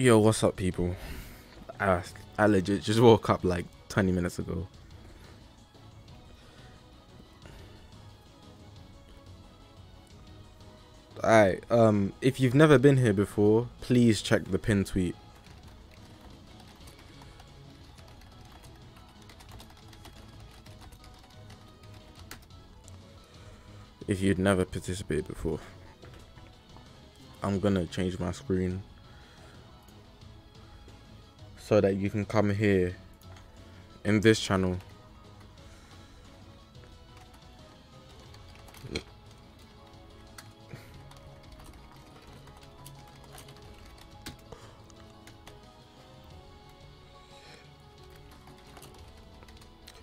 Yo, what's up, people? I, I legit just woke up like 20 minutes ago. Alright, um, if you've never been here before, please check the pin tweet. If you'd never participated before. I'm gonna change my screen so that you can come here in this channel.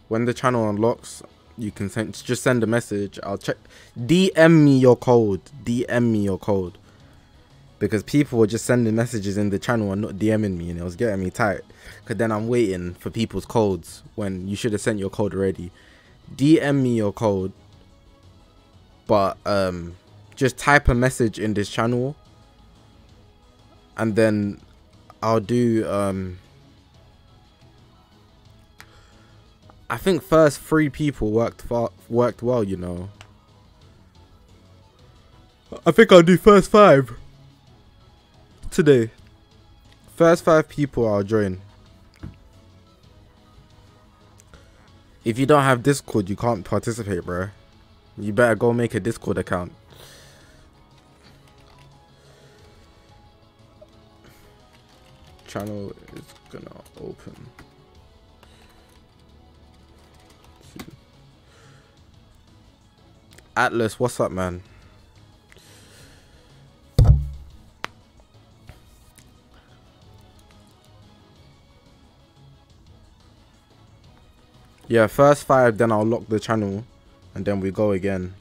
When the channel unlocks you can send just send a message. I'll check. Dm me your code. Dm me your code because people were just sending messages in the channel and not DMing me, and it was getting me tight. Because then I'm waiting for people's codes when you should have sent your code already. DM me your code, but um, just type a message in this channel, and then I'll do um. I think first three people worked far, worked well, you know. I think I'll do first five today. First five people I'll join. If you don't have Discord, you can't participate, bro. You better go make a Discord account. Channel is gonna open. Atlas, what's up, man? Yeah, first five, then I'll lock the channel, and then we go again.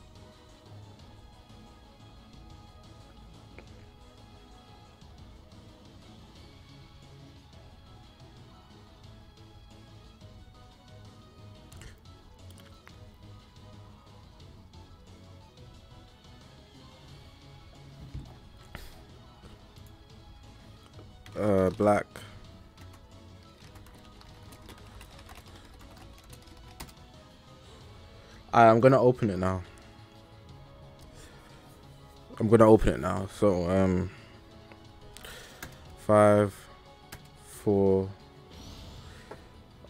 I'm gonna open it now. I'm gonna open it now. So um, five, four.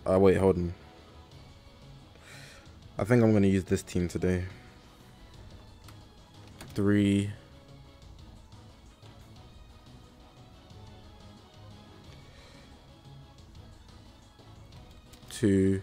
Uh, wait, hold on. I think I'm gonna use this team today. Three. Two.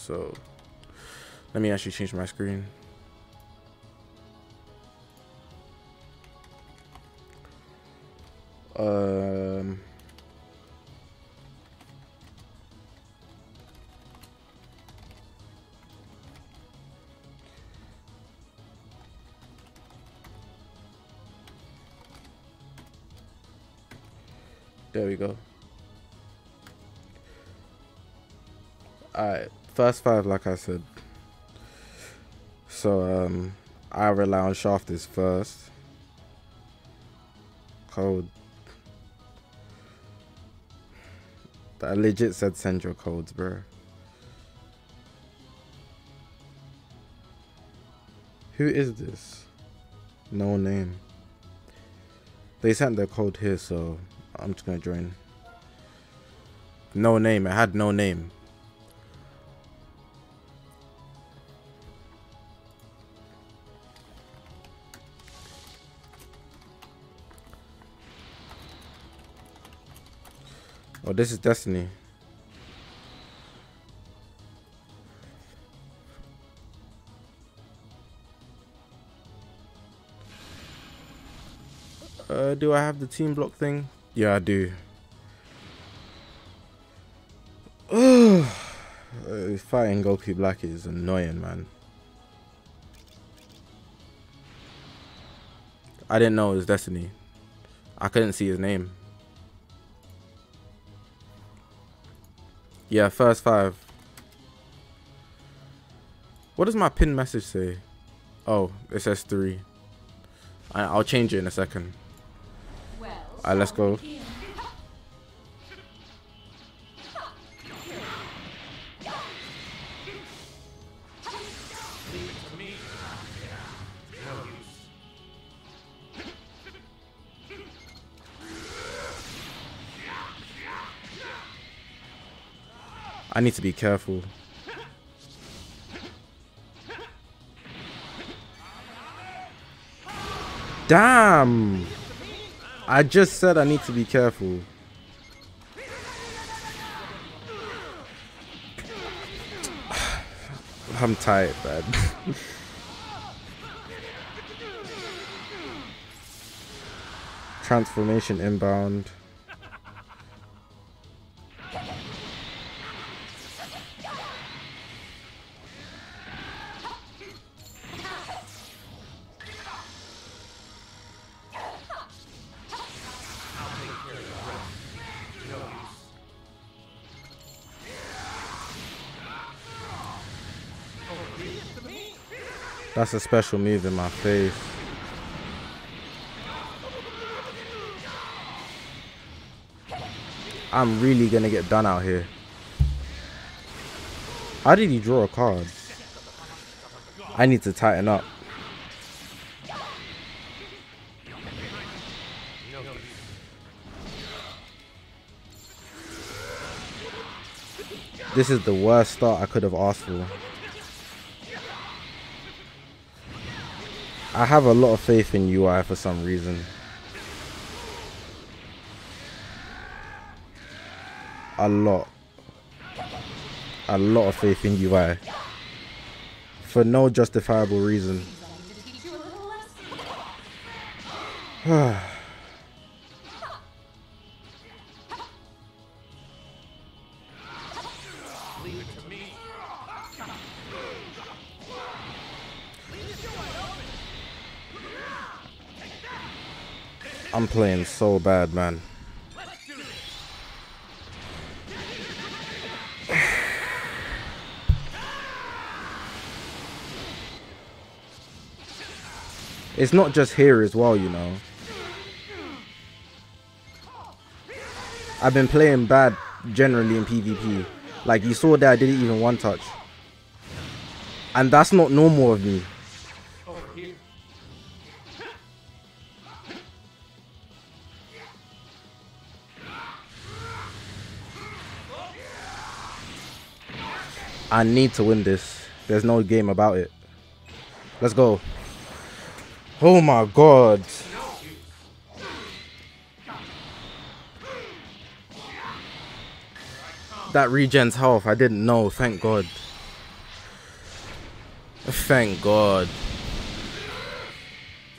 So let me actually change my screen. Five, like I said. So um, I rely on Shafters first. Code. I legit said send your codes, bro. Who is this? No name. They sent their code here, so I'm just gonna join. No name. I had no name. Oh, this is Destiny. Uh, do I have the team block thing? Yeah, I do. uh, fighting Goku Black is annoying, man. I didn't know it was Destiny. I couldn't see his name. Yeah, first five. What does my pin message say? Oh, it says three. I, will change it in a second. Alright, let's go. I need to be careful. Damn! I just said I need to be careful. I'm tired, man. Transformation inbound. That's a special move in my face. I'm really gonna get done out here. How did he draw a card? I need to tighten up. This is the worst start I could have asked for. I have a lot of faith in UI for some reason. A lot. A lot of faith in UI. For no justifiable reason. playing so bad, man. It's not just here as well, you know. I've been playing bad generally in PvP. Like you saw that I didn't even one touch. And that's not normal of me. I need to win this. There's no game about it. Let's go. Oh my god. That regens health, I didn't know, thank god. Thank god.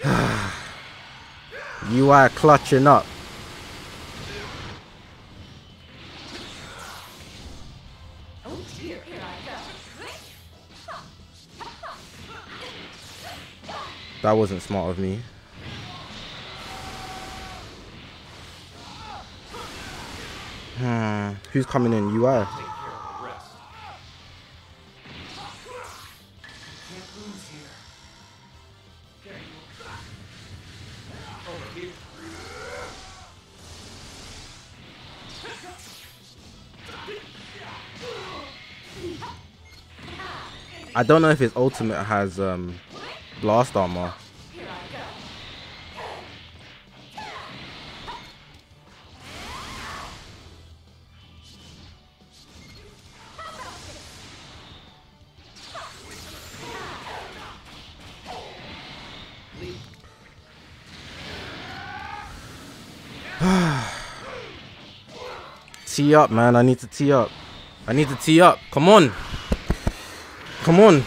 UI clutching up. That wasn't smart of me. Hmm. Who's coming in? You are. I don't know if his ultimate has um Blast armor. tee up, man. I need to tee up. I need to tee up. Come on. Come on.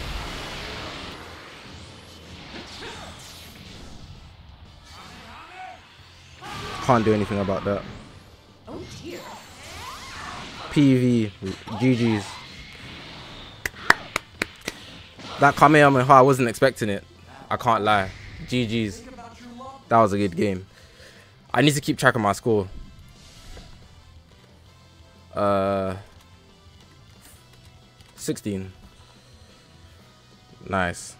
Can't do anything about that. PV, GG's. That Kamehameha, I wasn't expecting it. I can't lie. GG's. That was a good game. I need to keep track of my score. Uh, 16. Nice.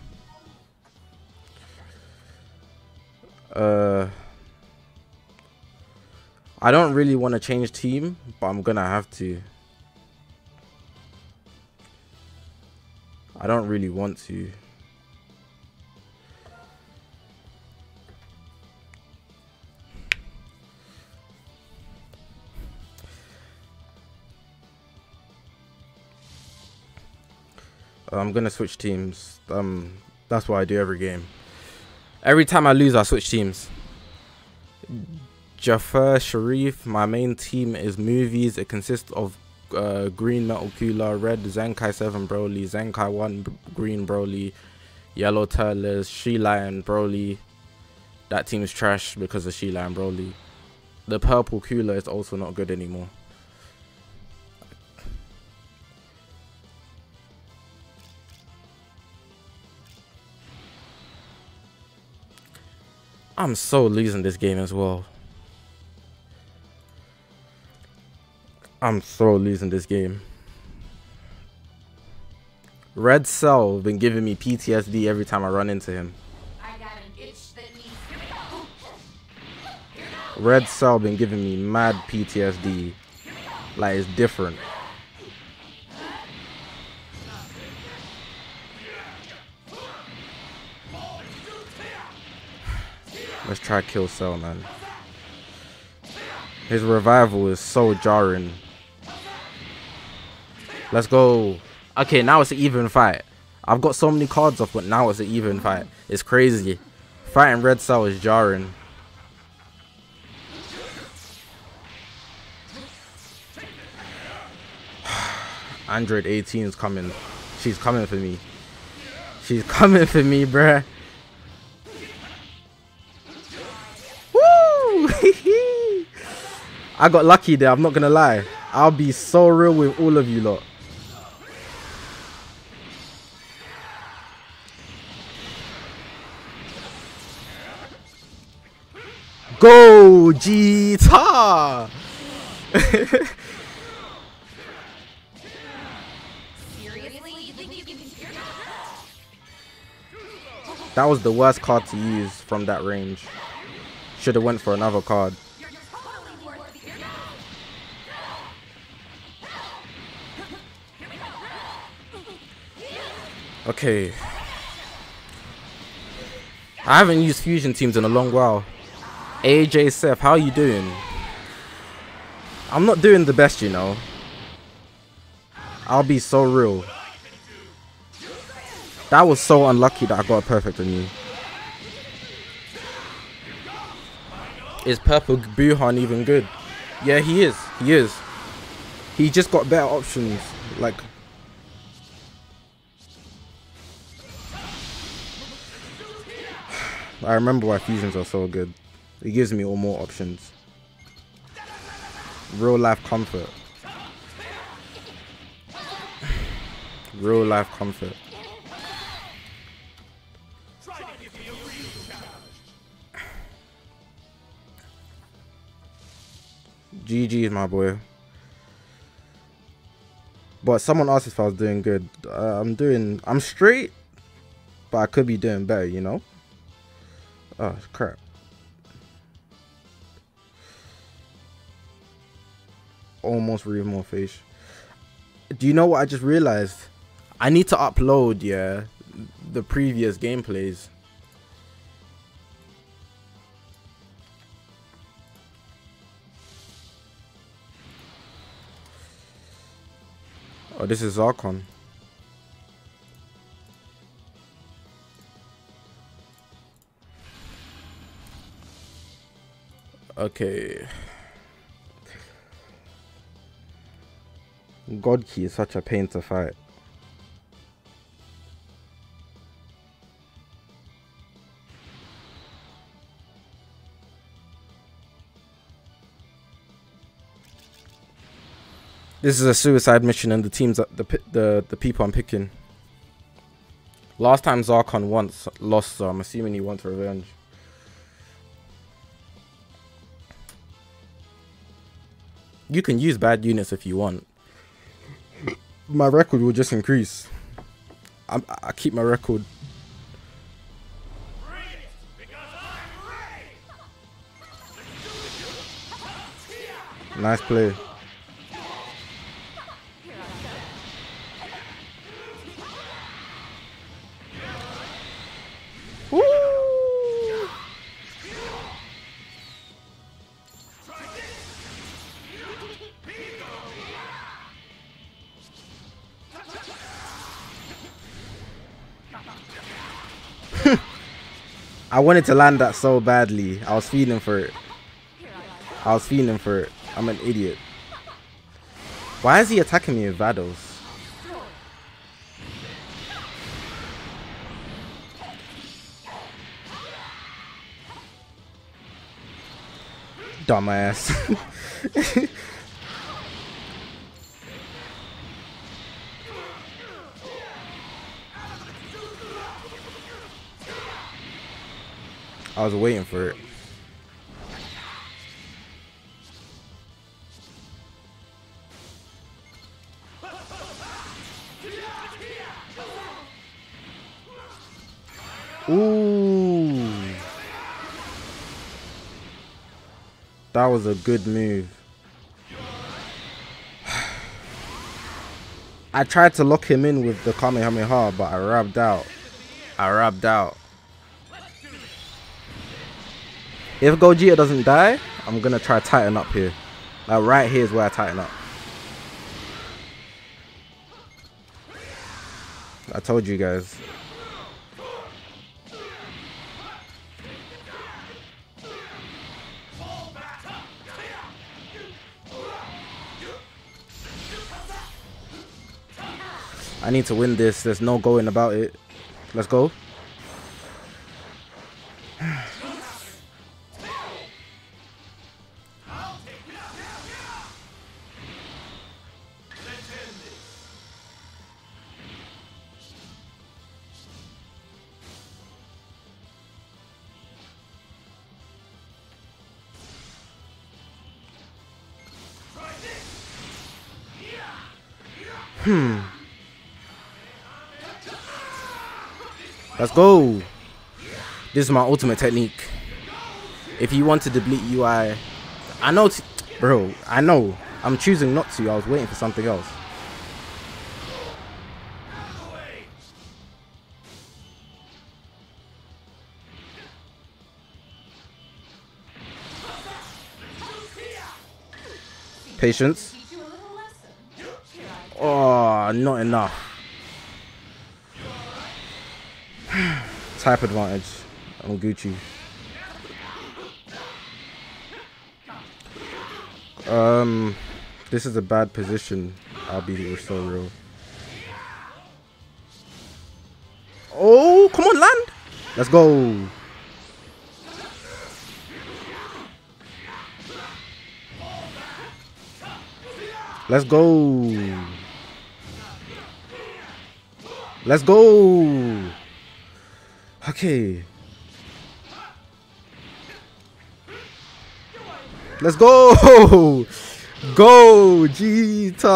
I don't really want to change team, but I'm gonna have to. I don't really want to. I'm gonna switch teams. Um, that's what I do every game. Every time I lose, I switch teams. Jafar Sharif, my main team is movies. It consists of uh, green metal cooler, red Zenkai 7 Broly, Zenkai 1 green Broly, yellow Turles, She Lion Broly. That team is trash because of She Lion Broly. The purple cooler is also not good anymore. I'm so losing this game as well. I'm so losing this game. Red Cell been giving me PTSD every time I run into him. Red Cell been giving me mad PTSD. Like it's different. Let's try kill Cell, man. His revival is so jarring. Let's go. Okay, now it's an even fight. I've got so many cards off, but now it's an even fight. It's crazy. Fighting Red Cell is jarring. Android 18 is coming. She's coming for me. She's coming for me, bruh. Woo! I got lucky there, I'm not gonna lie. I'll be so real with all of you lot. Gogeta! that was the worst card to use from that range. Should have went for another card. Okay. I haven't used fusion teams in a long while. AJ Seth, how are you doing? I'm not doing the best, you know. I'll be so real. That was so unlucky that I got a perfect on you. Is Purple Buuhan even good? Yeah, he is. He is. He just got better options. Like, I remember why fusions are so good. It gives me all more options. Real life comfort. Real life comfort. GG, my boy. But someone asked if I was doing good. Uh, I'm doing. I'm straight, but I could be doing better. You know. Oh crap. Almost remorphish. Do you know what I just realized? I need to upload, yeah, the previous gameplays. Oh, this is Zarkon. Okay. God Ki is such a pain to fight. This is a suicide mission and the teams that the, the, the people I'm picking. Last time Zarkon once lost, so I'm assuming he wants revenge. You can use bad units if you want. My record will just increase. I, I keep my record. Nice play. I wanted to land that so badly. I was feeling for it. I was feeling for it. I'm an idiot. Why is he attacking me with Vados? Dumbass. I was waiting for it. Ooh. That was a good move. I tried to lock him in with the Kamehameha, but I rubbed out. I rubbed out. If Gogeta doesn't die, I'm gonna try to tighten up here. Like right here is where I tighten up. I told you guys. I need to win this. There's no going about it. Let's go. Let's go. This is my ultimate technique. If you want to deplete UI, I know, bro, I know. I'm choosing not to. I was waiting for something else. Patience. Oh, not enough. Type advantage on Gucci. Um, this is a bad position. I'll be here so real. Oh, come on, land. Let's go. Let's go. Let's go. Okay. Let's go. Gogeta.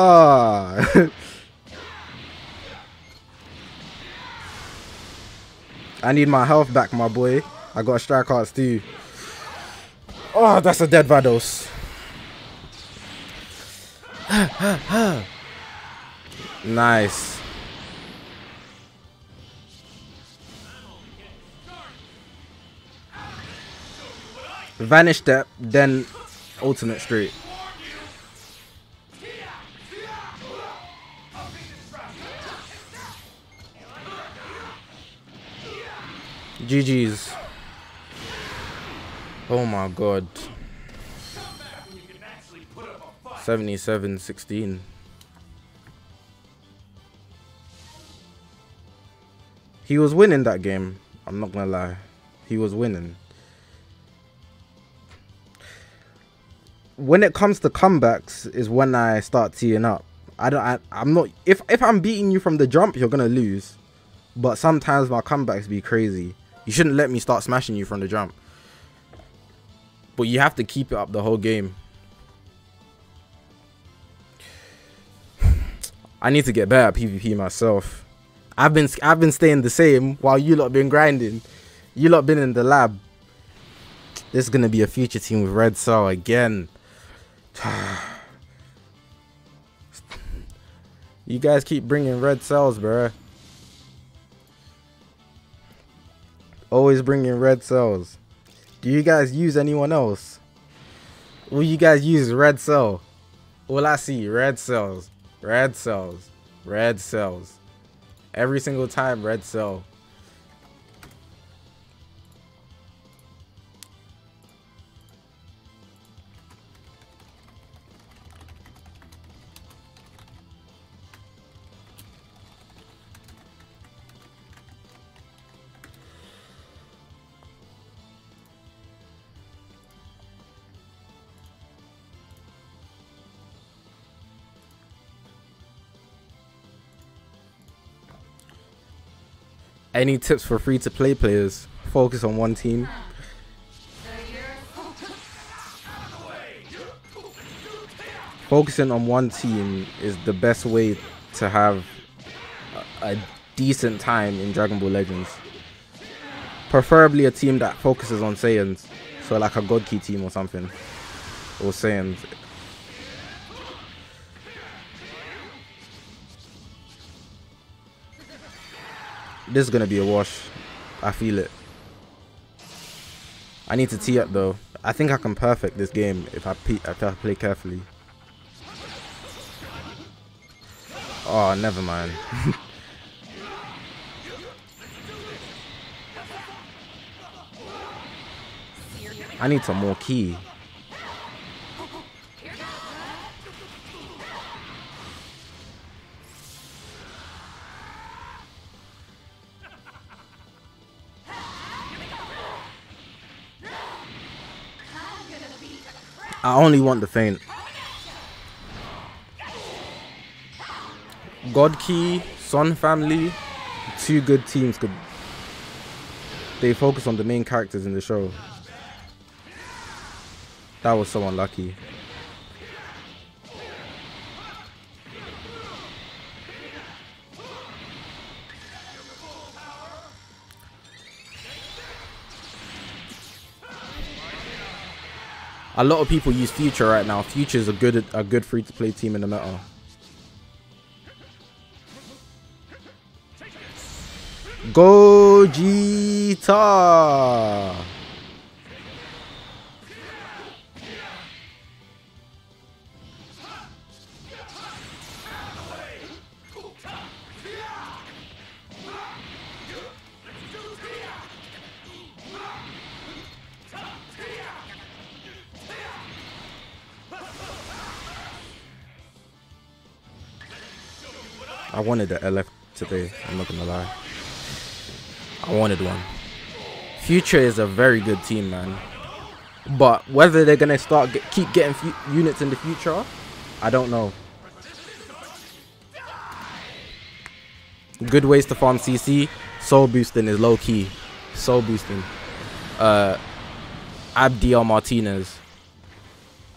I need my health back, my boy. I got a strike hearts too. Oh, that's a dead Vados. nice. Vanish step, then ultimate street. GG's. Oh my god. 77 16. He was winning that game. I'm not gonna lie. He was winning. When it comes to comebacks is when I start teeing up. I don't. I, I'm not. If if I'm beating you from the jump, you're gonna lose. But sometimes my comebacks be crazy. You shouldn't let me start smashing you from the jump. But you have to keep it up the whole game. I need to get better at PvP myself. I've been I've been staying the same while you lot been grinding. You lot been in the lab. This is gonna be a future team with Red Cell again. you guys keep bringing red cells, bruh. Always bringing red cells. Do you guys use anyone else? Will you guys use red cell? All I see, red cells, red cells, red cells. Every single time, red cell. Any tips for free to play players? Focus on one team. Focusing on one team is the best way to have a, decent time in Dragon Ball Legends. Preferably a team that focuses on Saiyans. So like a God Ki team or something. Or Saiyans. This is going to be a wash. I feel it. I need to tee up though. I think I can perfect this game if I, if I play carefully. Oh, never mind. I need some more ki. I only want the faint. God Ki, Son Family, two good teams could they focus on the main characters in the show. That was so unlucky. A lot of people use Future right now. Future is a good a good free to play team in the meta. Gogeta. I wanted the LF today, I'm not gonna lie. I wanted one. Future is a very good team, man. But whether they're gonna start get, keep getting units in the future, I don't know. Good ways to farm CC. Soul boosting is low key. Soul boosting. Uh, Abdiel Martinez.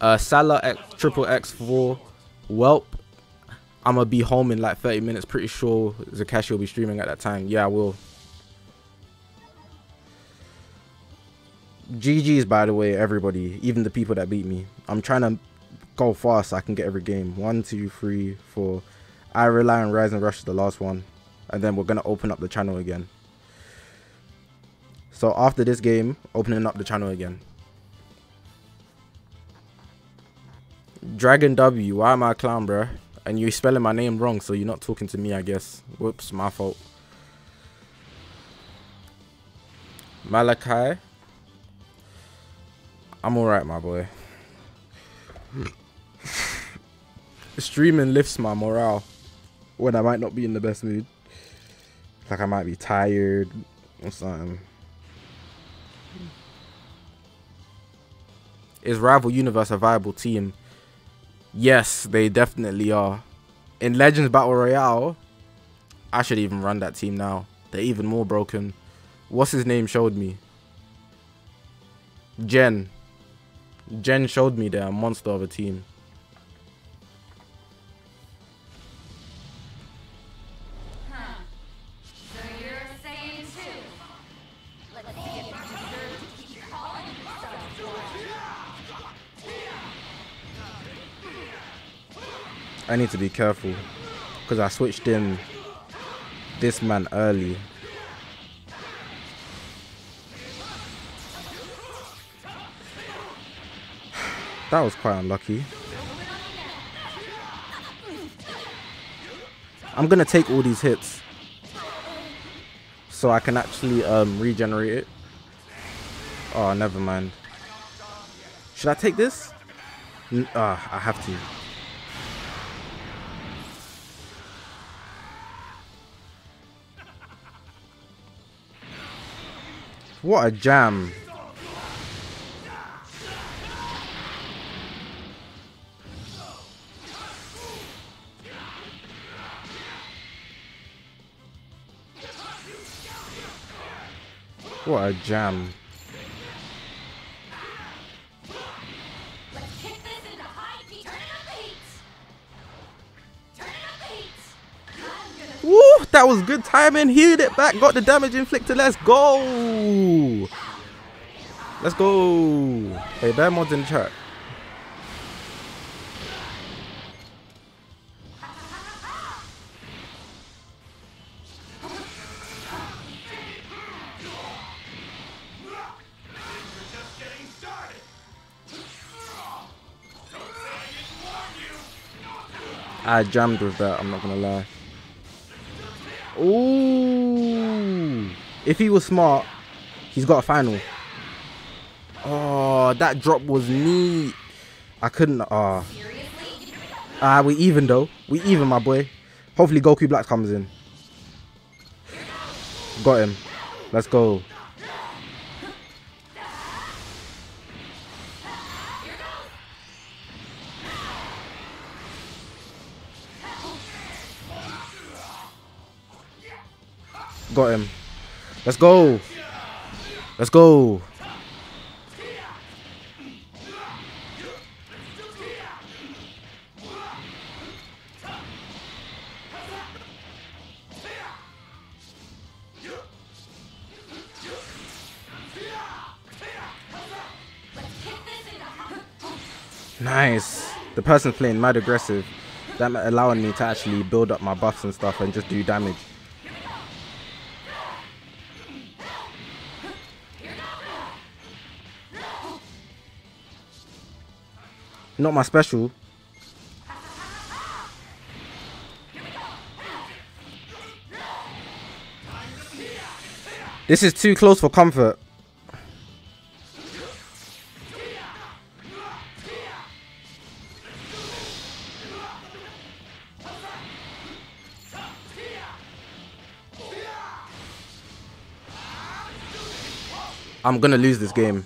Uh, Salah X, triple X4. Welp I'm gonna be home in like 30 minutes. Pretty sure Zakashi will be streaming at that time. Yeah, I will. GG's, by the way, everybody, even the people that beat me. I'm trying to go fast so I can get every game. One, two, three, four. I rely on Rise and Rush, the last one. And then we're to open up the channel again. So after this game, opening up the channel again. Dragon W, why am I a clown, bruh? And you're spelling my name wrong, so you're not talking to me, I guess. Whoops, my fault. Malachi. I'm alright, my boy. Streaming lifts my morale when I might not be in the best mood. Like I might be tired or something. Is Rival Universe a viable team? Yes, they definitely are. In Legends Battle Royale, I should even run that team now. They're even more broken. What's his name showed me? Jen. Jen showed me they're a monster of a team. Need to be careful because I switched in this man early. That was quite unlucky. I'm gonna take all these hits so I can actually um, regenerate it. Oh, never mind. Should I take this? Ah, uh, I have to. What a jam. What a jam. That was good timing. Healed it back, got the damage inflicted. Let's go. Let's go. Hey, bad mods in the chat. I jammed with that, I'm not gonna lie. Ooh. If he was smart, he's got a final. Oh, that drop was neat. I couldn't. Ah, uh, ah, uh, we even though. We even, my boy. Hopefully, Goku Black comes in. Got him. Let's go. Let's go. Let's go. Nice. The person's playing mad aggressive. That allowing me to actually build up my buffs and stuff and just do damage. Not my special. This is too close for comfort. I'm gonna lose this game.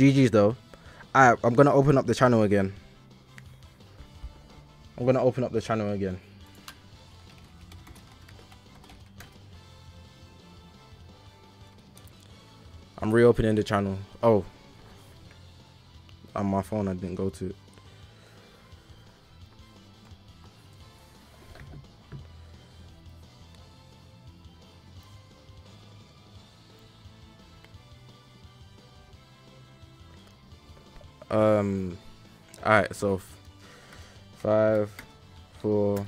GG's though. Alright, I'm gonna open up the channel again. I'm gonna open up the channel again. I'm reopening the channel. Oh. On my phone, I didn't go to it. Um, all right. So Five, four,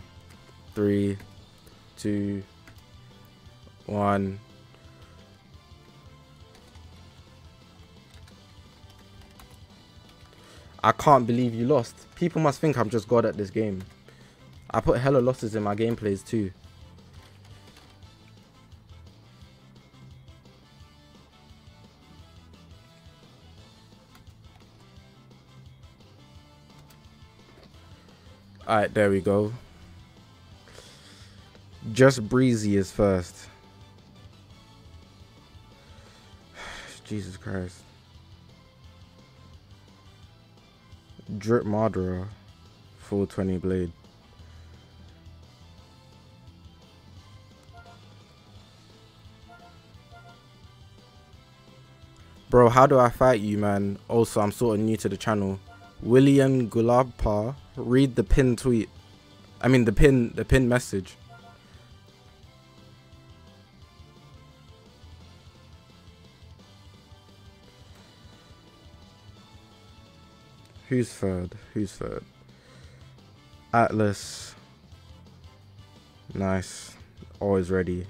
three, two, one. I can't believe you lost. People must think I'm just god at this game. I put hella losses in my gameplays too. Alright, there we go. Just Breezy is first. Jesus Christ. Drip Madara. Full 20 blade. Bro, how do I fight you, man? Also, I'm sort of new to the channel. William Gulabpa, read the pin tweet. I mean the pin the pin message. Who's third? Who's third? Atlas. Nice. Always ready.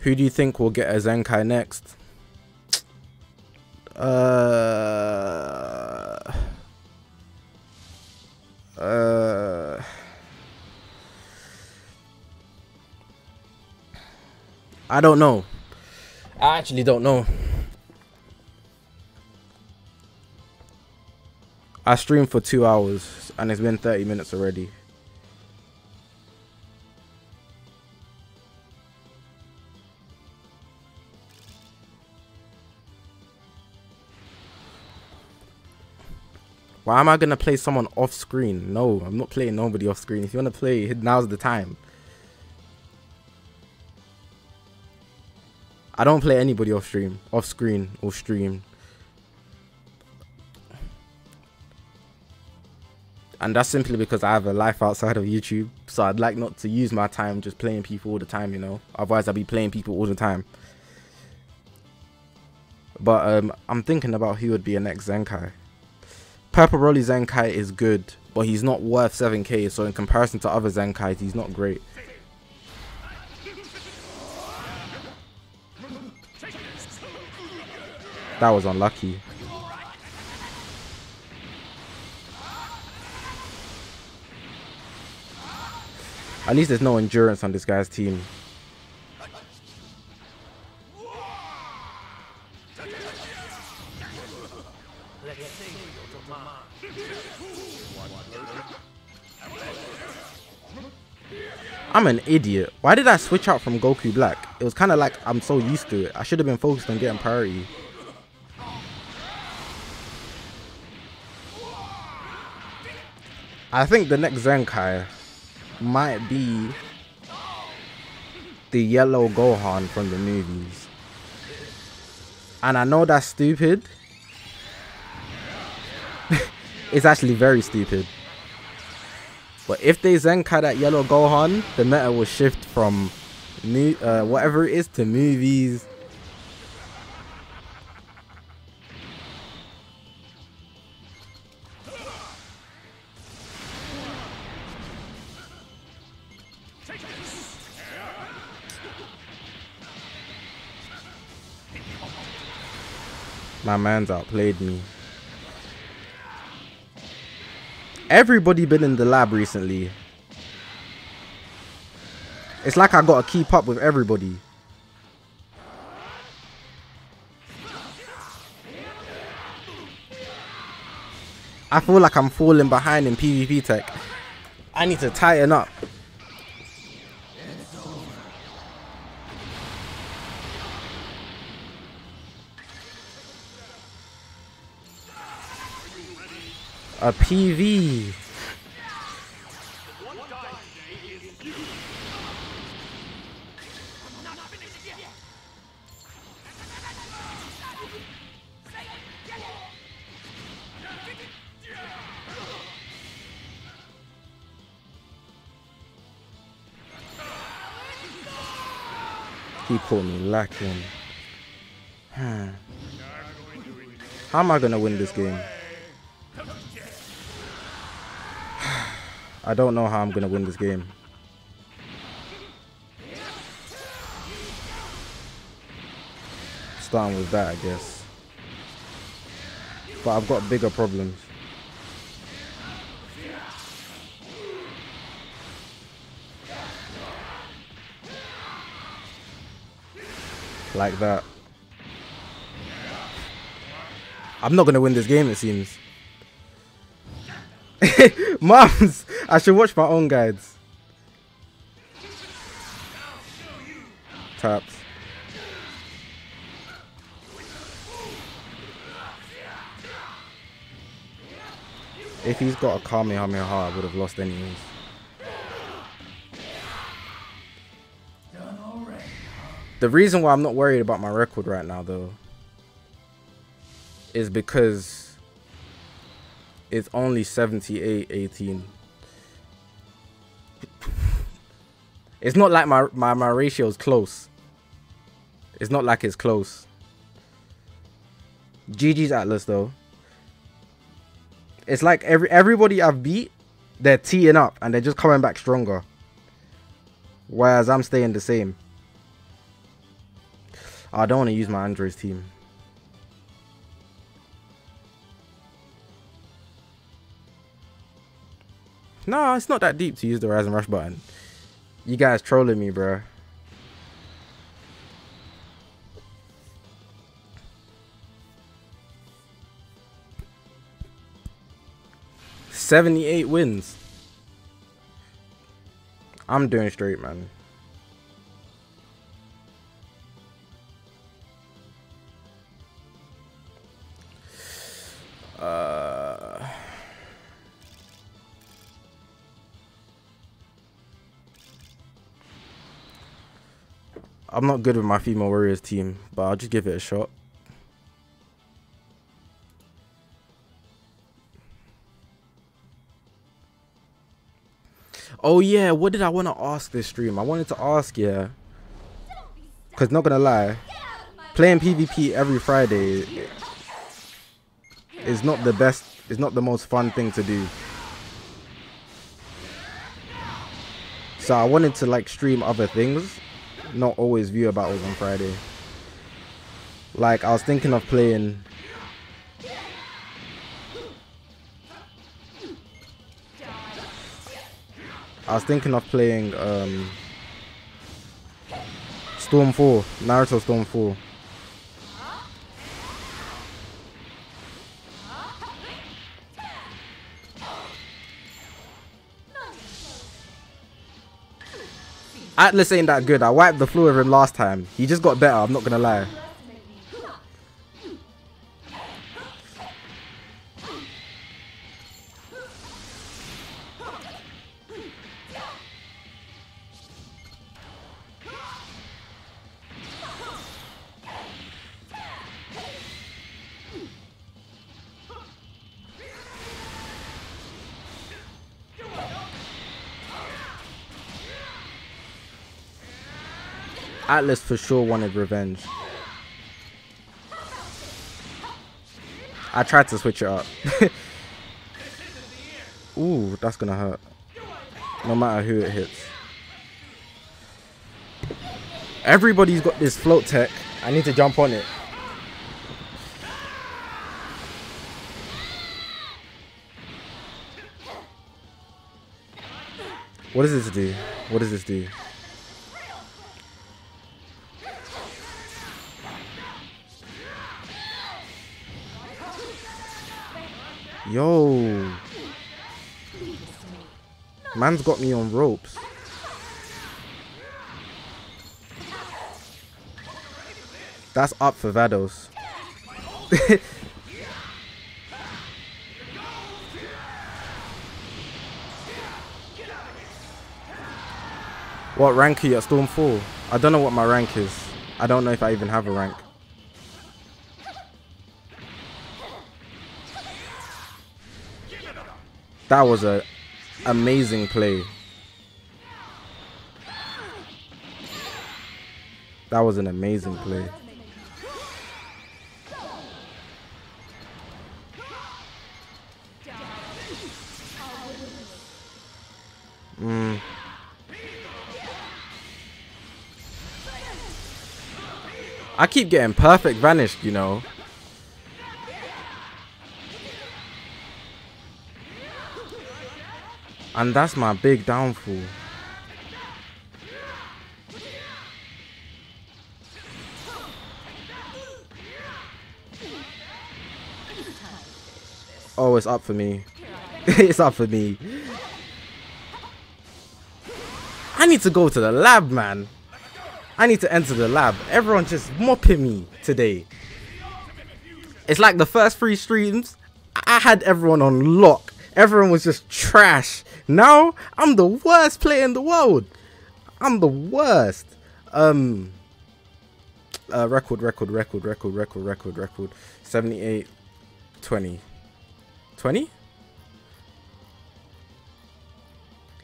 Who do you think will get a Zenkai next? Uh, uh, I don't know. I actually don't know. I streamed for two hours and it's been 30 minutes already. Why am I gonna play someone off screen? No, I'm not playing nobody off screen. If you wanna play, now's the time. I don't play anybody off stream, off screen or stream. And that's simply because I have a life outside of YouTube. So I'd like not to use my time just playing people all the time, you know. Otherwise I'd be playing people all the time. But um, I'm thinking about who would be a next Zenkai. Purple Zenkai is good, but he's not worth 7k, so in comparison to other Zenkais, he's not great. That was unlucky. At least there's no endurance on this guy's team. I'm an idiot. Why did I switch out from Goku Black? It was kind of like I'm so used to it. I should have been focused on getting priority. I think the next Zenkai might be the yellow Gohan from the movies. And I know that's stupid. it's actually very stupid. But if they Zenkai that yellow Gohan, the meta will shift from new, uh, whatever it is to movies. My man's outplayed me. Everybody been in the lab recently. It's like I gotta keep up with everybody. I feel like I'm falling behind in PvP tech. I need to tighten up. A PV. He caught me lacking. How am I gonna win this game? I don't know how I'm gonna win this game. Starting with that, I guess. But I've got bigger problems. Like that. I'm not gonna win this game, it seems. Mums, I should watch my own guides. Taps. If he's got a Kamehameha, I would have lost anyways. The reason why I'm not worried about my record right now, though, is because it's only 78 18. It's not like my, my, my ratio is close. It's not like it's close. GG's Atlas, though. It's like every everybody I've beat, they're teeing up and they're just coming back stronger. Whereas I'm staying the same. I don't want to use my Android's team. No, it's not that deep to use the Rise and Rush button. You guys trolling me, bro. Seventy-eight wins. I'm doing straight, man. I'm not good with my female warriors team, but I'll just give it a shot. Oh yeah, what did I want to ask this stream? I wanted to ask, yeah. Cause not gonna lie, playing PvP every Friday is not the best, it's not the most fun thing to do. So I wanted to like stream other things, not always view battles on Friday. Like I was thinking of playing I was thinking of playing um, Storm 4, Naruto Storm 4. Atlas ain't that good. I wiped the floor with him last time. He just got better, I'm not gonna lie. Atlas for sure wanted revenge. I tried to switch it up. Ooh, that's gonna hurt. No matter who it hits. Everybody's got this float tech. I need to jump on it. What does this do? What does this do? Yo. Man's got me on ropes. That's up for Vados. what rank are you at Storm 4? I don't know what my rank is. I don't know if I even have a rank. That was a amazing play. That was an amazing play. Mm. I keep getting perfect vanished, you know. And that's my big downfall. Oh, it's up for me. it's up for me. I need to go to the lab, man. I need to enter the lab. Everyone's just mopping me today. It's like the first three streams, I had everyone on lock. Everyone was just trash. Now, I'm the worst player in the world. I'm the worst. Um, uh, record, record, record, record, record, record, record. 78, 20. 20?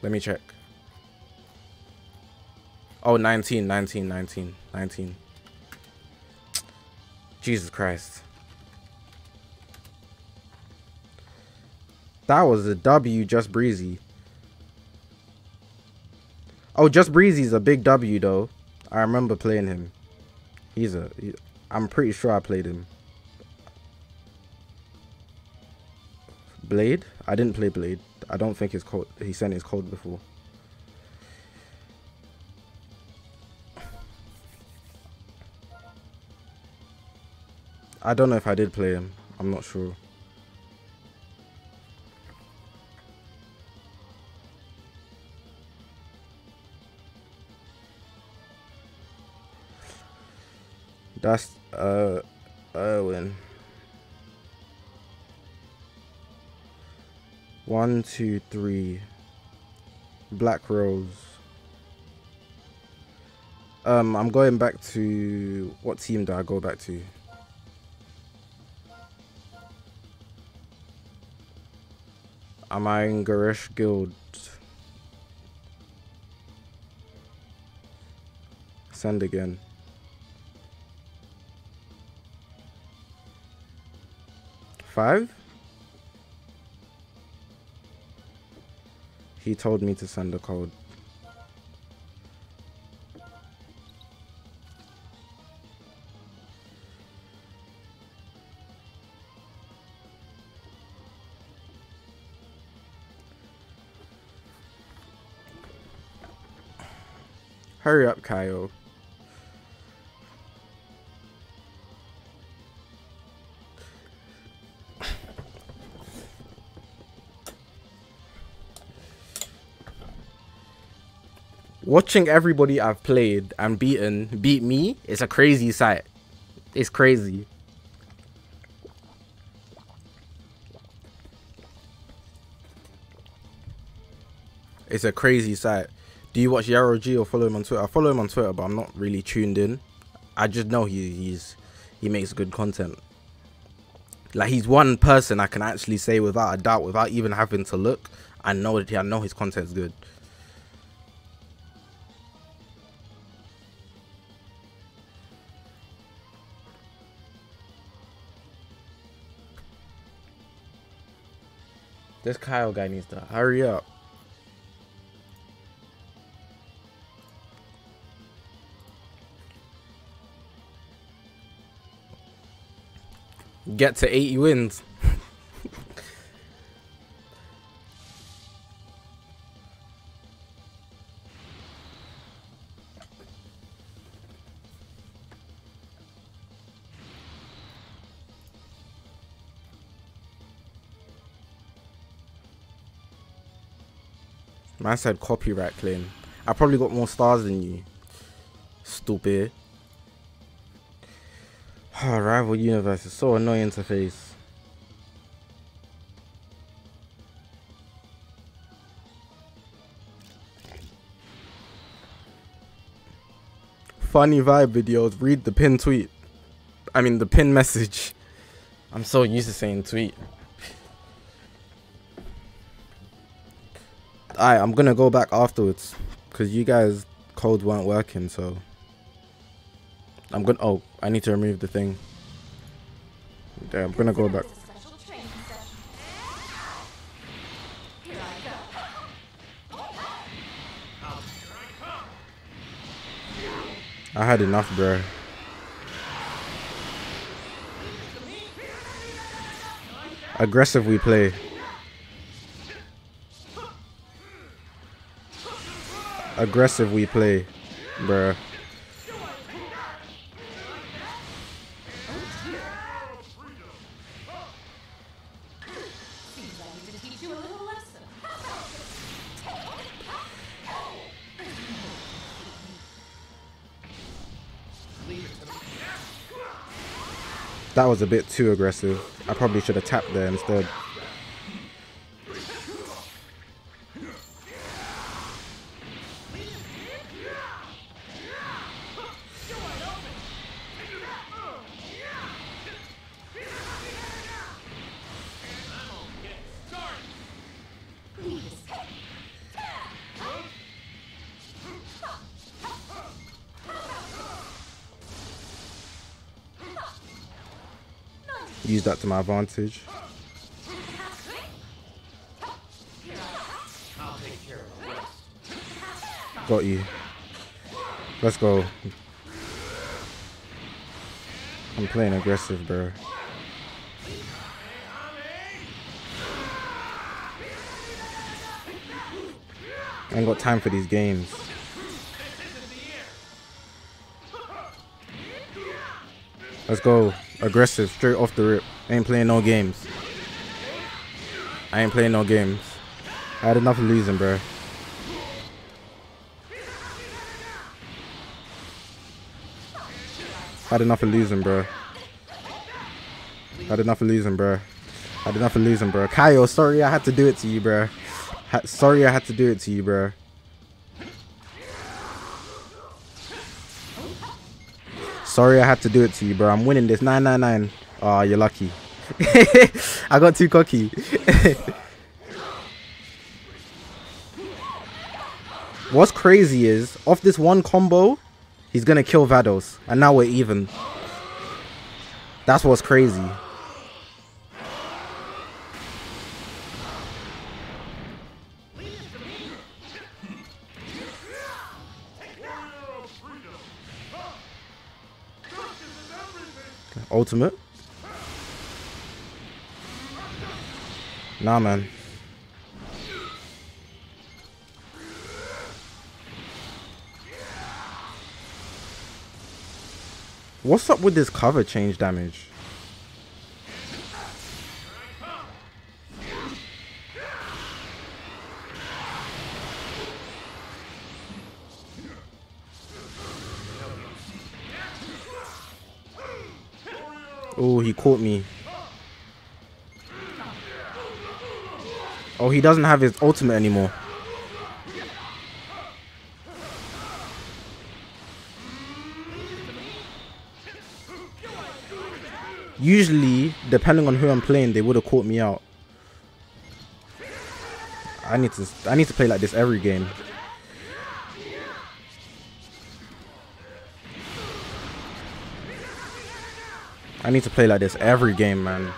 Let me check. Oh, 19, 19, 19, 19. Jesus Christ. That was a W, Just Breezy. Oh, Just Breezy's a big W, though. I remember playing him. He's a... He, I'm pretty sure I played him. Blade? I didn't play Blade. I don't think his code. He sent his code before. I don't know if I did play him. I'm not sure. That's uh Erwin. One, two, three. Black Rose. Um, I'm going back to what team do I go back to? Am I in Garish Guild? Send again. Five? He told me to send a code. Hurry up, Kyle. Watching everybody I've played and beaten beat me is a crazy sight. It's crazy. It's a crazy sight. Do you watch Yarrow G or follow him on Twitter? I follow him on Twitter, but I'm not really tuned in. I just know he, he's he makes good content. Like he's one person I can actually say without a doubt, without even having to look. I know that I know his content's good. This Kyle guy needs to hurry up. Get to 80 wins. Man said copyright claim. I probably got more stars than you. Stupid. Oh, Rival Universe is so annoying to face. Funny vibe videos. Read the pin tweet. I mean the pin message. I'm so used to saying tweet. Alright, I'm gonna go back afterwards. Because you guys' codes weren't working, so... I'm gonna... Oh, I need to remove the thing. Yeah, I'm gonna go back. I had enough, bro. Aggressive we play. Aggressive we play, bruh. That was a bit too aggressive. I probably should have tapped there instead. That to my advantage. Got you. Let's go. I'm playing aggressive, bro. I ain't got time for these games. Let's go. Aggressive, straight off the rip. ain't playing no games. I ain't playing no games. I had enough of losing, bro. Had enough of losing, bro. Had enough of losing, bro. Had enough of losing, bro. Kyle, sorry I had to do it to you, bro. Ha sorry I had to do it to you, bro. Sorry I had to do it to you, bro. I'm winning this. 999. Oh, ah, you're lucky. I got too cocky. What's crazy is, off this one combo, he's going to kill Vados. And now we're even. That's what's crazy. Ultimate. Nah, man. What's up with this cover change damage? Caught me. Oh, he doesn't have his ultimate anymore. Usually, depending on who I'm playing, they would have caught me out. I need to I need to play like this every game. I need to play like this every game, man.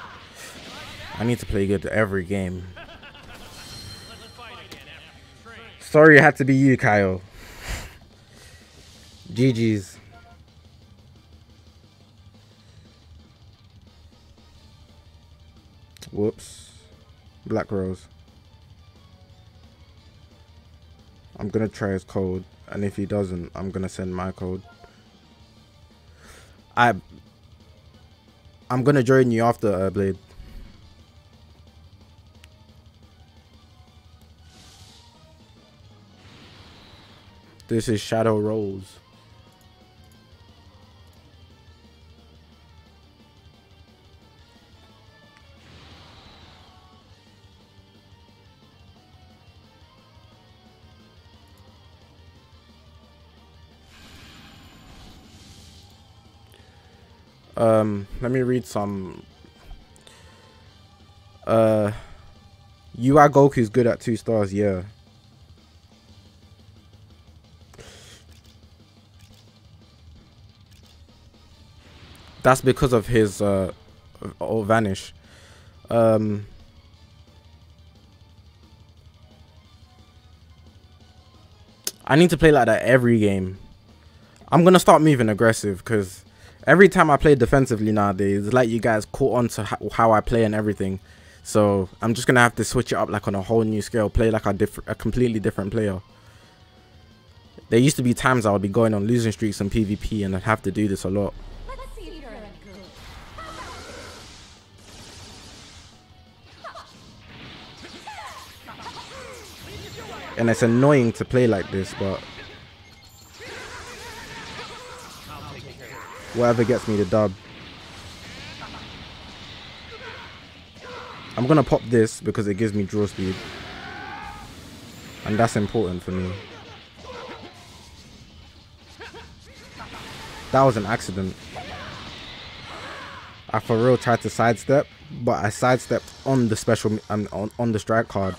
I need to play good every game. Sorry it had to be you, Kyle. GG's. Whoops. Black Rose. I'm gonna try his code, and if he doesn't, I'm gonna send my code. I I'm gonna join you after uh, Blade. This is Shadow Rose. Um, let me read some. Uh, UI Goku's good at two stars, yeah. That's because of his uh, or vanish. Um, I need to play like that every game. I'm gonna start moving aggressive because every time I play defensively nowadays, it's like you guys caught on to how I play and everything. So I'm just gonna have to switch it up like on a whole new scale, play like a different, a completely different player. There used to be times I would be going on losing streaks in PvP and I'd have to do this a lot. And it's annoying to play like this, but whatever gets me the dub. I'm gonna pop this because it gives me draw speed. And that's important for me. That was an accident. I for real tried to sidestep, but I sidestepped on the special um, on, on the strike card.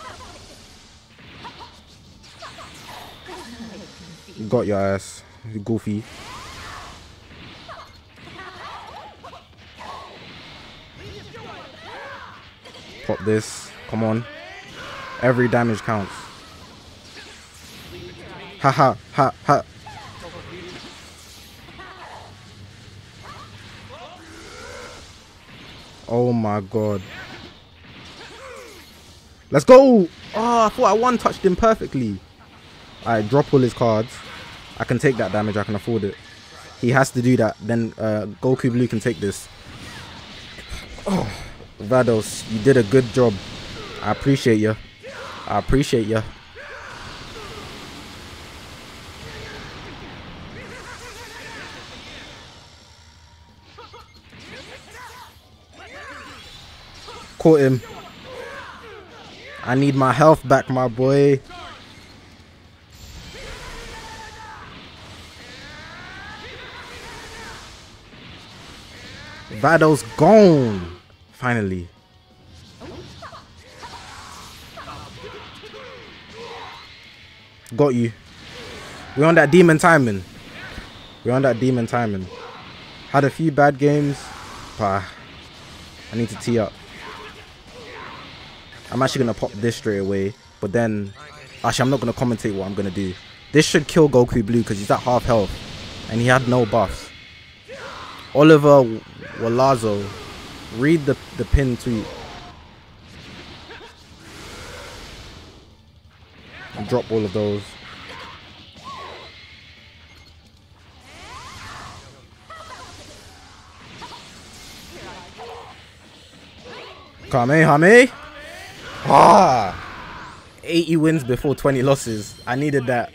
Got your ass, goofy. Pop this. Come on. Every damage counts. Ha ha ha ha. Oh my god. Let's go! Oh, I thought I one touched him perfectly. Alright, drop all his cards. I can take that damage, I can afford it. He has to do that, then uh, Goku Blue can take this. Oh. Vados, you did a good job. I appreciate you. I appreciate you. Caught him. I need my health back, my boy. Vados gone. Finally. Got you. We're on that demon timing. We're on that demon timing. Had a few bad games, but I need to tee up. I'm actually going to pop this straight away, but then... Actually, I'm not going to commentate what I'm going to do. This should kill Goku Blue because he's at half health, and he had no buffs. Oliver Walazo Read the, the pin tweet. And drop all of those. Kamehame. Ah! 80 wins before 20 losses. I needed that.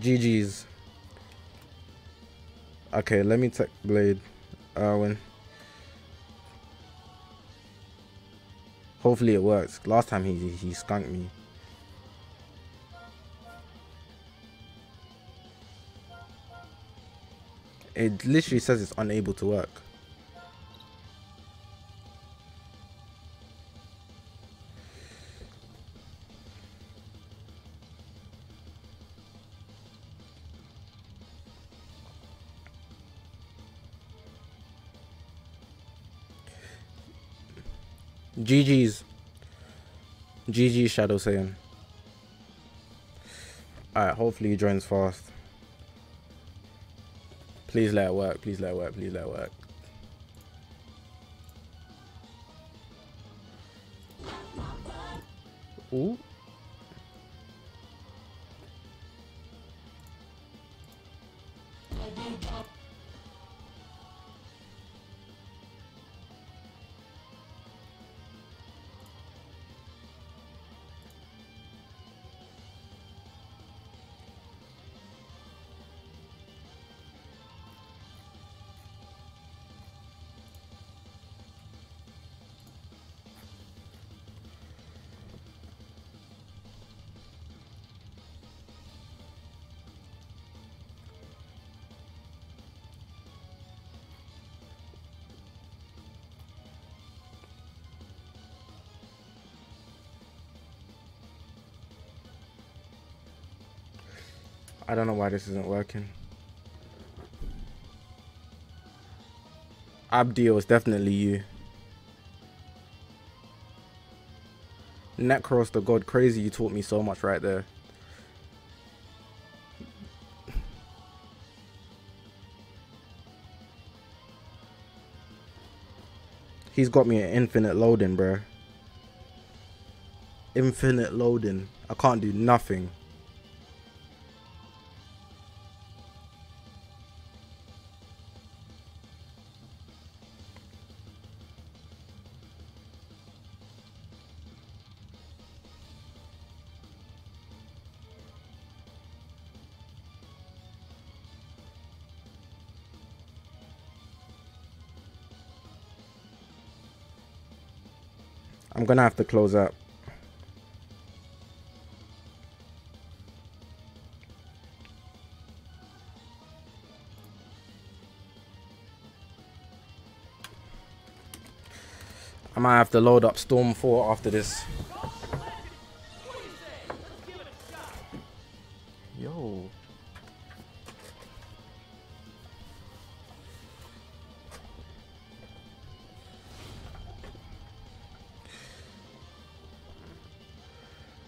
GG's. Okay, let me take Blade. Erwin. Hopefully it works. Last time he he skunked me. It literally says it's unable to work. GG's. GG Shadow Saiyan. Alright, hopefully he joins fast. Please let it work. Please let it work. Please let it work. Ooh. I don't know why this isn't working. Abdio is definitely you. Necros the god crazy, you taught me so much right there. He's got me an infinite loading, bro. Infinite loading. I can't do nothing. I'm gonna have to close up. I might have to load up Storm 4 after this.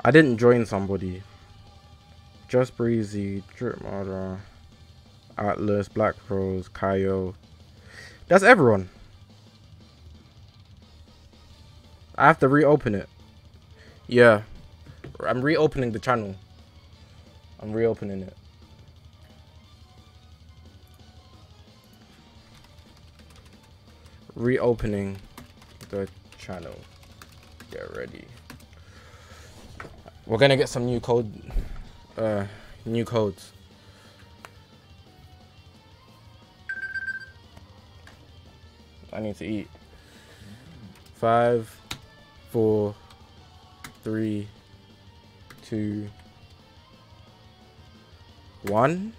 I didn't join somebody. Just Breezy, Drip Murder, Atlas, Black Rose, Kaio. That's everyone. I have to reopen it. Yeah. I'm reopening the channel. I'm reopening it. Reopening the channel. Get ready. We're gonna get some new code, uh, new codes. I need to eat. Five, four, three, two, one.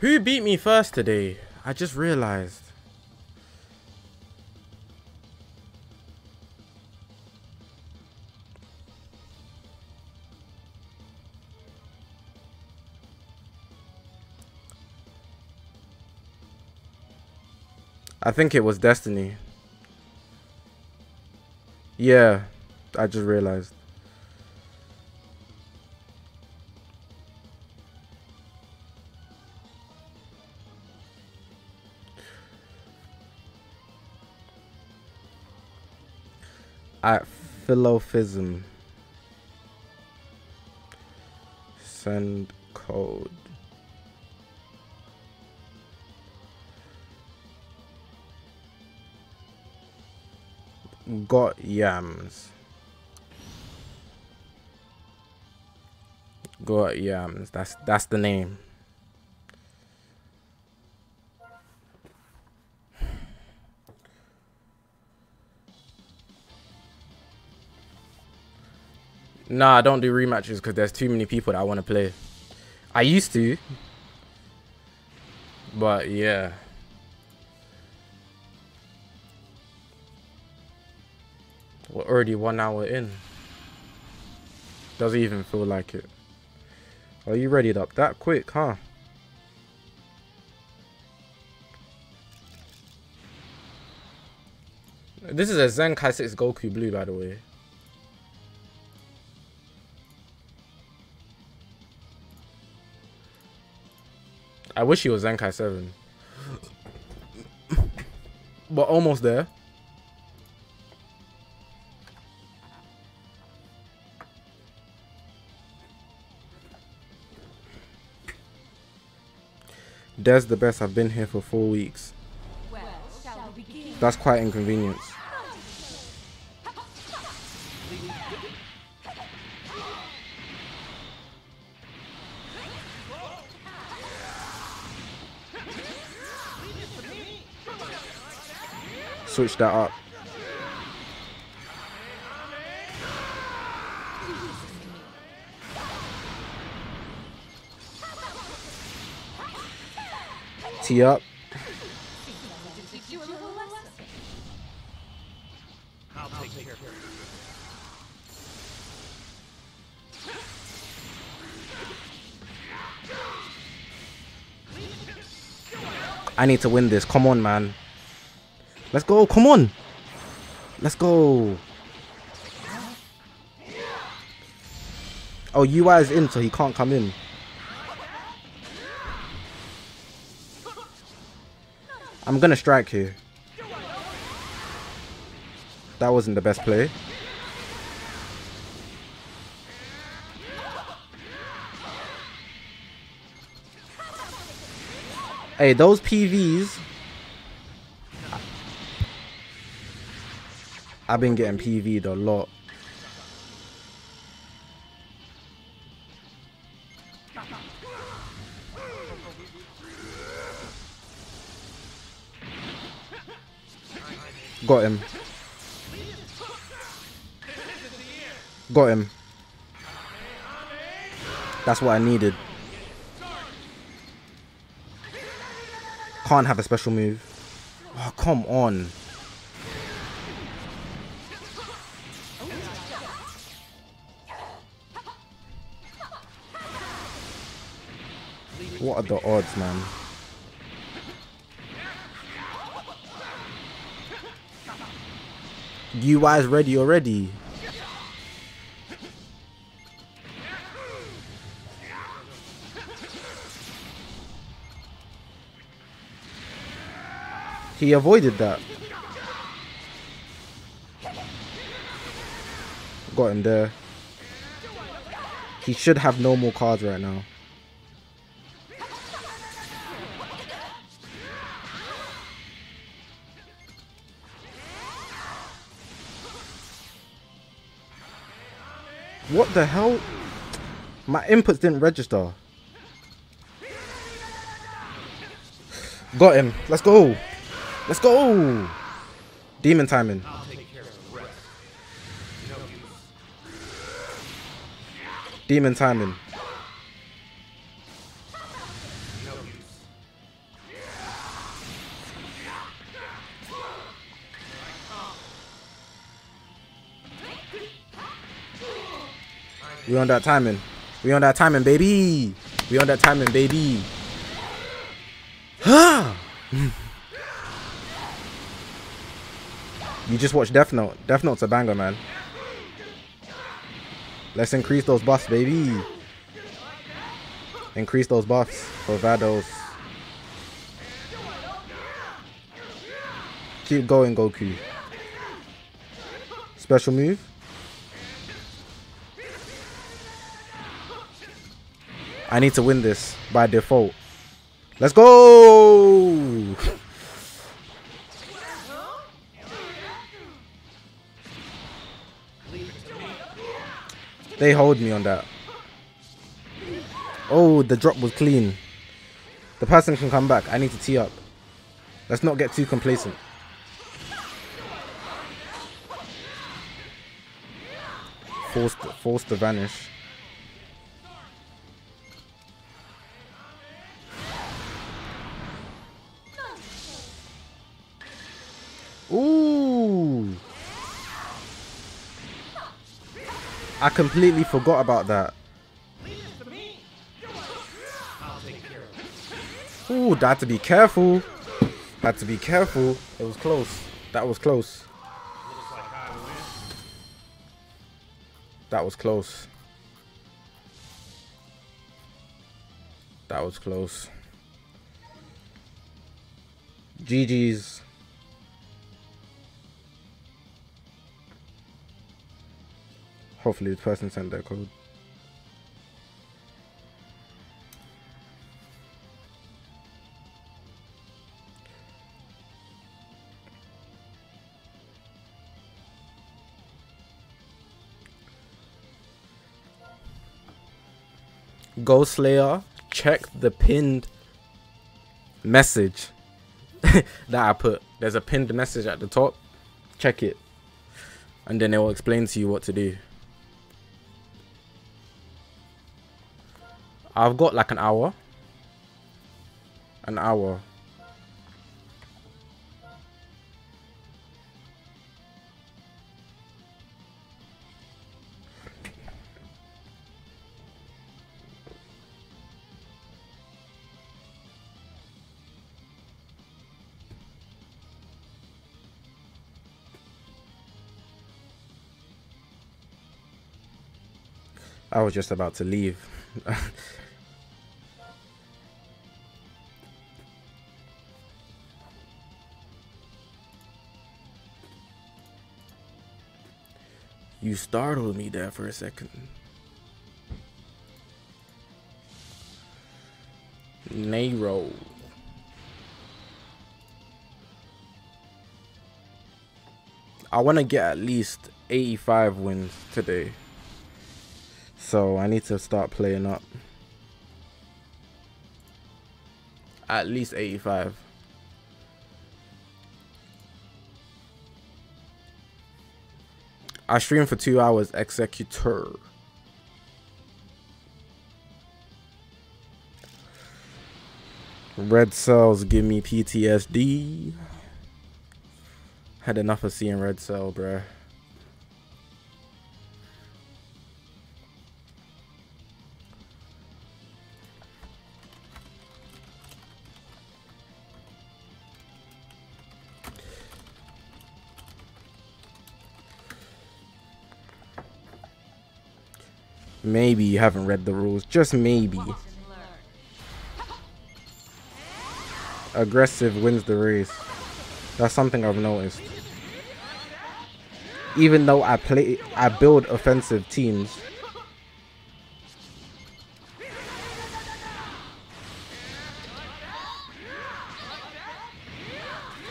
Who beat me first today? I just realized. I think it was Destiny. Yeah, I just realized. At Philophism. Send code. Got yams. Got yams. That's that's the name. Nah, I don't do rematches because there's too many people that I want to play. I used to. But yeah. We're already one hour in. Doesn't even feel like it. Are you ready up that quick, huh? This is a Zenkai 6 Goku Blue, by the way. I wish he was Zenkai 7. but almost there. That's the best. I've been here for four weeks. That's quite inconvenience. Switch that up. Tee up. I need to win this. Come on, man. Let's go. Come on. Let's go. Oh, UI is in, so he can't come in. I'm gonna strike here. That wasn't the best play. Hey, those PVs. I've been getting PV'd a lot. Got him. Got him. That's what I needed. Can't have a special move. Oh, come on. What are the odds, man? UI's ready already. He avoided that. Got him there. He should have no more cards right now. What the hell? My inputs didn't register. Got him. Let's go. Let's go! Demon timing. Demon timing. On that timing. We on that timing, baby. We on that timing, baby. You just watched Death Note. Death Note's a banger, man. Let's increase those buffs, baby. Increase those buffs for Vados. Keep going, Goku. Special move. I need to win this by default. Let's go! They hold me on that. Oh, the drop was clean. The person can come back. I need to tee up. Let's not get too complacent. Forced, forced to vanish. Completely forgot about that. Ooh, had to be careful. Had to be careful. It was close. That was close. That was close. That was close. GG's. Hopefully the person sent their code. Ghost Slayer, check the pinned message that I put. There's a pinned message at the top. Check it. And then it will explain to you what to do. I've got like an hour. An hour. I was just about to leave. you startled me there for a second. Nero. I want to get at least 85 wins today. So I need to start playing up. At least 85. I stream for two hours, Executor. Red cells give me PTSD. Had enough of seeing red cell, bruh. Maybe you haven't read the rules. Just maybe. Aggressive wins the race. That's something I've noticed. Even though I play, I build offensive teams.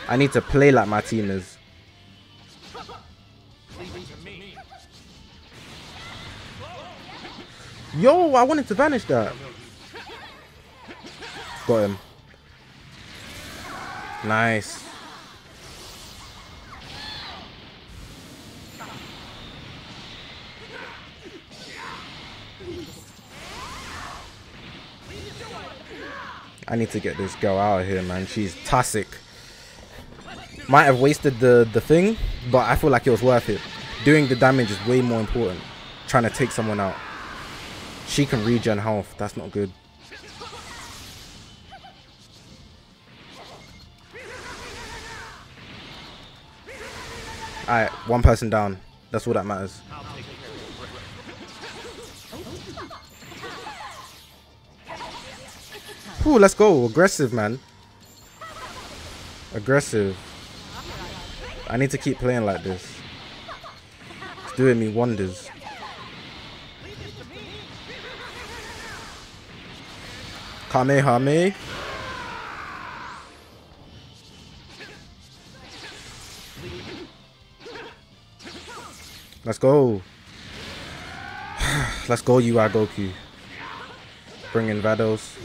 I need to play like my team is. Yo, I wanted to vanish that. Got him. Nice. I need to get this girl out of here, man. She's toxic. Might have wasted the, the thing, but I feel like it was worth it. Doing the damage is way more important. Trying to take someone out. She can regen health. That's not good. Alright, one person down. That's all that matters. Ooh, let's go. Aggressive, man. Aggressive. I need to keep playing like this. It's doing me wonders. Kamehame. Let's go. Let's go, UI Goku. Bring in Vados.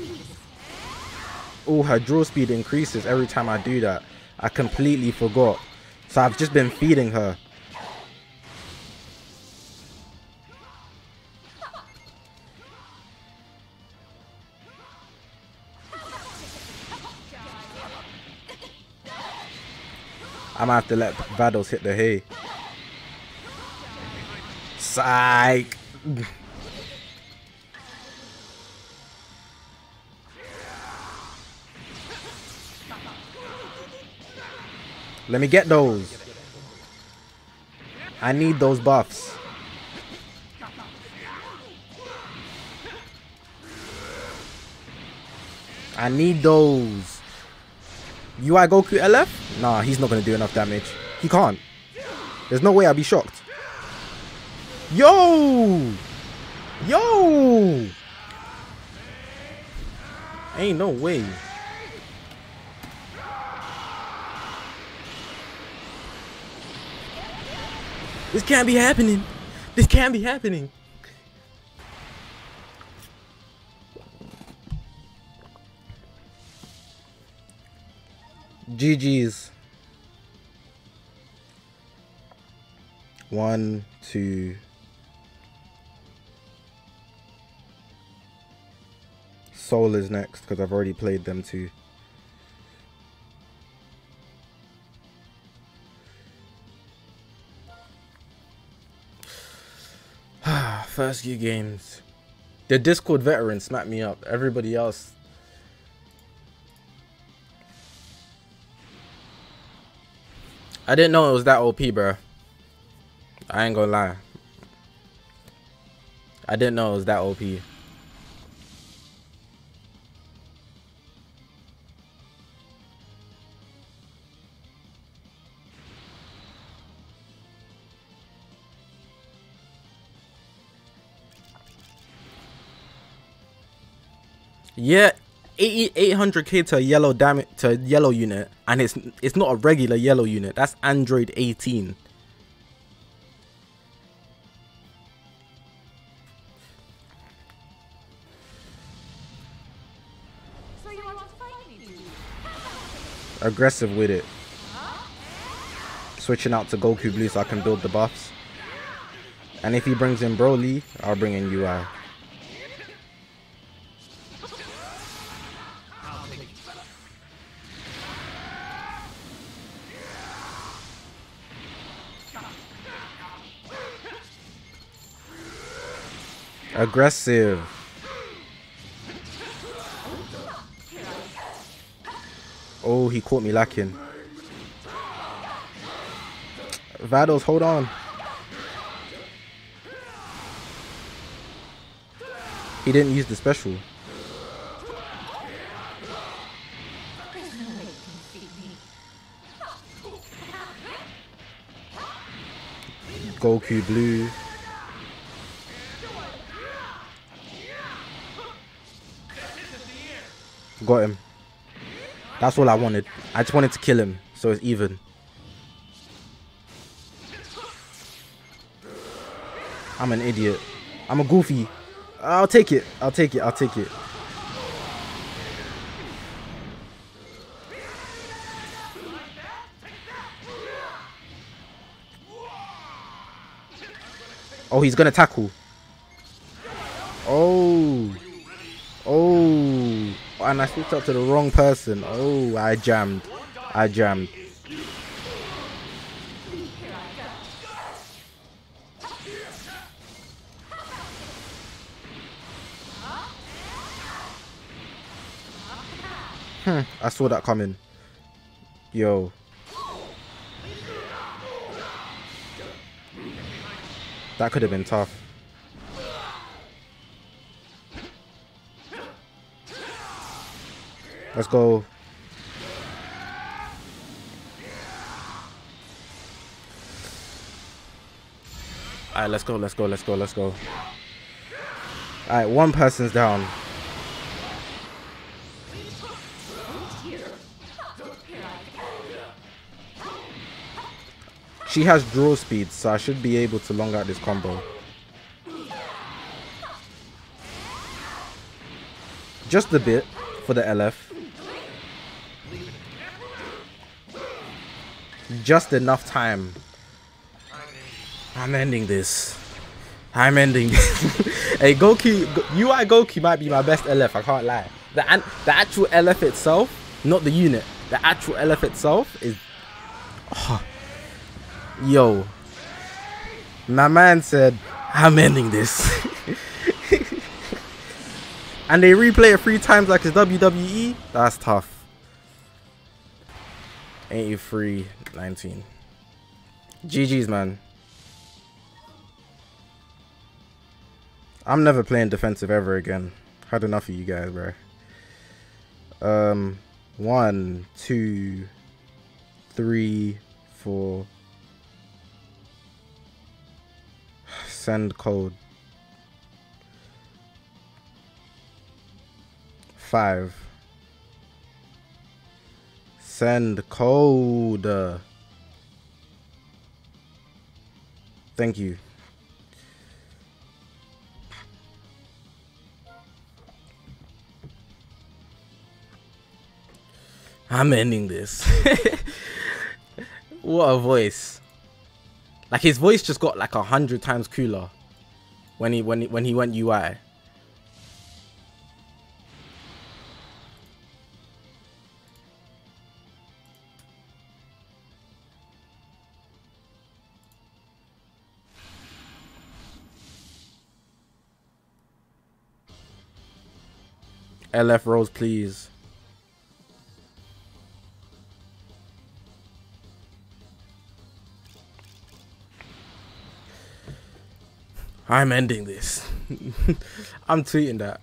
Oh, her draw speed increases every time I do that. I completely forgot. So I've just been feeding her. I'm gonna have to let Vados hit the hay. Psych. Let me get those. I need those buffs. I need those. UI Goku LF? Nah, he's not going to do enough damage. He can't. There's no way I'd be shocked. Yo! Yo! Ain't no way. This can't be happening. This can't be happening. GG's. One, two. Soul is next because I've already played them too. First few games. The Discord veteran smacked me up. Everybody else I didn't know it was that OP, bro. I ain't gonna lie. I didn't know it was that OP. Yeah, 800k to a yellow damage to yellow unit, and it's it's not a regular yellow unit. That's Android 18. Aggressive with it. Switching out to Goku Blue so I can build the buffs. And if he brings in Broly, I'll bring in UI. Aggressive. Oh, he caught me lacking. Vados, hold on. He didn't use the special. Goku Blue. Got him. That's all I wanted. I just wanted to kill him, so it's even. I'm an idiot. I'm a goofy. I'll take it. I'll take it. I'll take it. Oh, he's gonna tackle. I switched up to the wrong person. Oh, I jammed. I jammed. Hmm, I saw that coming. Yo. That could have been tough. Let's go. Alright, let's go, let's go, let's go, let's go. Alright, one person's down. She has draw speed, so I should be able to long out this combo. Just a bit for the LF. Just enough time. I'm ending this. I'm ending this. hey, Goku, UI Goku might be my best LF, I can't lie. The, the actual LF itself, not the unit, the actual LF itself is... Oh, yo. My man said, I'm ending this. and they replay it three times like it's WWE? That's tough. 83 19. GG's, man. I'm never playing defensive ever again. Had enough of you guys, bro. Um, one, two, three, four. Send code. Five. Send code. Thank you. I'm ending this. what a voice. Like his voice just got like a hundred times cooler when he when he, when he went UI. LF Rose, please. I'm ending this. I'm tweeting that.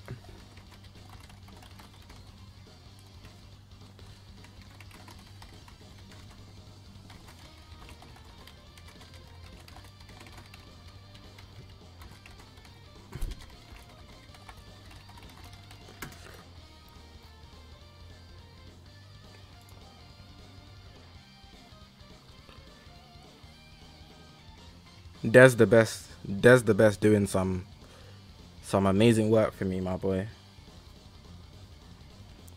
Des the best. Des the best doing some some amazing work for me, my boy.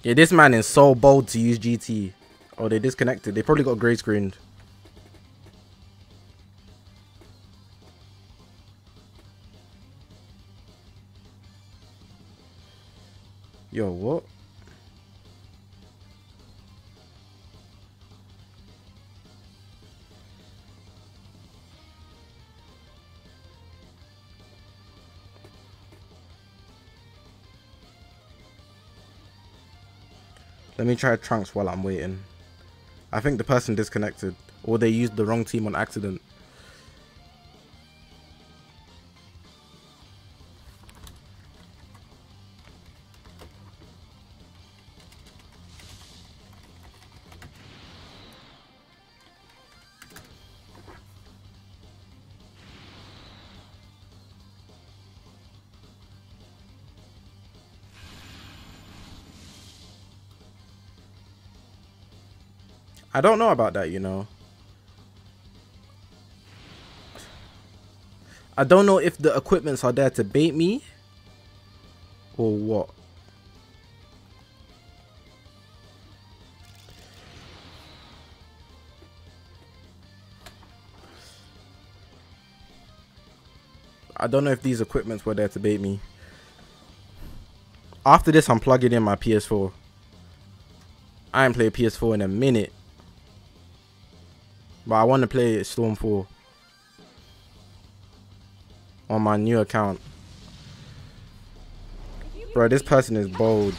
Yeah, this man is so bold to use GT. Oh, they disconnected. They probably got grey screened. Yo, what? Let me try Trunks while I'm waiting. I think the person disconnected. Or they used the wrong team on accident. I don't know about that, you know. I don't know if the equipments are there to bait me or what. I don't know if these equipments were there to bait me. After this, I'm plugging in my PS4. I ain't played PS4 in a minute. But I want to play Storm 4 on my new account. Bro, this person is bold.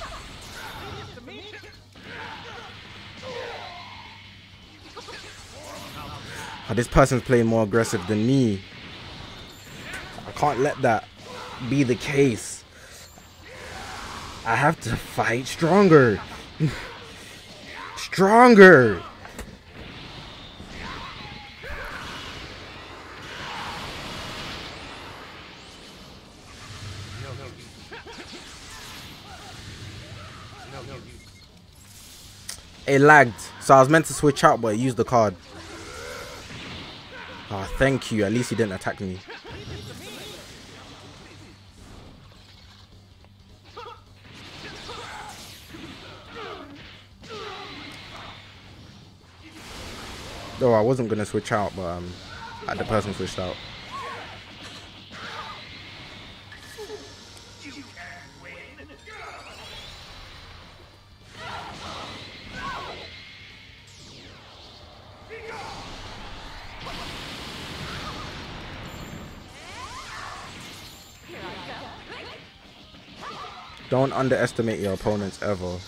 Oh, this person's playing more aggressive than me. I can't let that be the case. I have to fight stronger. stronger. It lagged. So I was meant to switch out, but it used the card. Oh, thank you. At least he didn't attack me. Though I wasn't going to switch out, but um, the person switched out. Don't underestimate your opponents ever.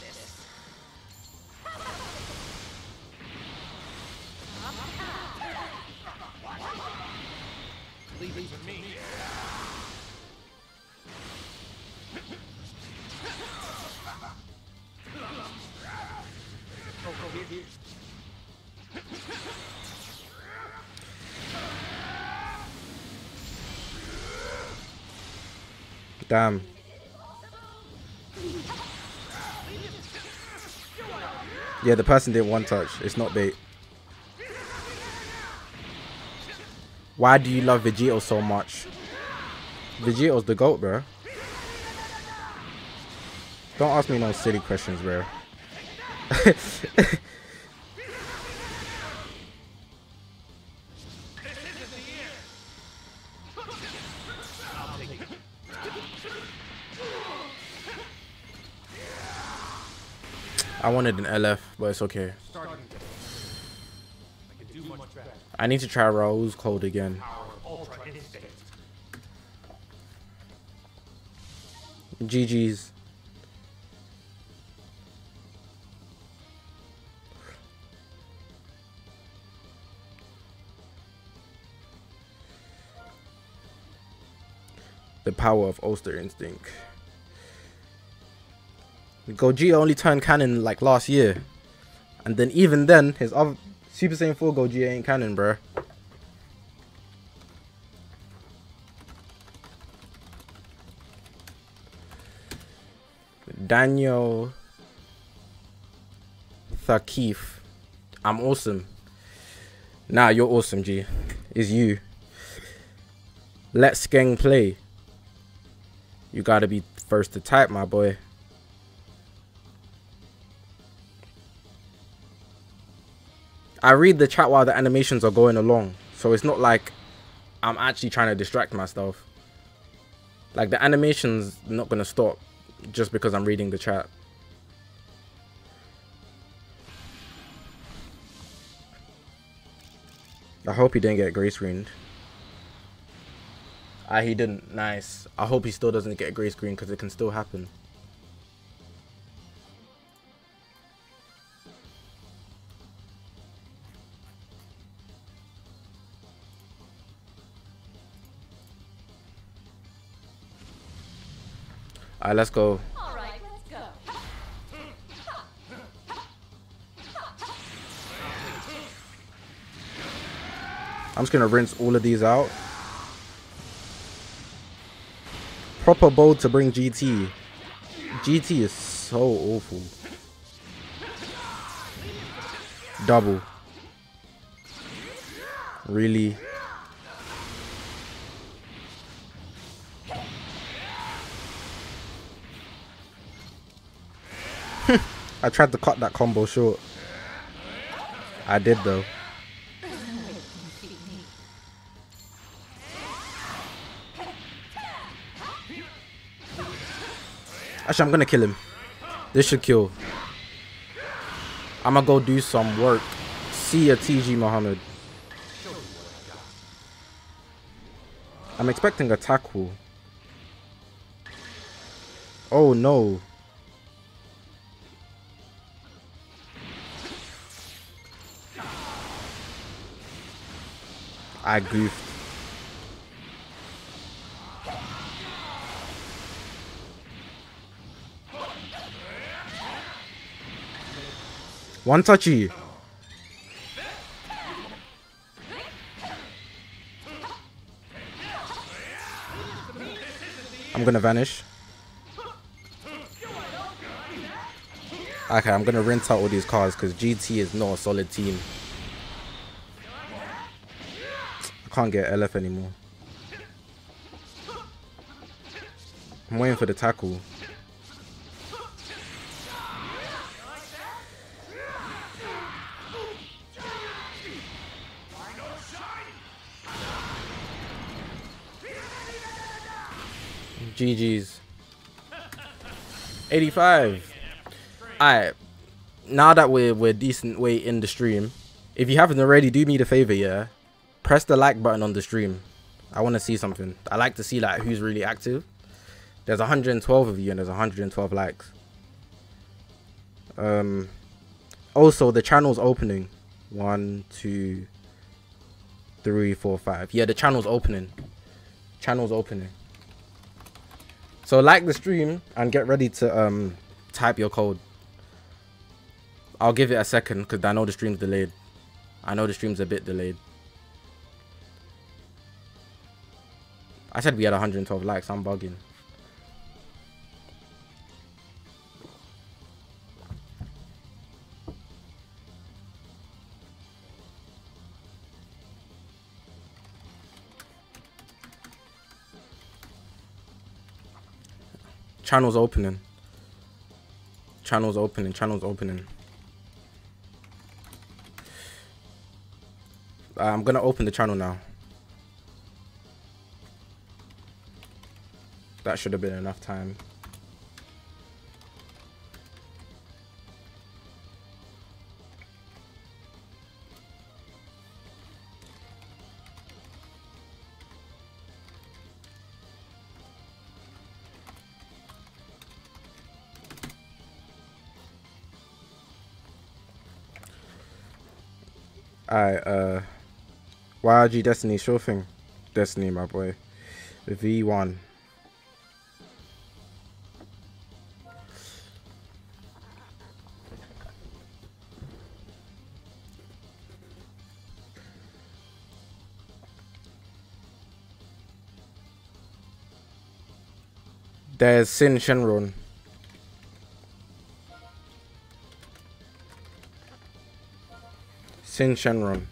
Damn. Yeah, the person did one touch. It's not bait. Why do you love Vegito so much? Vegito's the GOAT, bro. Don't ask me no silly questions, bro. I wanted an LF, but it's okay. I need to try Rose Cold again. GG's. The power of Ultra Instinct. Gogeta only turned canon like last year. And then even then, his other Super Saiyan 4 Gogeta ain't canon, bro. Daniel Thakif. I'm awesome. Nah, you're awesome, G. Is you. Let's gang play. You gotta be first to type, my boy. I read the chat while the animations are going along. So it's not like I'm actually trying to distract myself. Like the animation's not gonna stop just because I'm reading the chat. I hope he didn't get gray screened. Ah, he didn't. Nice. I hope he still doesn't get gray screen because it can still happen. Alright, let's go. I'm just gonna rinse all of these out. Proper bold to bring GT. GT is so awful. Double. Really? I tried to cut that combo short. I did though. Actually, I'm gonna kill him. This should kill. I'm gonna go do some work. See a TG Muhammad. I'm expecting a tackle. Oh no. I goofed. One touchy. I'm gonna vanish. Okay, I'm gonna rinse out all these cars because GT is not a solid team. I can't get LF anymore. I'm waiting for the tackle. GG's. 85. Alright. Now that we're we're decent way in the stream, if you haven't already, do me the favor, yeah. Press the like button on the stream. I want to see something. I like to see like who's really active. There's 112 of you and there's 112 likes. Um. Also, the channel's opening. One, two, three, four, five. Yeah, the channel's opening. Channel's opening. So like the stream and get ready to um type your code. I'll give it a second because I know the stream's delayed. I know the stream's a bit delayed. I said we had 112 likes. I'm bugging. Channel's opening. Channel's opening. Channel's opening. Uh, I'm gonna open the channel now. That should have been enough time. Alright, uh YRG Destiny, sure thing. Destiny, my boy. V1. There's Syn Shenron. Syn Shenron.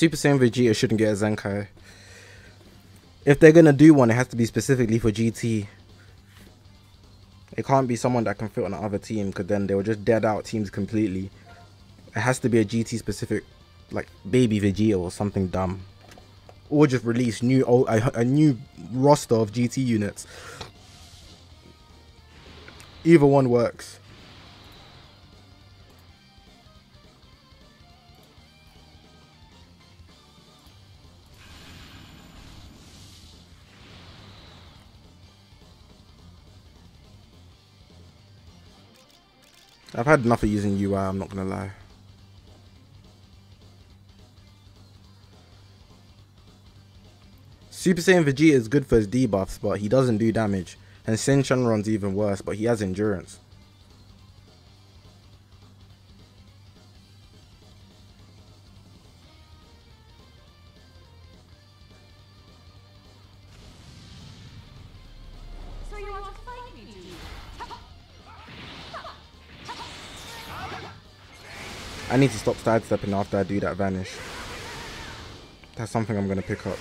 Super Saiyan Vegeta shouldn't get a Zenkai. If they're gonna do one, it has to be specifically for GT. It can't be someone that can fit on another team, because then they will just dead out teams completely. It has to be a GT specific, like Baby Vegeta or something dumb, or just release new a, a new roster of GT units. Either one works. I've had enough of using UI, I'm not gonna lie. Super Saiyan Vegeta is good for his debuffs, but he doesn't do damage. And Sin runs even worse, but he has endurance. Need to stop sidestepping after I do that vanish. That's something I'm going to pick up.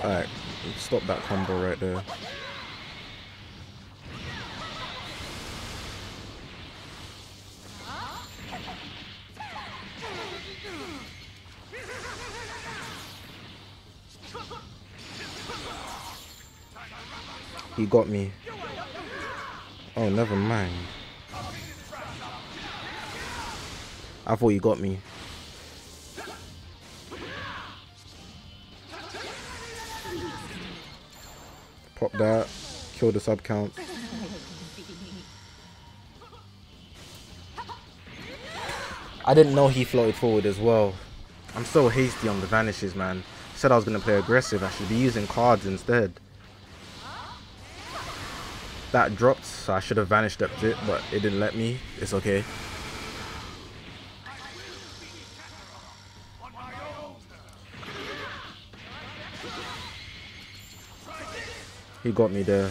Alright, stop that combo right there. He got me. Oh, never mind. I thought you got me. Pop that. Kill the sub count. I didn't know he floated forward as well. I'm so hasty on the vanishes, man. Said I was going to play aggressive. I should be using cards instead that dropped, so I should have vanished up it, but it didn't let me. It's okay. He got me there.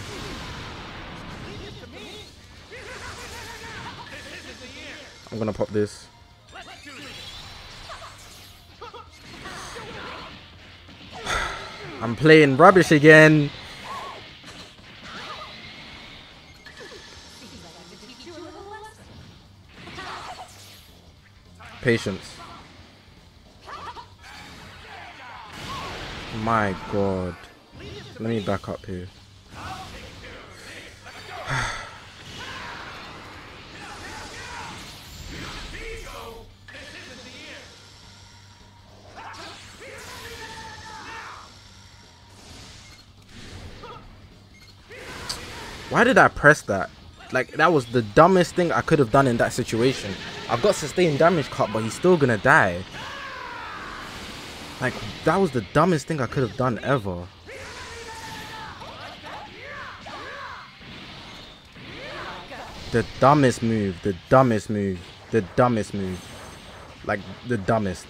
I'm gonna pop this. I'm playing rubbish again. Patience. My god. Let me back up here. Why did I press that? Like, that was the dumbest thing I could have done in that situation. I've got sustained damage cut, but he's still gonna die. Like, that was the dumbest thing I could have done ever. The dumbest move, the dumbest move, the dumbest move. Like, the dumbest.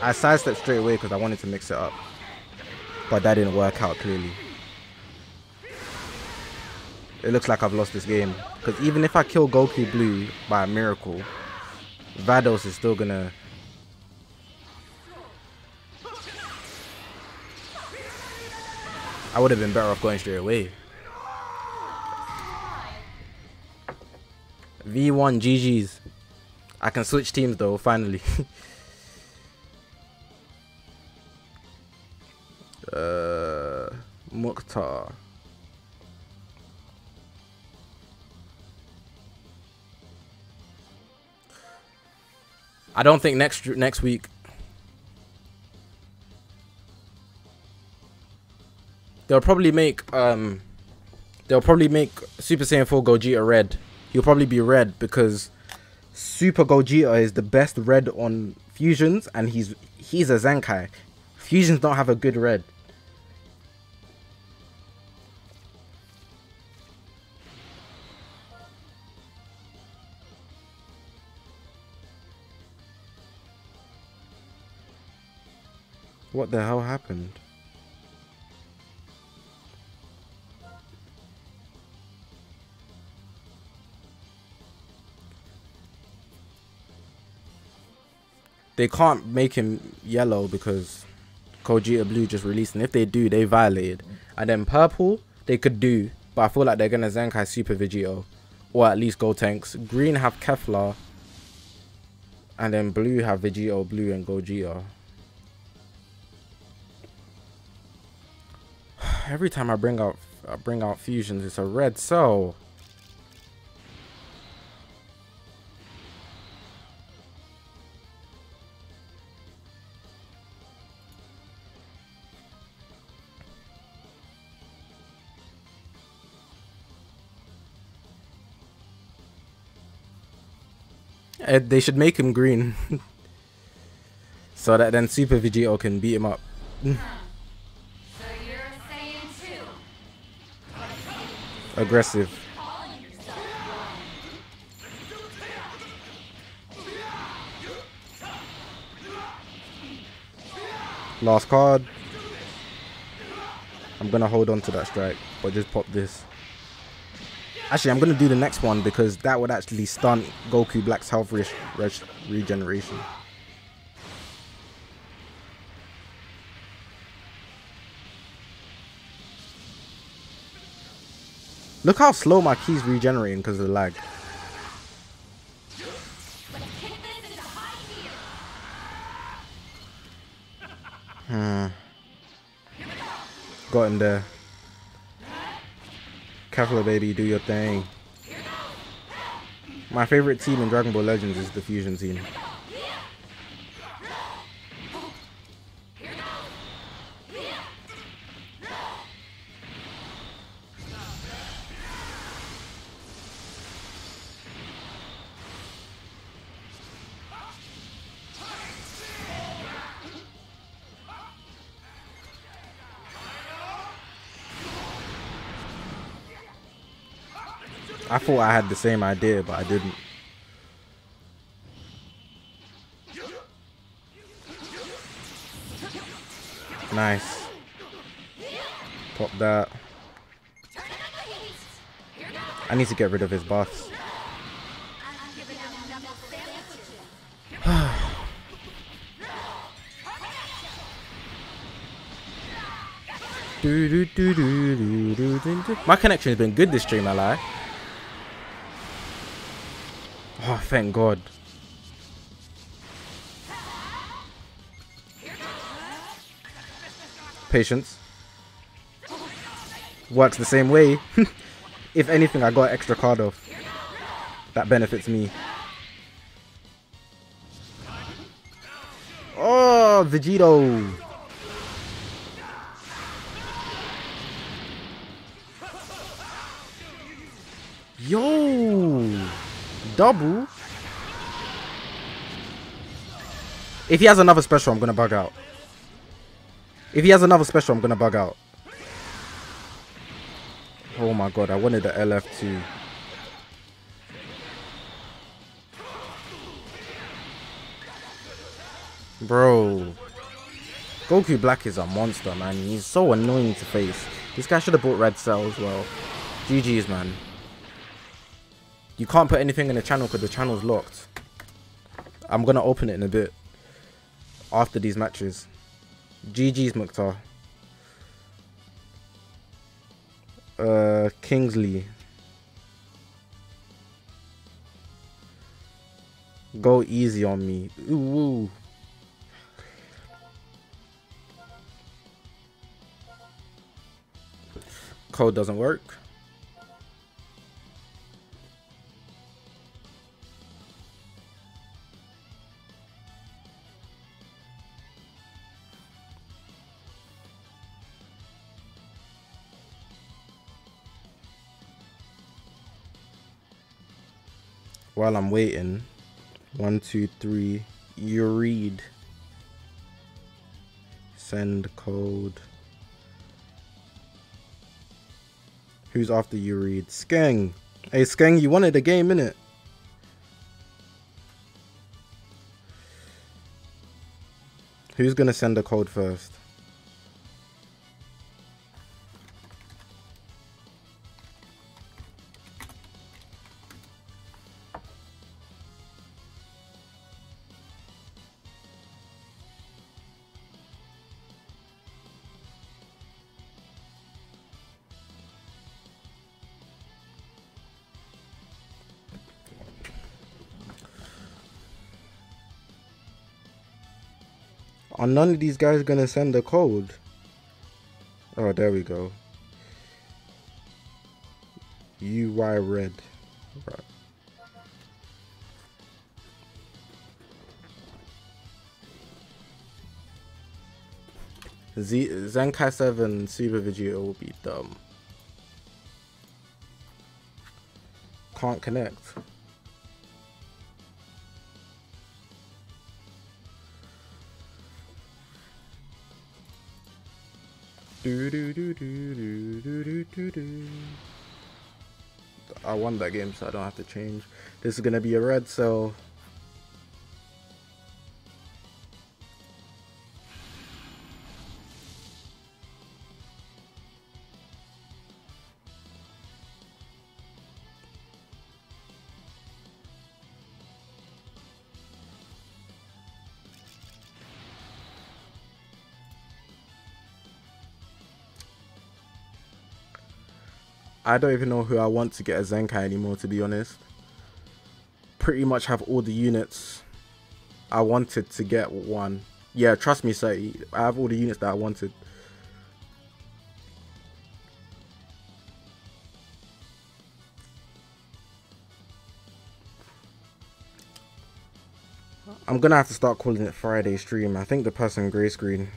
I sidestepped straight away because I wanted to mix it up. But that didn't work out clearly. It looks like I've lost this game. Because even if I kill Goku Blue by a miracle, Vados is still gonna... I would have been better off going straight away. V1 GG's. I can switch teams though, finally. Uh, Mukhtar. I don't think next next week. They'll probably make um they'll probably make Super Saiyan 4 Gogeta red. He'll probably be red because Super Gogeta is the best red on fusions and he's he's a Zenkai. Fusions don't have a good red. What the hell happened? They can't make him yellow because Gogeta Blue just released. And if they do, they violated. And then purple, they could do. But I feel like they're going to Zenkai Super Vegito. Or at least Gold Gotenks. Green have Kefla. And then blue have Vegito, Blue, and Gogeta. Every time I bring out bring out fusions, it's a red cell. Uh, they should make him green. so that then Super Vegito can beat him up. Aggressive. Last card. I'm gonna hold on to that strike, but just pop this. Actually, I'm going to do the next one because that would actually stunt Goku Black's health re regeneration. Look how slow my key's regenerating because of the lag. Hmm. Got in there. Careful, baby, do your thing. My favorite team in Dragon Ball Legends is the Fusion team. Thought I had the same idea, but I didn't. Nice. Pop that. I need to get rid of his buffs. My connection has been good this stream, I lie. Oh, thank God. Patience. Works the same way. if anything, I got extra card off. That benefits me. Oh, Vegito. Double. If he has another special, I'm going to bug out. If he has another special, I'm going to bug out. Oh my god, I wanted the LF2. Bro. Goku Black is a monster, man. He's so annoying to face. This guy should have bought Red Cell as well. GG's, man. You can't put anything in the channel because the channel's locked. I'm going to open it in a bit. After these matches. GG's Mukhtar. Uh, Kingsley. Go easy on me. Ooh. code doesn't work. While I'm waiting, one, two, three, you read. Send code. Who's after you read? Skeng. Hey Skeng, you wanted a game, innit? Who's gonna send the code first? Are none of these guys are gonna send a code? Oh, there we go. UI red. Right. Z Zenkai 7 Super Vegeta will be dumb. Can't connect. Do do do do do do do do I won that game, so I don't have to change. This is gonna be a red, so I don't even know who I want to get a Zenkai anymore, to be honest. Pretty much have all the units I wanted to get one. Yeah, trust me, sir. I have all the units that I wanted. I'm gonna have to start calling it Friday stream. I think the person grey screen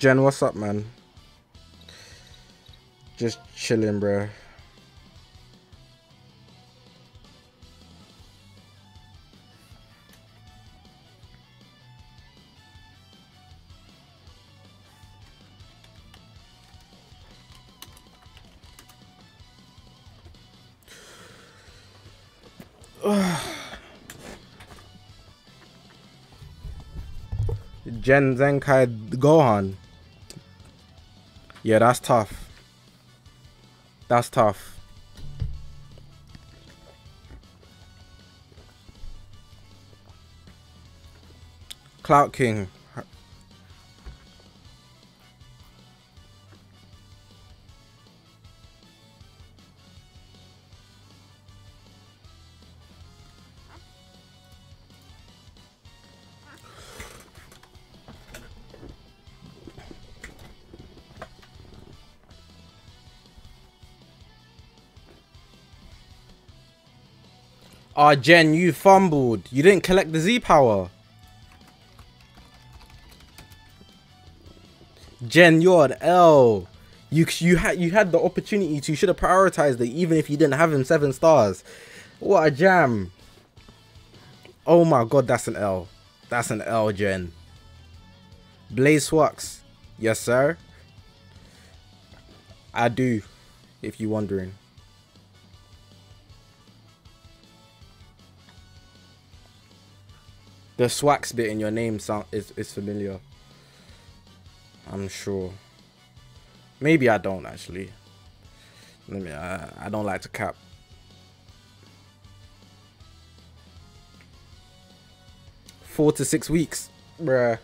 Jen, what's up, man? Just chilling, bro. Gen Zenkai Gohan. Yeah, that's tough. That's tough. Clout King. Ah, Jen, you fumbled. You didn't collect the Z power. Jen, you're an L. You you had you had the opportunity to. You should have prioritized it, even if you didn't have him seven stars. What a jam! Oh my god, that's an L. That's an L, Jen. Blaze Swax. Yes, sir. I do, if you're wondering. The Swax bit in your name sound is, is familiar. I'm sure. Maybe I don't actually. Let me. I, I don't like to cap. Four to six weeks, bruh.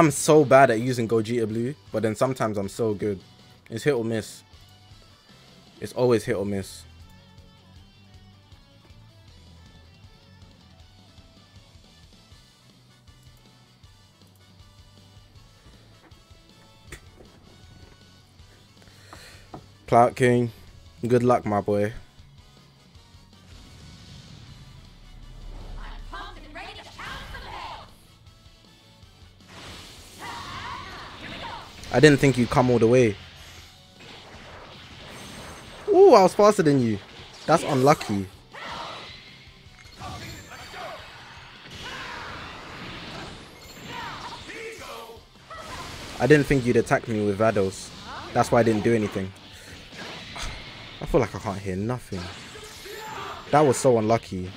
I'm so bad at using Gogeta Blue, but then sometimes I'm so good. It's hit or miss. It's always hit or miss. Clout King, good luck, my boy. I didn't think you'd come all the way. Ooh, I was faster than you. That's unlucky. I didn't think you'd attack me with Vados. That's why I didn't do anything. I feel like I can't hear nothing. That was so unlucky.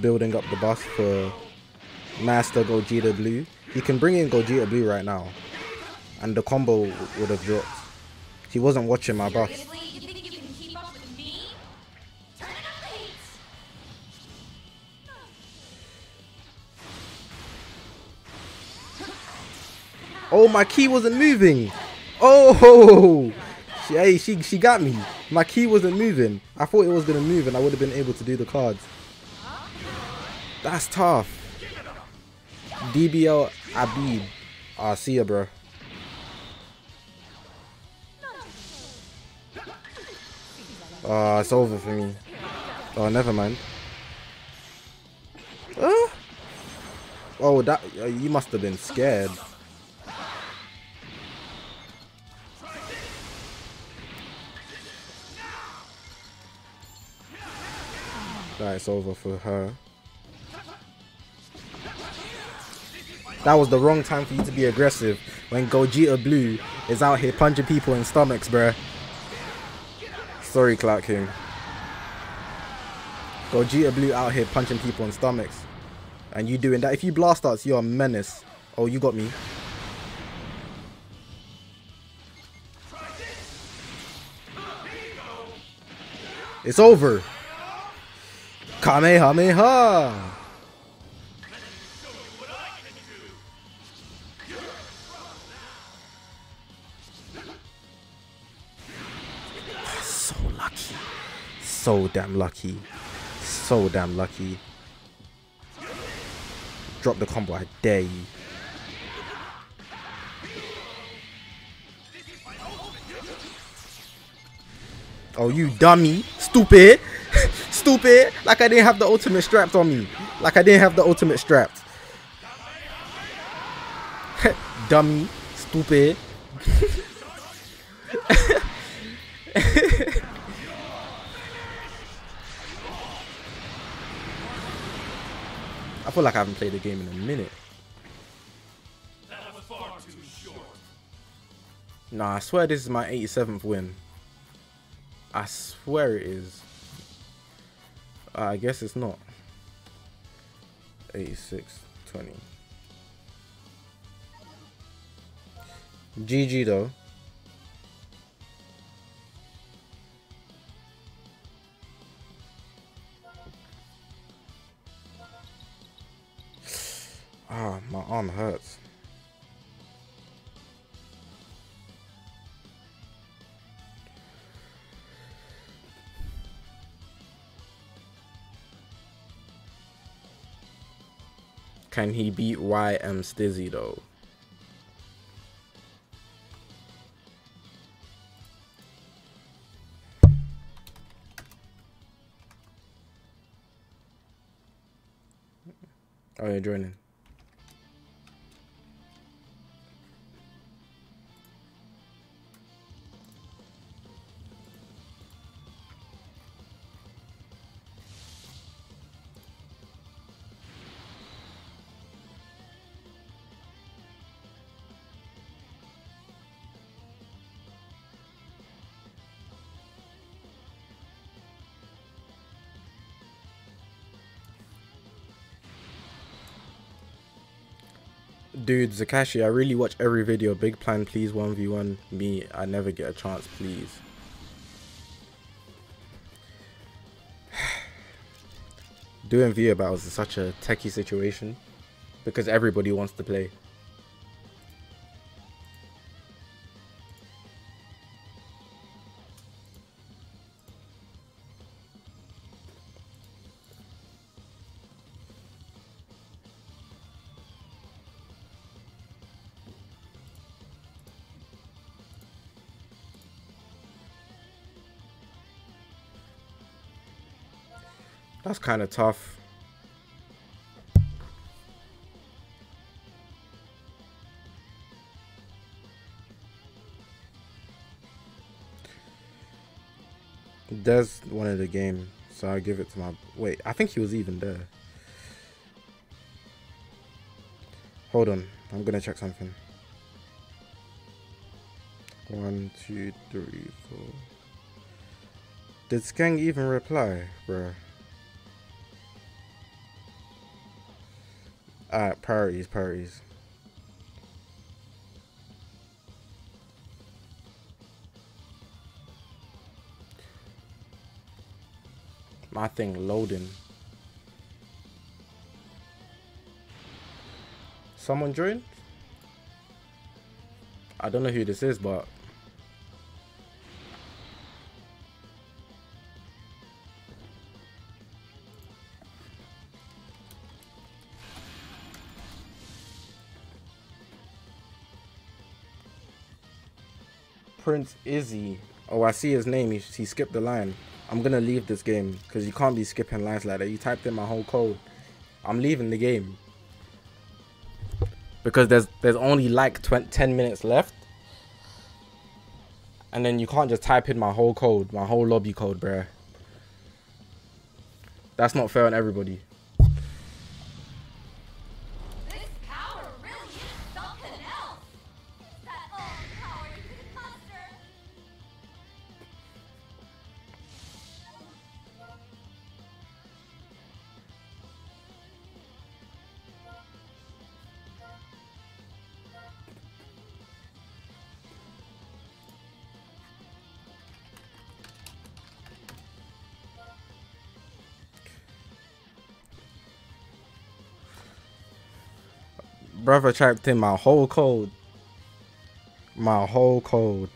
Building up the bus for Master Gogeta Blue. He can bring in Gogeta Blue right now. And the combo would have dropped. He wasn't watching my buff. Oh, my key wasn't moving. Oh, she, hey, she, she got me. My key wasn't moving. I thought it was going to move and I would have been able to do the cards. That's tough. DBL Abib. Ah, see ya, bro. Oh, it's over for me. Oh, never mind. Uh? Oh, that uh, you must have been scared. That's over for her. That was the wrong time for you to be aggressive when Gogeta Blue is out here punching people in stomachs, bruh. Sorry, Clark King. Gogeta Blue out here punching people in stomachs. And you doing that. If you blast us, you're a menace. Oh, you got me. It's over. Kamehameha. So damn lucky. So damn lucky. Drop the combo, I dare you. Oh, you dummy. Stupid. Stupid. Like I didn't have the ultimate strapped on me. Like I didn't have the ultimate strapped. dummy. Stupid. feel like I haven't played the game in a minute. Nah, I swear this is my 87th win. I swear it is. Uh, I guess it's not. 86, 20. GG though. Ah, my arm hurts. Can he beat YM Stizzy though? Oh, you're joining. Dude, Zakashi, I really watch every video. Big plan, please 1v1 me. I never get a chance, please. Doing via battles is such a techie situation because everybody wants to play. Kind of tough. Des wanted the game, so I give it to my. Wait, I think he was even there. Hold on, I'm gonna check something. One, two, three, four. Did Skeng even reply, bruh? Alright, priorities, priorities. My thing loading. Someone joined? I don't know who this is, but Prince Izzy. Oh, I see his name. He, he skipped the line. I'm gonna leave this game because you can't be skipping lines like that. You typed in my whole code. I'm leaving the game because there's there's only like 20, 10 minutes left, and then you can't just type in my whole code, my whole lobby code, bruh. That's not fair on everybody. Brother trapped in my whole code. My whole code.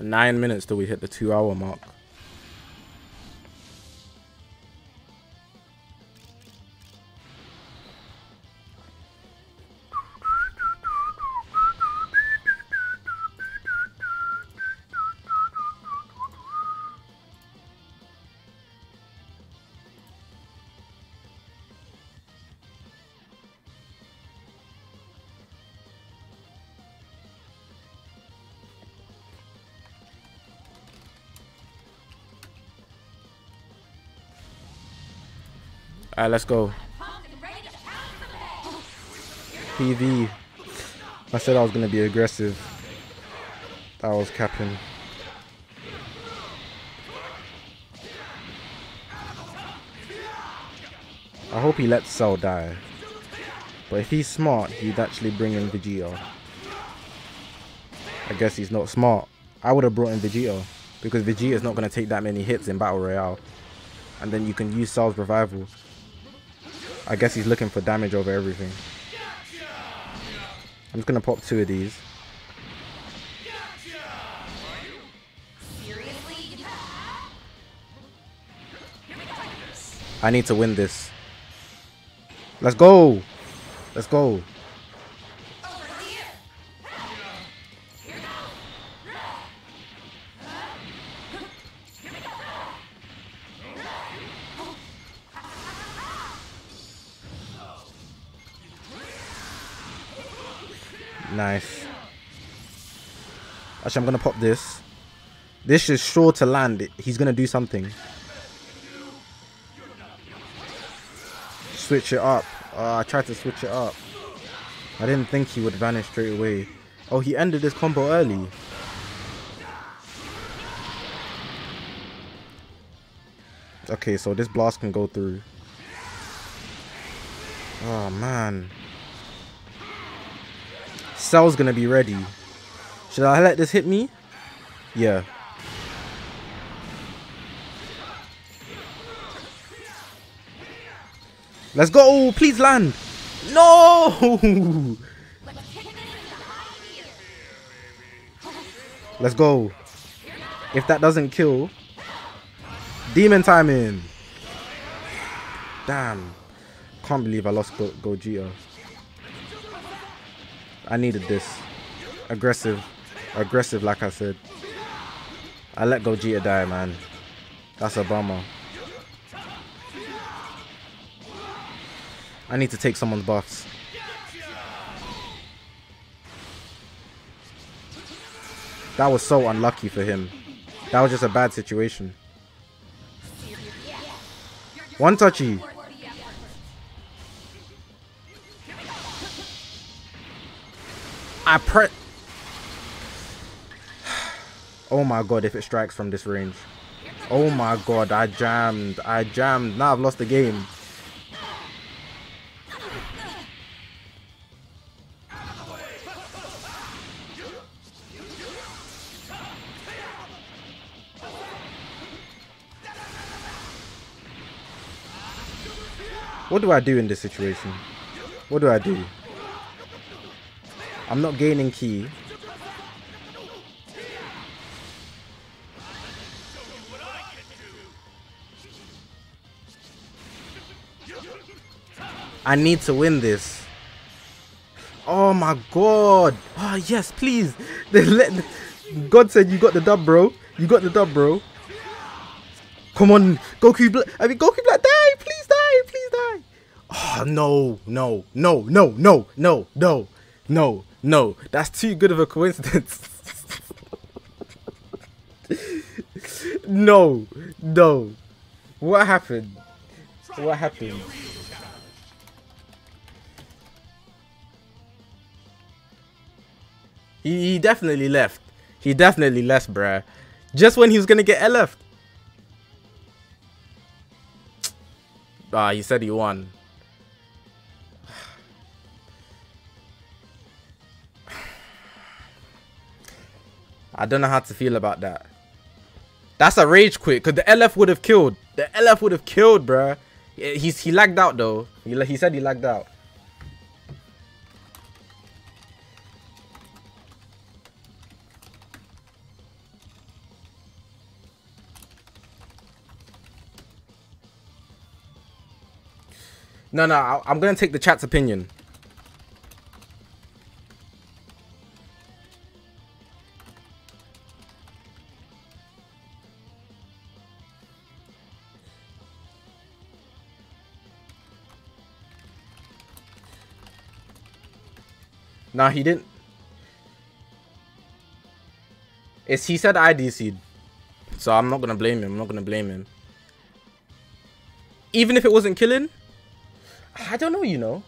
nine minutes till we hit the two hour mark. Alright, let's go. PV. I said I was going to be aggressive. That was capping. I hope he lets Cell die. But if he's smart, he'd actually bring in Vegeta. I guess he's not smart. I would have brought in Vegeta. Because Vegeta's not going to take that many hits in Battle Royale. And then you can use Cell's Revival. I guess he's looking for damage over everything. I'm just gonna pop two of these. I need to win this. Let's go. Let's go. Actually, I'm going to pop this. This is sure to land. He's going to do something. Switch it up. Uh, I tried to switch it up. I didn't think he would vanish straight away. Oh, he ended his combo early. Okay, so this blast can go through. Oh, man. Cell's gonna be ready. Should I let this hit me? Yeah. Let's go! Please land! No! Let's go. If that doesn't kill, demon timing. Damn. Can't believe I lost Go Gogeta. I needed this. Aggressive. Aggressive, like I said. I let Gogeta die, man. That's a bummer. I need to take someone's buffs. That was so unlucky for him. That was just a bad situation. One touchy. I pre- Oh my god, if it strikes from this range. Oh my god, I jammed. I jammed. Now I've lost the game. What do I do in this situation? What do I do? I'm not gaining key. I need to win this. Oh my god. Oh yes, please. They let God said you got the dub, bro. You got the dub, bro. Come on, Goku Black. I mean, Goku Black, die, please die, please die. Oh no, no, no, no, no, no, no, no, no. That's too good of a coincidence. no, no. What happened? What happened? He, he definitely left. He definitely left, bruh. Just when he was gonna get left. Ah, he said he won. I don't know how to feel about that. That's a rage quit, because the LF would have killed. The LF would have killed, bruh. He's, he lagged out, though. He, he said he lagged out. No, no, I, I'm going to take the chat's opinion. Nah, he didn't. It's he said I DC'd. So I'm not gonna blame him. I'm not gonna blame him. Even if it wasn't killing, I don't know, you know.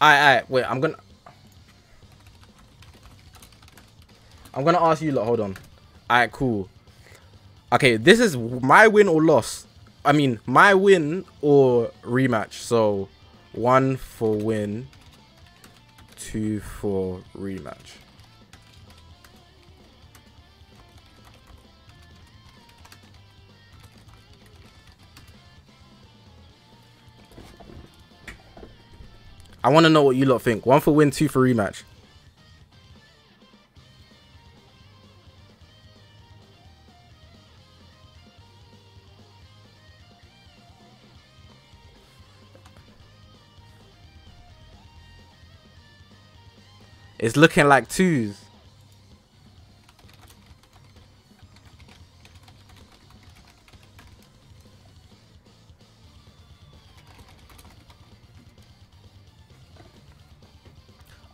Alright, alright, wait, I'm gonna... I'm gonna ask you, lot, hold on. Alright, cool. Okay, this is my win or loss. I mean, my win or rematch. So, one for win, two for rematch. I want to know what you lot think. One for win, two for rematch. It's looking like twos.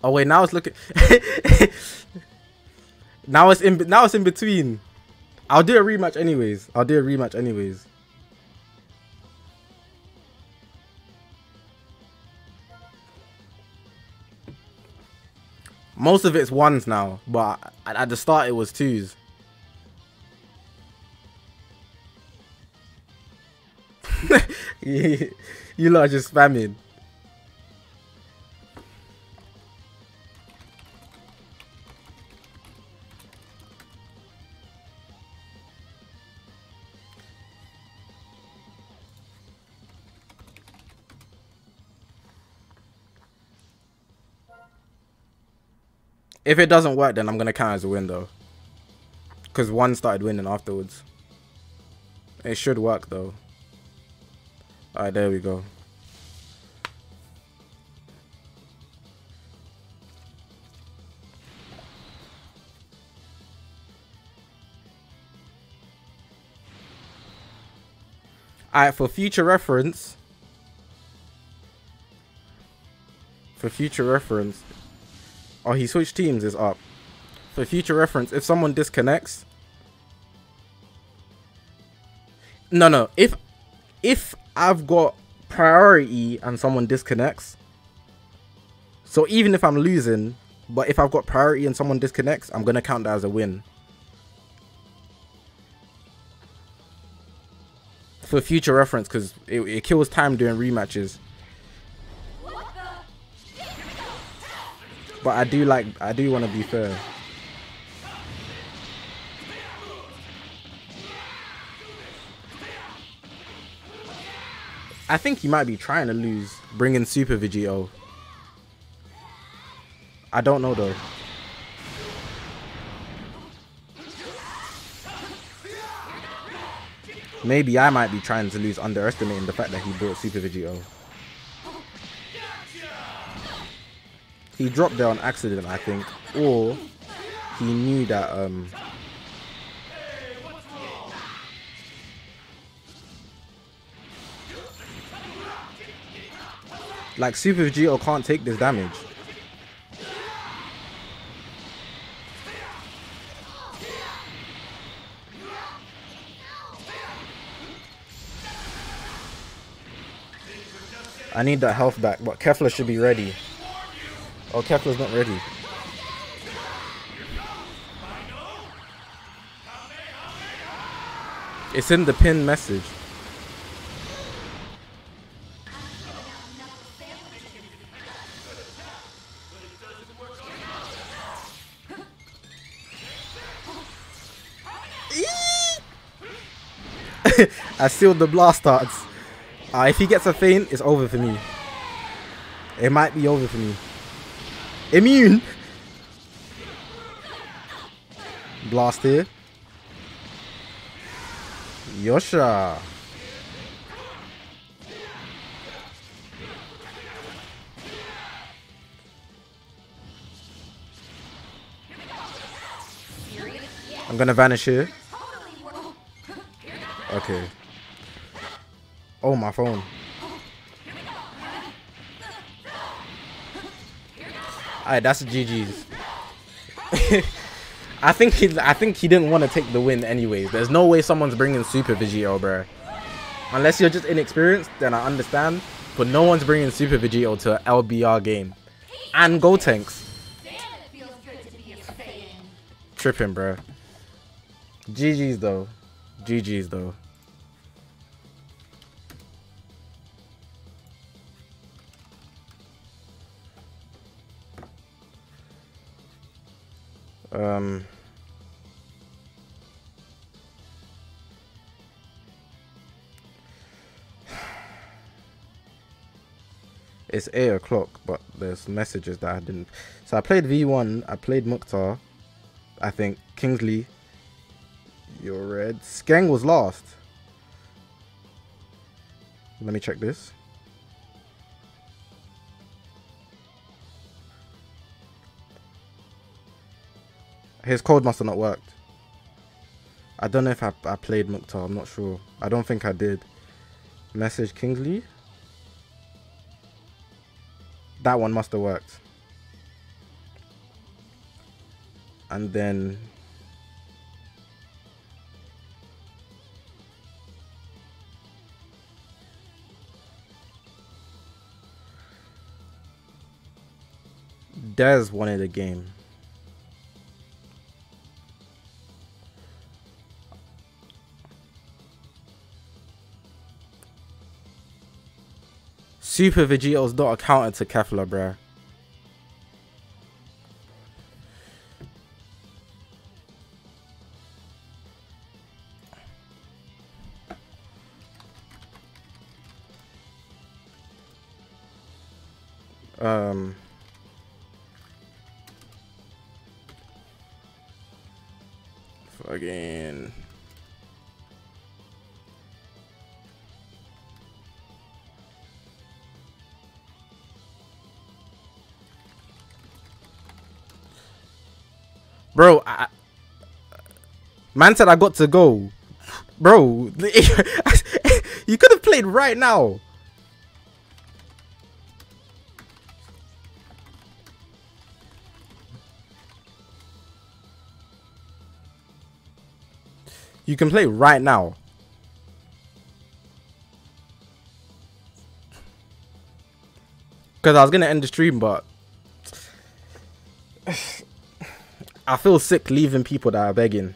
Oh wait, now it's looking. now it's in. Now it's in between. I'll do a rematch anyways. I'll do a rematch anyways. Most of it's ones now, but at the start it was twos. you, lot are just spamming. If it doesn't work, then I'm going to count as a win, though. Because one started winning afterwards. It should work, though. Alright, there we go. Alright, for future reference. For future reference, Oh, he switched teams is up. For future reference, if someone disconnects... No, no. If if I've got priority and someone disconnects... So even if I'm losing, but if I've got priority and someone disconnects, I'm going to count that as a win. For future reference, because it, it kills time during rematches. But I do like, I do want to be fair. I think he might be trying to lose, bringing Super Vegito. I don't know though. Maybe I might be trying to lose, underestimating the fact that he brought Super Vegito. He dropped there on accident, I think, or he knew that um like Super Vegito can't take this damage. I need that health back, but Kefla should be ready. Oh, Kefla's not ready. It's in the pin message. I sealed the blast starts. Uh, if he gets a feint, it's over for me. It might be over for me. Immune. Blast here. Yosha. I'm gonna vanish here. Okay. Oh, my phone. Alright, that's GG's. I think he, I think he didn't want to take the win anyways. There's no way someone's bringing Super Vegito, bro. Unless you're just inexperienced, then I understand. But no one's bringing Super Vegito to an LBR game. And Gotenks. Tripping, bro. GG's though. GG's though. Um, it's 8 o'clock, but there's messages that I didn't. So I played V1, I played Mukhtar, I think, Kingsley, you're red. Skeng was last. Let me check this. His code must have not worked. I don't know if I, I played Mukhtar. I'm not sure. I don't think I did. Message Kingsley. That one must have worked. And then... Des wanted a game. Super Vegito's not a counter to Kefla, bruh. Um... Fucking... Bro, I, man said I got to go. Bro, you could have played right now. You can play right now. Because I was going to end the stream, but... I feel sick leaving people that are begging.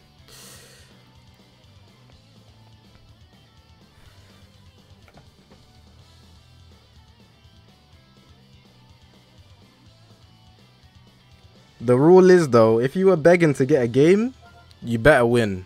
The rule is though, if you were begging to get a game, you better win.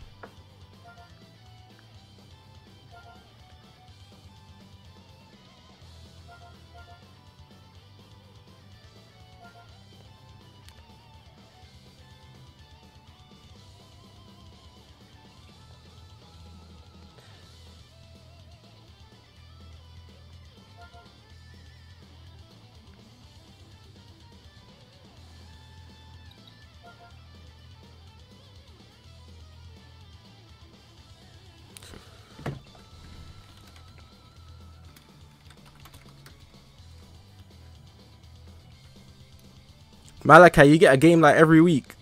Malachi, you get a game like every week.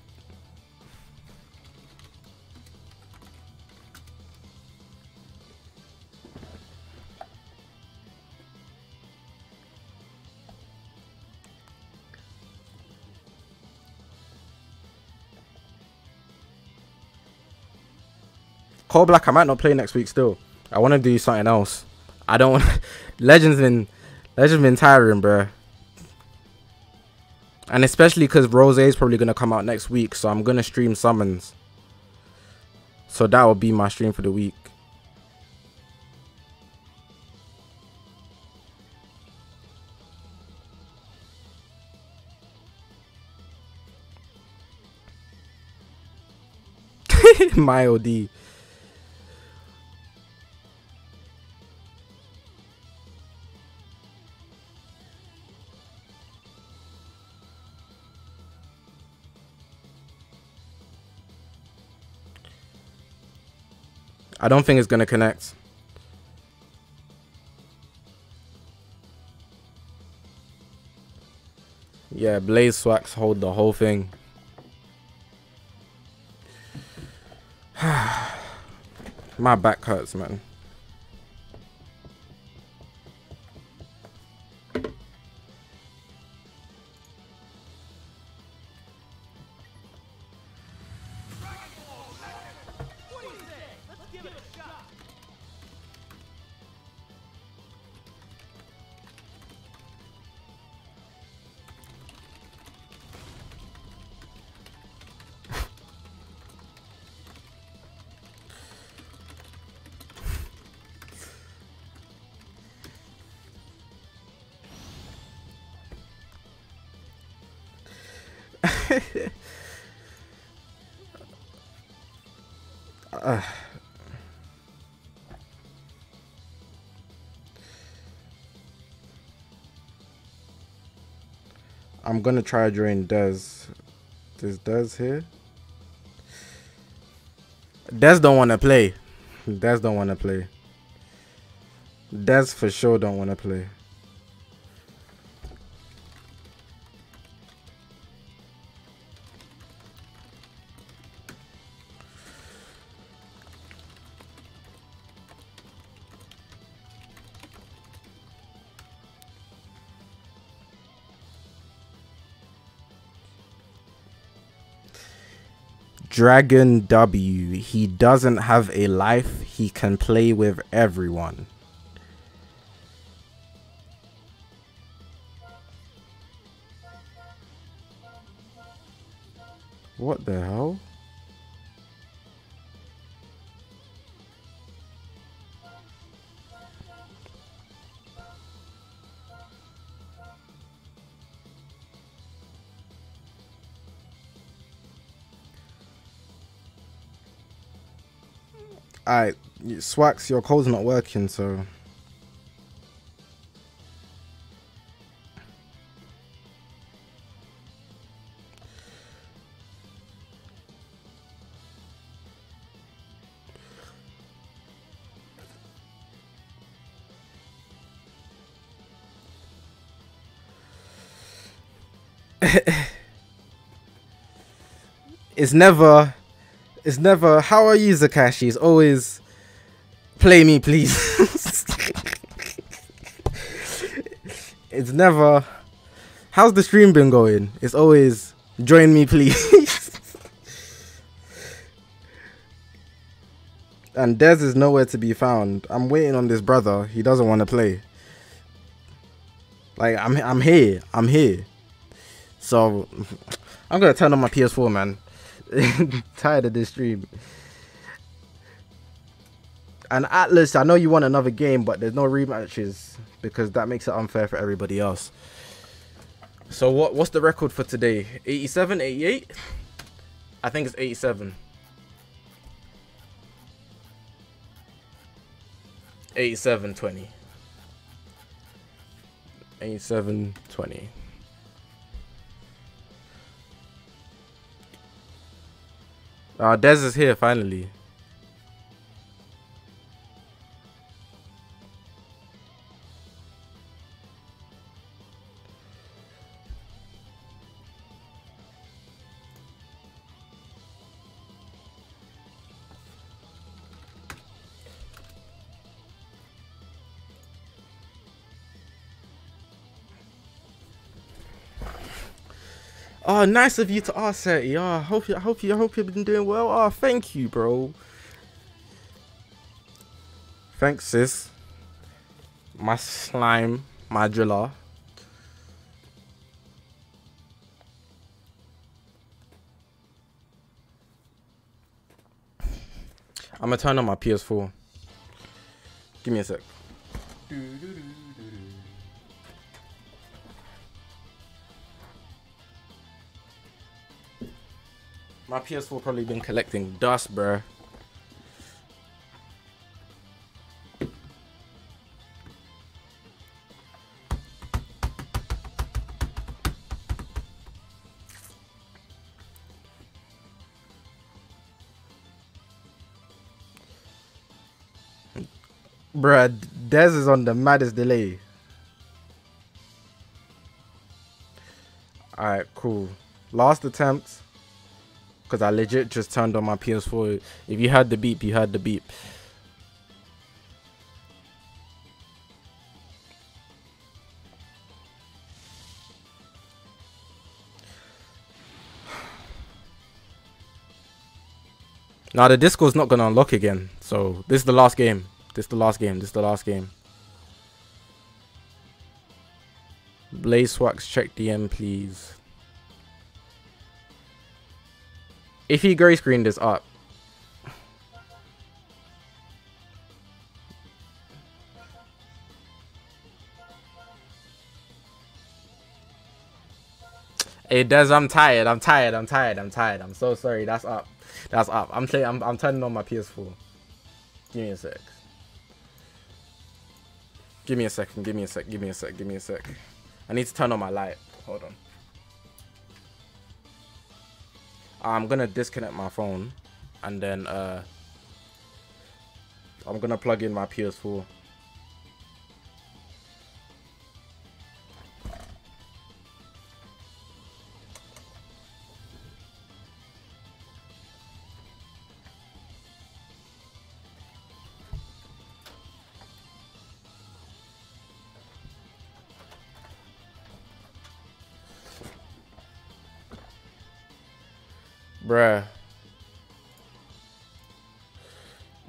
Call Black, I might not play next week still. I want to do something else. I don't want... Legends been... Legends been tiring, bruh. And especially because Rose is probably going to come out next week. So I'm going to stream summons. So that will be my stream for the week. my OD. I don't think it's going to connect. Yeah, Blaze Swax hold the whole thing. My back hurts, man. I'm gonna try join Des. Does Des here? Des don't wanna play. Des don't wanna play. Des for sure don't wanna play. Dragon W. He doesn't have a life. He can play with everyone. What the hell? Alright, Swax, your code's not working, so. it's never it's never how are you Zakashi? It's always play me please. it's never how's the stream been going? It's always join me please. and Dez is nowhere to be found. I'm waiting on this brother. He doesn't want to play. Like I'm I'm here. I'm here. So I'm gonna turn on my PS4, man. tired of this stream. And Atlas, I know you want another game, but there's no rematches because that makes it unfair for everybody else. So what what's the record for today? 87, 88? I think it's 87. 87 20. 87 20. Uh, Dez is here finally. Oh, nice of you to ask, Seti. Oh, I hope you, I hope you, I hope you've been doing well. Oh, thank you, bro. Thanks, sis. My slime, my driller. I'm gonna turn on my PS4. Give me a sec. My PS4 probably been collecting dust, bruh. Bruh, Dez is on the maddest delay. Alright, cool. Last attempt. Because I legit just turned on my PS4. If you had the beep, you had the beep. Now the Discord's not gonna unlock again. So this is the last game. This is the last game. This is the last game. Blaze Wax, check DM please. If he gray screened this up. It does. I'm tired. I'm tired. I'm tired. I'm tired. I'm so sorry. That's up. That's up. I'm saying I'm I'm turning on my PS4. Give me a sec. Give me a second. Give me a sec. Give me a sec. Give me a sec. I need to turn on my light. Hold on. I'm gonna disconnect my phone and then uh, I'm gonna plug in my PS4 Bruh.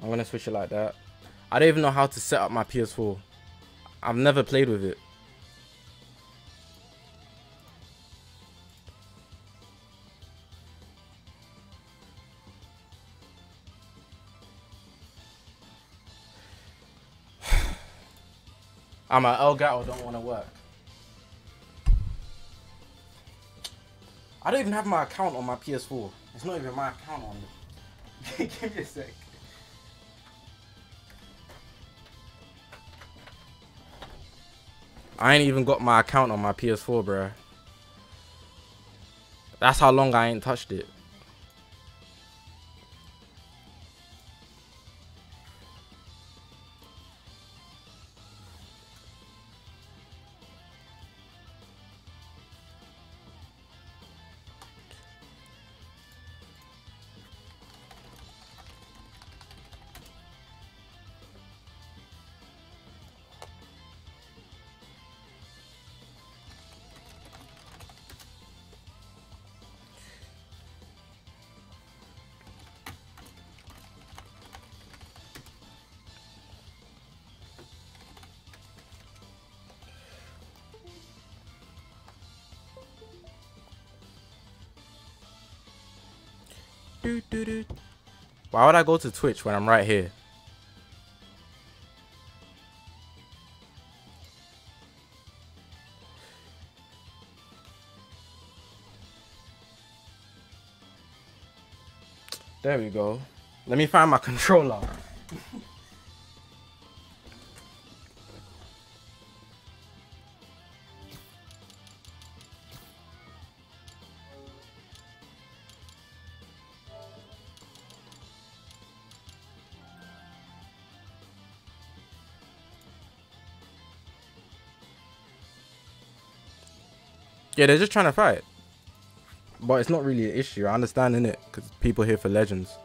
I'm gonna switch it like that. I don't even know how to set up my PS4. I've never played with it. I'm an Elgato don't want to work. I don't even have my account on my PS4. It's not even my account on it. Give me a sec. I ain't even got my account on my PS4, bruh. That's how long I ain't touched it. Why would I go to Twitch when I'm right here? There we go. Let me find my controller. Yeah, they're just trying to fight. But it's not really an issue. I understand, in it, Because people here for legends.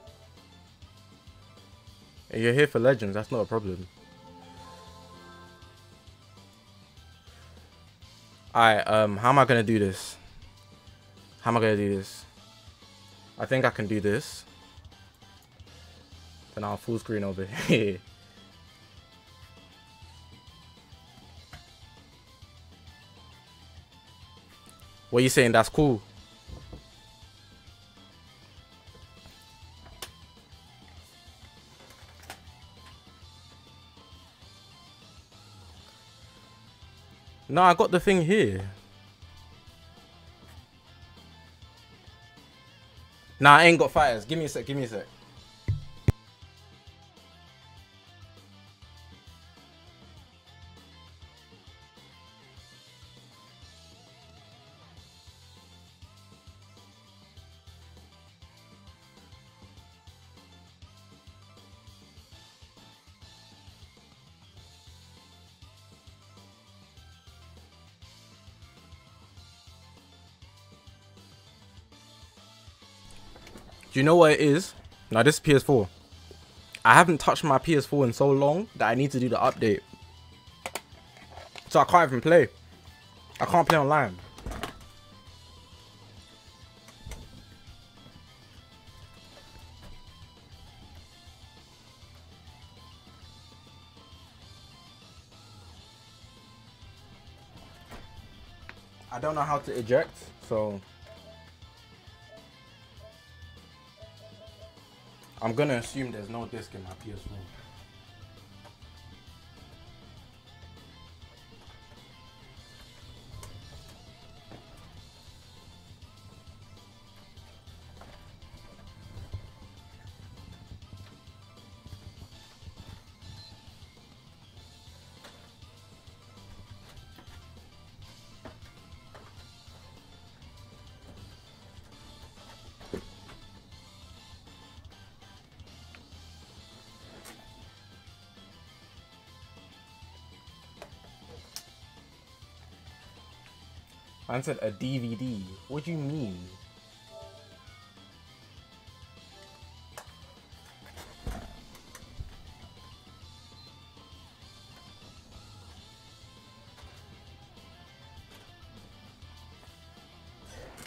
If you're here for legends, that's not a problem. Alright, um, how am I gonna do this? How am I gonna do this? I think I can do this. Then I'll full screen over here. What you saying? That's cool. No, I got the thing here. Nah, I ain't got fighters. Give me a sec, give me a sec. Do you know what it is? Now this is PS4. I haven't touched my PS4 in so long that I need to do the update. So I can't even play. I can't play online. I don't know how to eject, so I'm gonna assume there's no disc in my PS4. I said a DVD. What do you mean?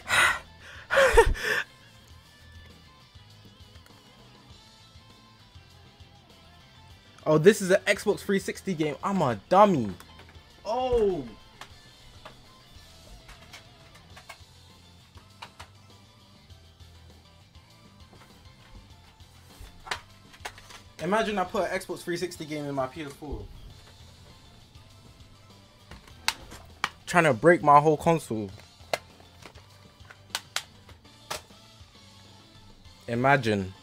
Oh, this is an Xbox 360 game. I'm a dummy. Oh. Imagine I put an Xbox 360 game in my PS4. Trying to break my whole console. Imagine.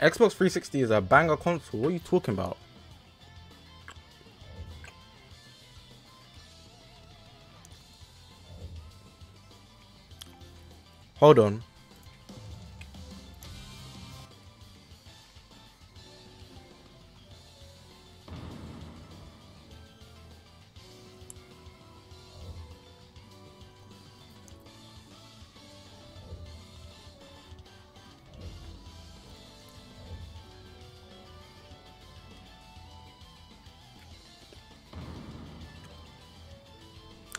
Xbox 360 is a banger console. What are you talking about? Hold on.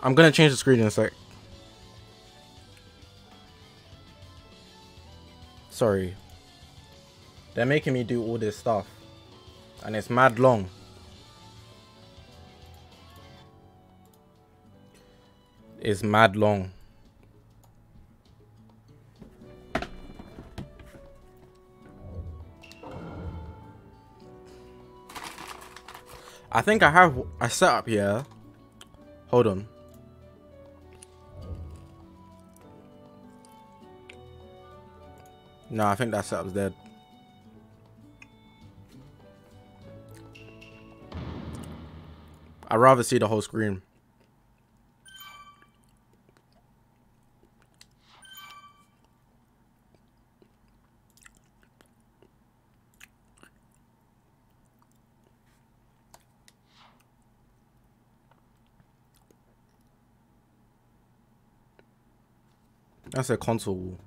I'm gonna change the screen in a sec. Sorry. They're making me do all this stuff. And it's mad long. It's mad long. I think I have a setup here. Hold on. No, I think that setup's dead. I'd rather see the whole screen. That's a console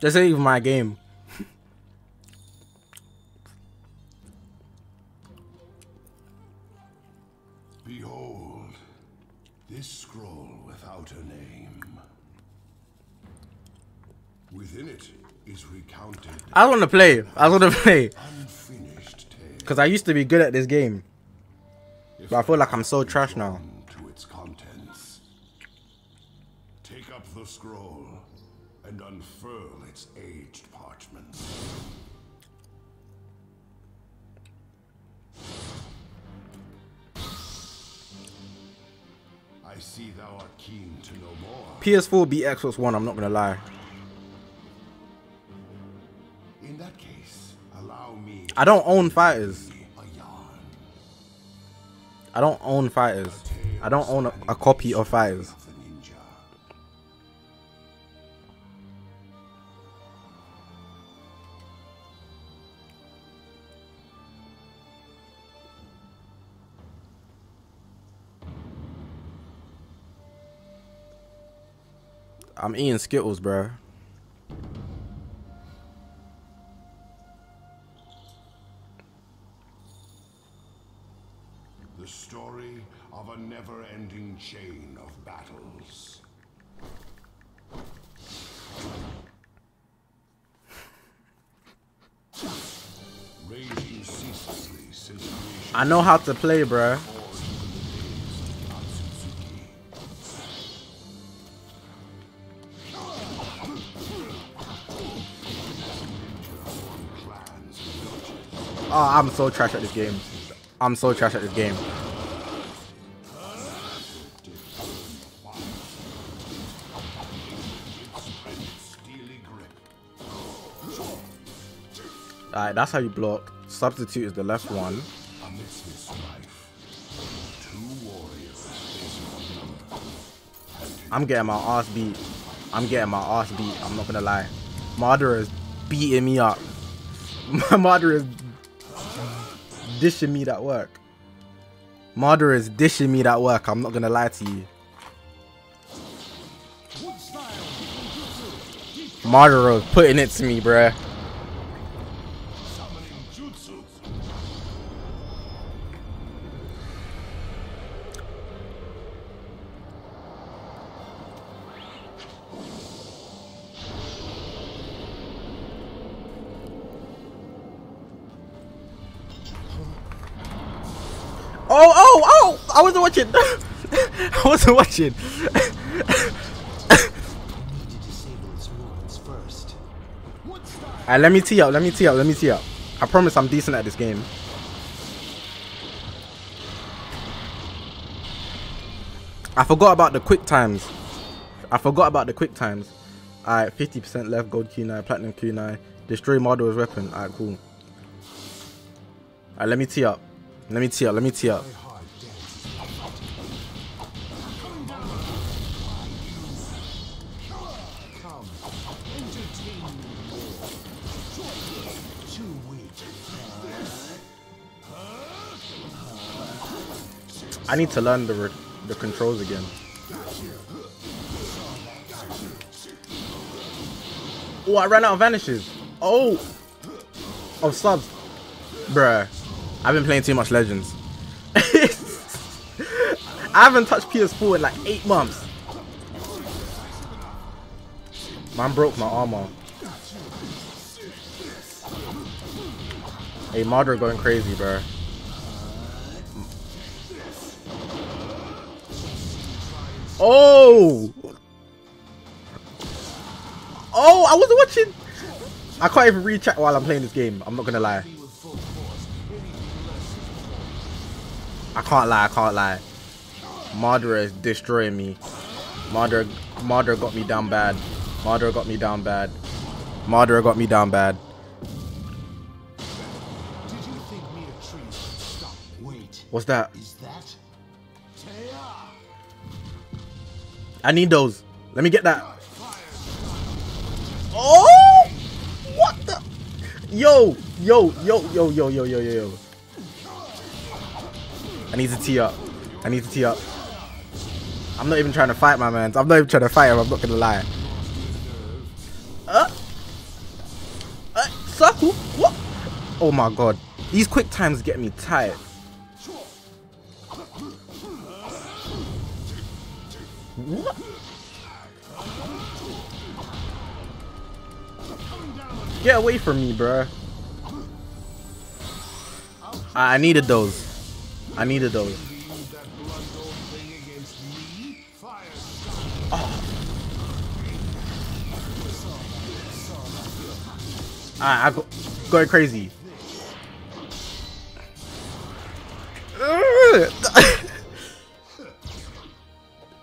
This ain't even my game. Behold, this scroll without a name. Within it is recounted. I want to play. I want to play. Because I used to be good at this game. But I feel like I'm so trash now. To its contents. Take up the scroll and unfurl I see thou art keen to know more. PS4 beat Xbox One, I'm not gonna lie. In that case, allow me I don't own fighters. I don't own fighters. I don't own a, a copy of fighters. I'm eating Skittles, bro. The story of a never-ending chain of battles. Raging ceaselessly since creation I know how to play, bro. Oh, I'm so trash at this game. I'm so trash at this game. Alright, that's how you block. Substitute is the left one. I'm getting my ass beat. I'm getting my ass beat. I'm not gonna lie. Madara is beating me up. My Madara is dishing me that work. Madara is dishing me that work. I'm not gonna lie to you. Madara putting it to me, bruh. watching. Alright, let me tee up, let me tee up, let me tee up. I promise I'm decent at this game. I forgot about the quick times. I forgot about the quick times. Alright, 50% left, gold kunai, platinum kunai. Destroy Mardo's weapon. Alright, cool. Alright, let me tee up. Let me tee up, let me tee up. I need to learn the the controls again. Oh, I ran out of vanishes. Oh, oh subs, bruh. I've been playing too much Legends. I haven't touched PS4 in like eight months. Man broke my armor. Hey, Madara going crazy, bro. Oh! Oh, I wasn't watching. I can't even read chat while I'm playing this game. I'm not gonna lie. I can't lie. I can't lie. Madara is destroying me. Madara, Madara got me down bad. Madara got me down bad. Madara got me down bad. What's that? I need those. Let me get that. Oh! What the? Yo, yo, yo, yo, yo, yo, yo, yo, yo. I need to tee up. I need to tee up. I'm not even trying to fight my man. I'm not even trying to fight him. I'm not gonna lie. Uh, uh, circle. What? Oh my god. These quick times get me tired. What? Get away from me, bruh. I, needed those. I needed those. Oh. I, I go going crazy.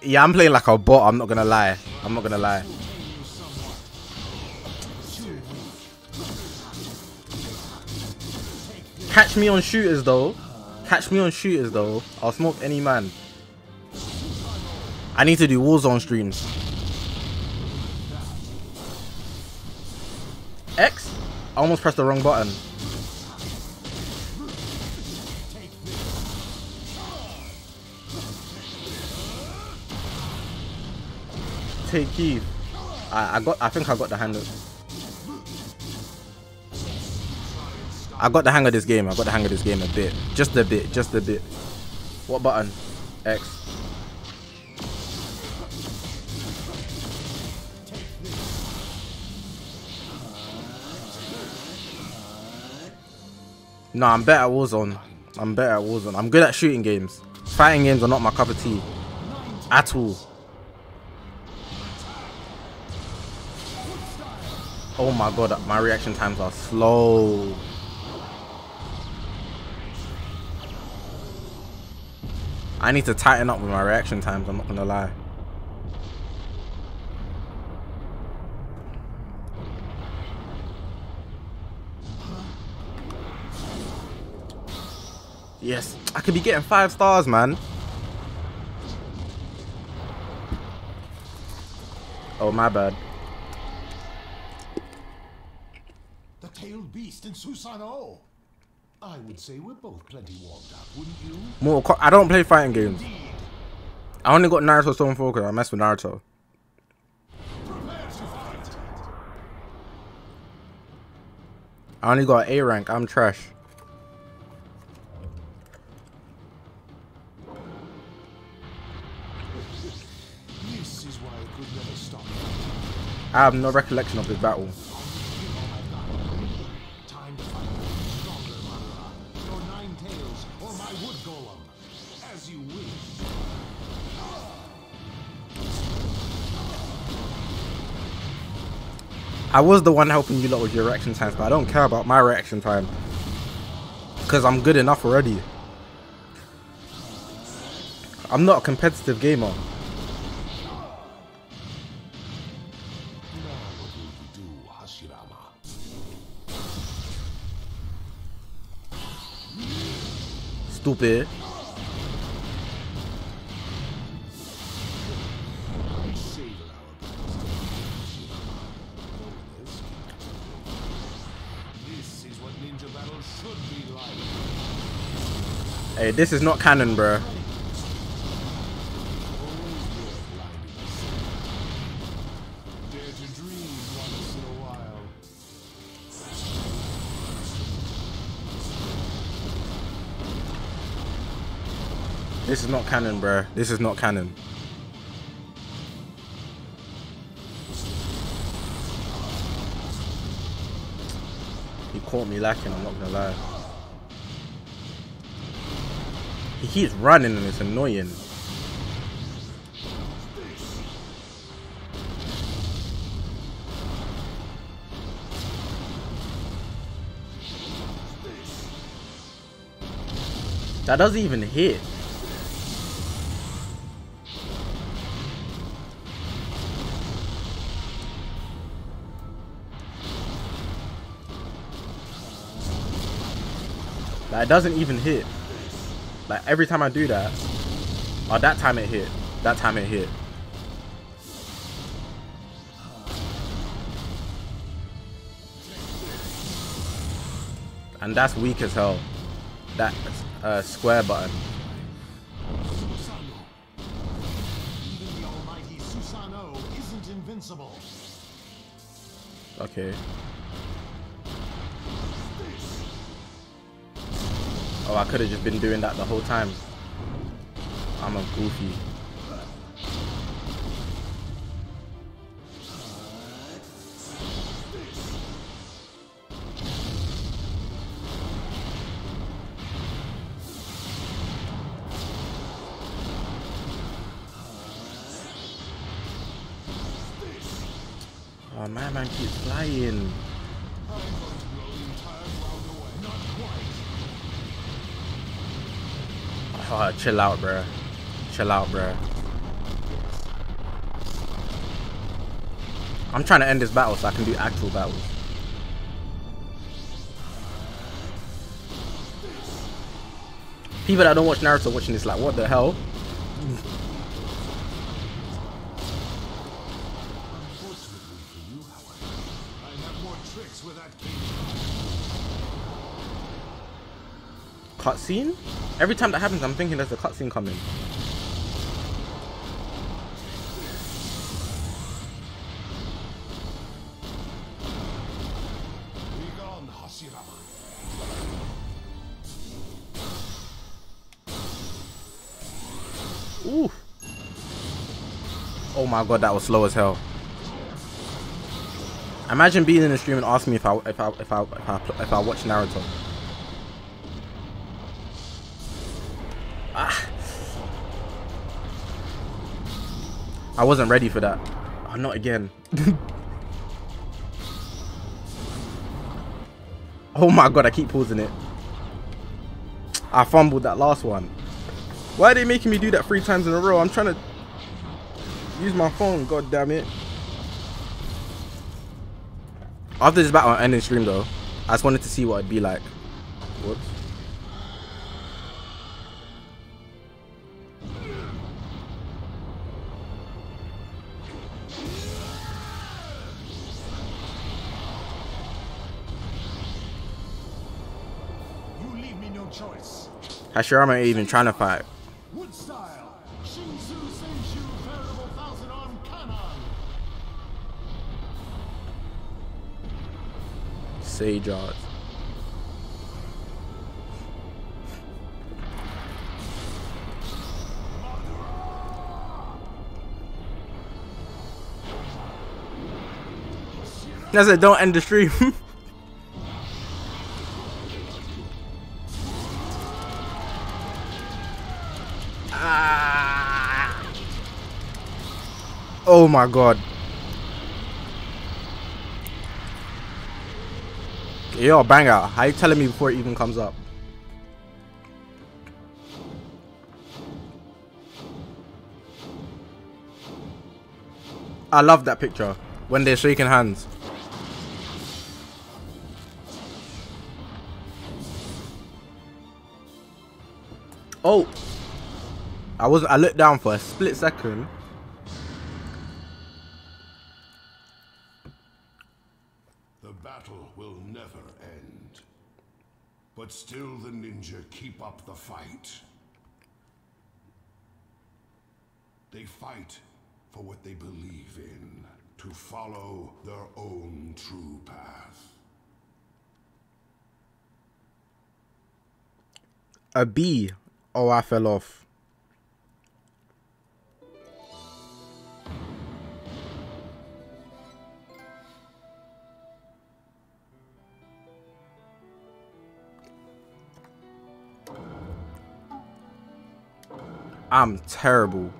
yeah, I'm playing like a bot. I'm not gonna lie. I'm not gonna lie. Catch me on shooters though. Catch me on shooters though. I'll smoke any man. I need to do Warzone streams. X? I almost pressed the wrong button. Take Keith. I, I got I think I got the handle. I got the hang of this game. I got the hang of this game a bit. Just a bit. Just a bit. What button? X. No, I'm better at Warzone. I'm better at Warzone. I'm good at shooting games. Fighting games are not my cup of tea. At all. Oh my god, my reaction times are slow. I need to tighten up with my reaction times, I'm not gonna lie. Yes, I could be getting five stars, man. Oh, my bad. In Susanoo. I would say we're both plenty warmed up, wouldn't you? Mortal I don't play fighting games. I only got Naruto Storm 4 because I mess with Naruto. I only got A rank. I'm trash. This is why I could never stop. I have no recollection of this battle. I was the one helping you lot with your reaction times, but I don't care about my reaction time. Because I'm good enough already. I'm not a competitive gamer. Stupid. Hey, this is not canon, while. This is not canon, bro. This is not canon. He caught me lacking, I'm not gonna lie. He keeps running and it's annoying. That doesn't even hit. That doesn't even hit. Like, every time I do that, oh, that time it hit. That time it hit. And that's weak as hell. That uh, square button. Okay. Oh, I could have just been doing that the whole time. I'm a goofy. Oh, my man keeps flying. Chill out, bruh. Chill out, bruh. I'm trying to end this battle so I can do actual battles. People that don't watch Naruto watching this like, what the hell? Cutscene? Every time that happens, I'm thinking there's a cutscene coming. Ooh. Oh my god, that was slow as hell. Imagine being in a stream and asking me if I if I if I if I, if I watch Naruto. I wasn't ready for that. Oh, not again. oh my god, I keep pausing it. I fumbled that last one. Why are they making me do that three times in a row? I'm trying to use my phone, god damn it. After this battle, ending stream though. I just wanted to see what it'd be like. Hashirama even trying to fight. Sage art. I said, don't end the stream. Ah. Oh my god. Yo, bang out. How you telling me before it even comes up? I love that picture when they're shaking hands. Oh, I was I looked down for a split second. The battle will never end. But still the ninja keep up the fight. They fight for what they believe in, to follow their own true path. A B. Oh, I fell off. I'm terrible.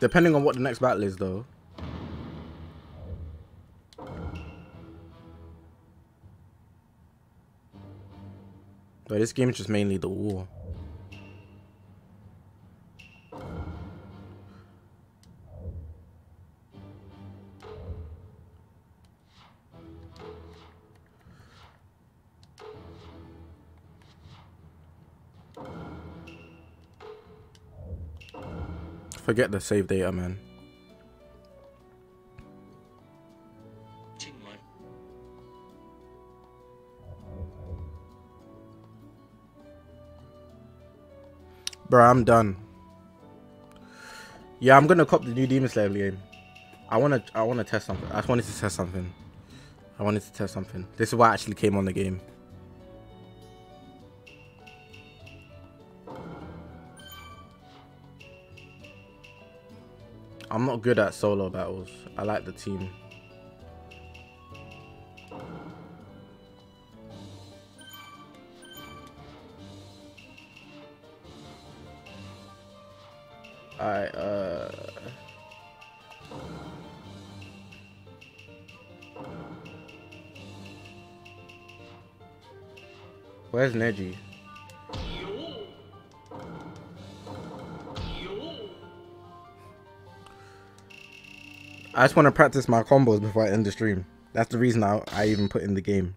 Depending on what the next battle is, though. But this game is just mainly the war. Forget the save data, man. Bro, I'm done. Yeah, I'm gonna cop the new Demon Slayer game. I wanna, I wanna test something. I just wanted to test something. I wanted to test something. This is why I actually came on the game. I'm not good at solo battles. I like the team. Alright, uh... Where's Neji? I just want to practice my combos before I end the stream. That's the reason I, I even put in the game.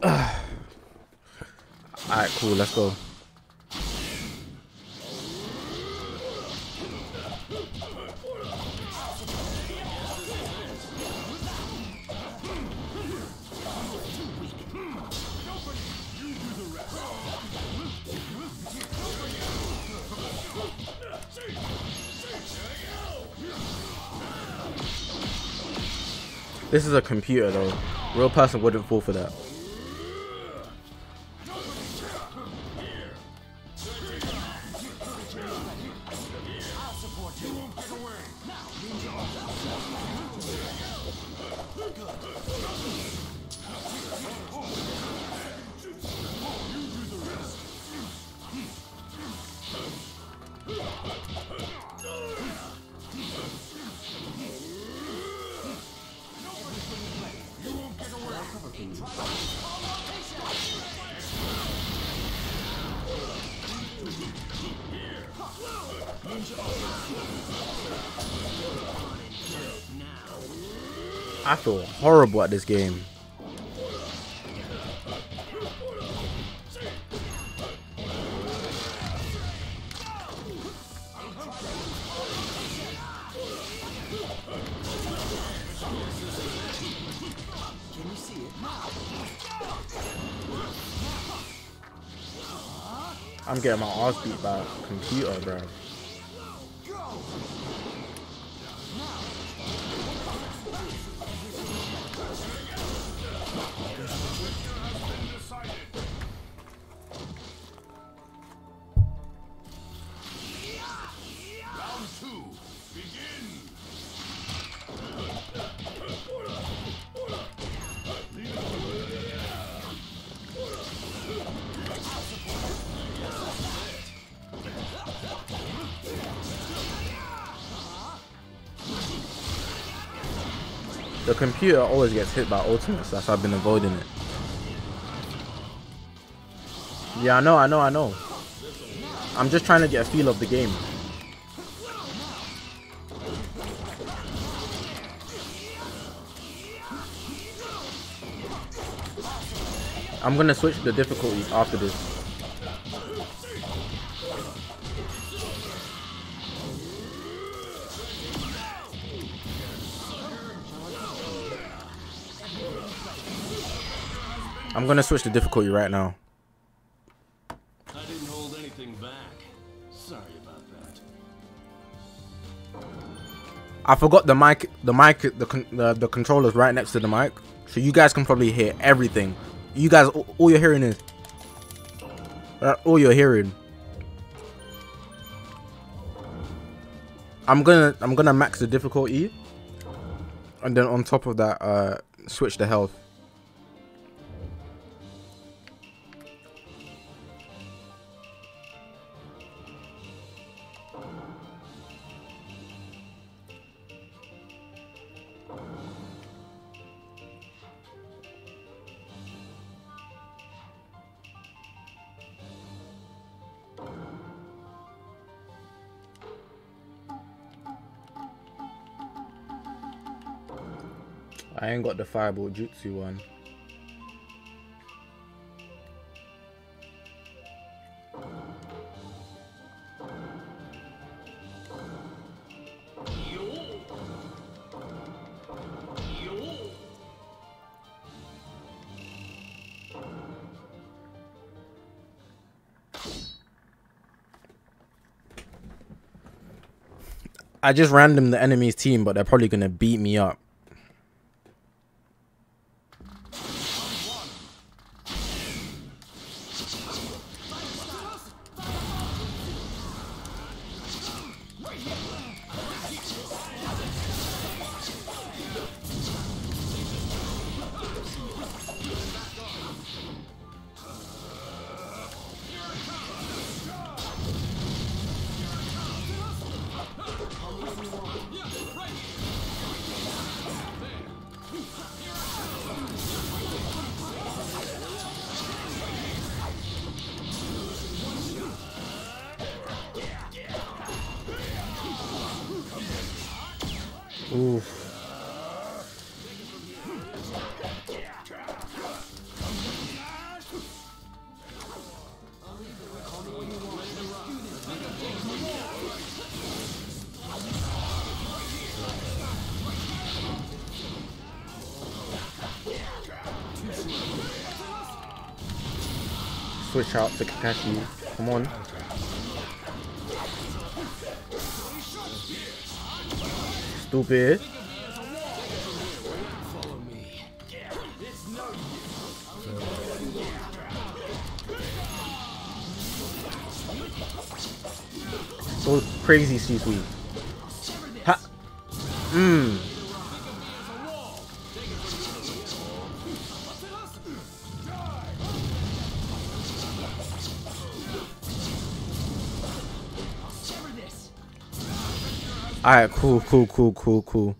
Alright, cool, let's go. This is a computer though. Real person wouldn't fall for that. horrible at this game. I'm getting my ass beat by a computer, bro. Computer always gets hit by ultimates, that's why I've been avoiding it. Yeah, I know, I know, I know. I'm just trying to get a feel of the game. I'm gonna switch the difficulty after this. I'm gonna switch the difficulty right now. I didn't hold anything back. Sorry about that. I forgot the mic, the mic, the the, the controller's right next to the mic, so you guys can probably hear everything. You guys, all you're hearing is, uh, all you're hearing. I'm gonna, I'm gonna max the difficulty, and then on top of that, uh, switch the health. I ain't got the fireball jutsu one. I just random the enemy's team, but they're probably gonna beat me up. Out to Kakashi. Come on. Stupid. So crazy C-Suite. Alright, cool, cool, cool, cool, cool.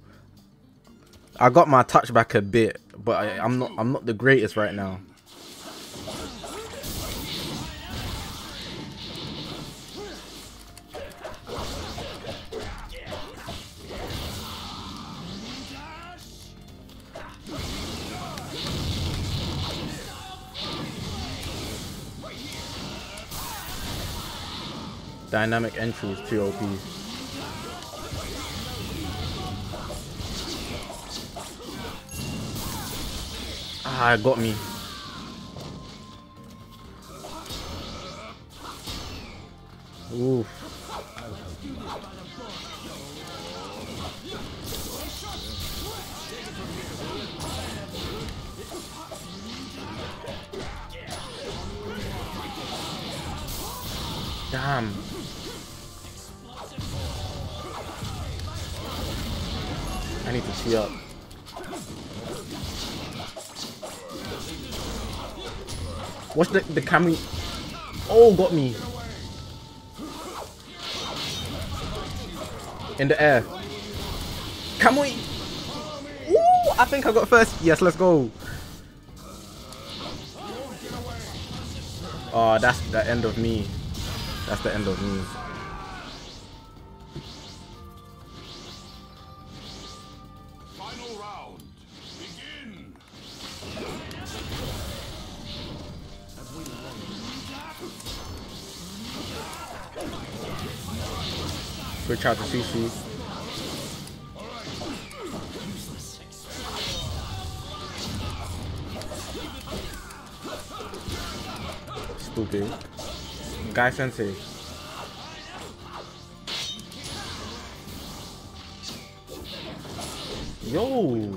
I got my touch back a bit, but I, I'm not I'm not the greatest right now. Dynamic entry is got me. The the? Oh, got me. In the air. Can we? Ooh, I think I got first. Yes, let's go. Oh, that's the end of me. That's the end of me. Out to CC. Stupid. Guy Sensei. Yo!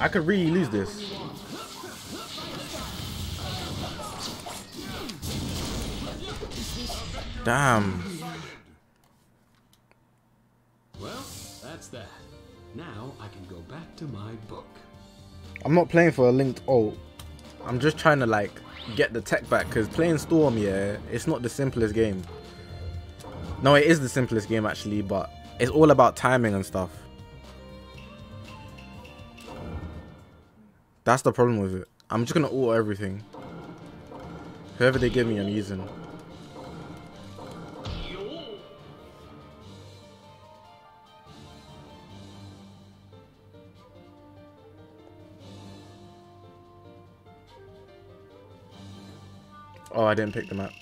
I could re-release this. Damn. I'm not playing for a linked ult. I'm just trying to like get the tech back because playing Storm, yeah, it's not the simplest game. No, it is the simplest game actually, but it's all about timing and stuff. That's the problem with it. I'm just gonna auto everything. Whoever they give me, I'm using. Oh, I didn't pick the map.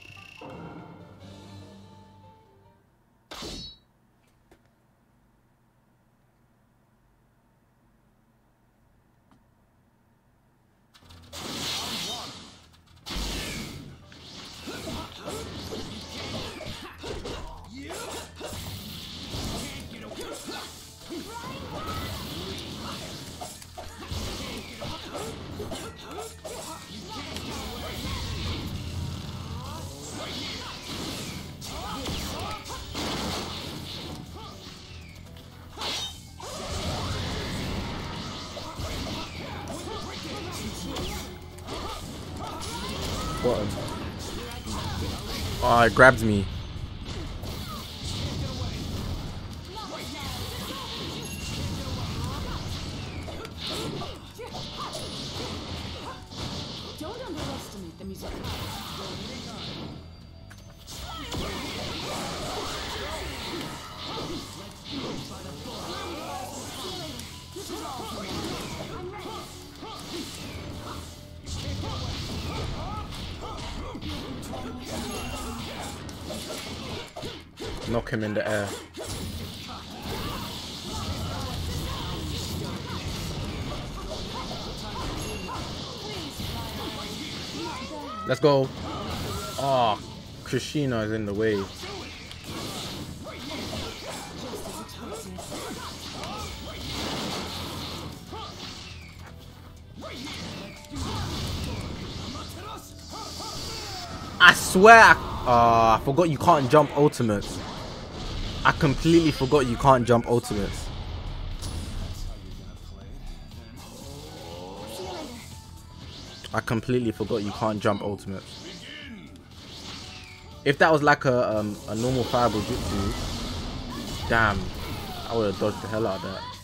It grabbed me. Let's go. Oh, Kushina is in the way. I swear, I, uh, I forgot you can't jump ultimates. I completely forgot you can't jump ultimates. I completely forgot you can't jump ultimates. If that was like a um, a normal fireball jutsu, damn, I would have dodged the hell out of that.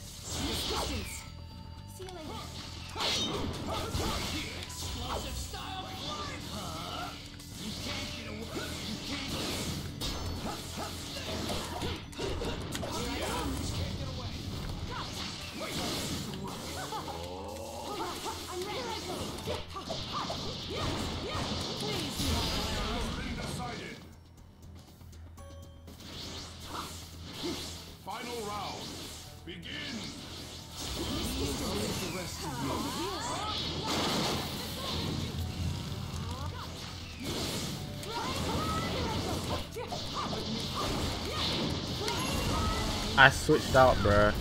Out, bruh.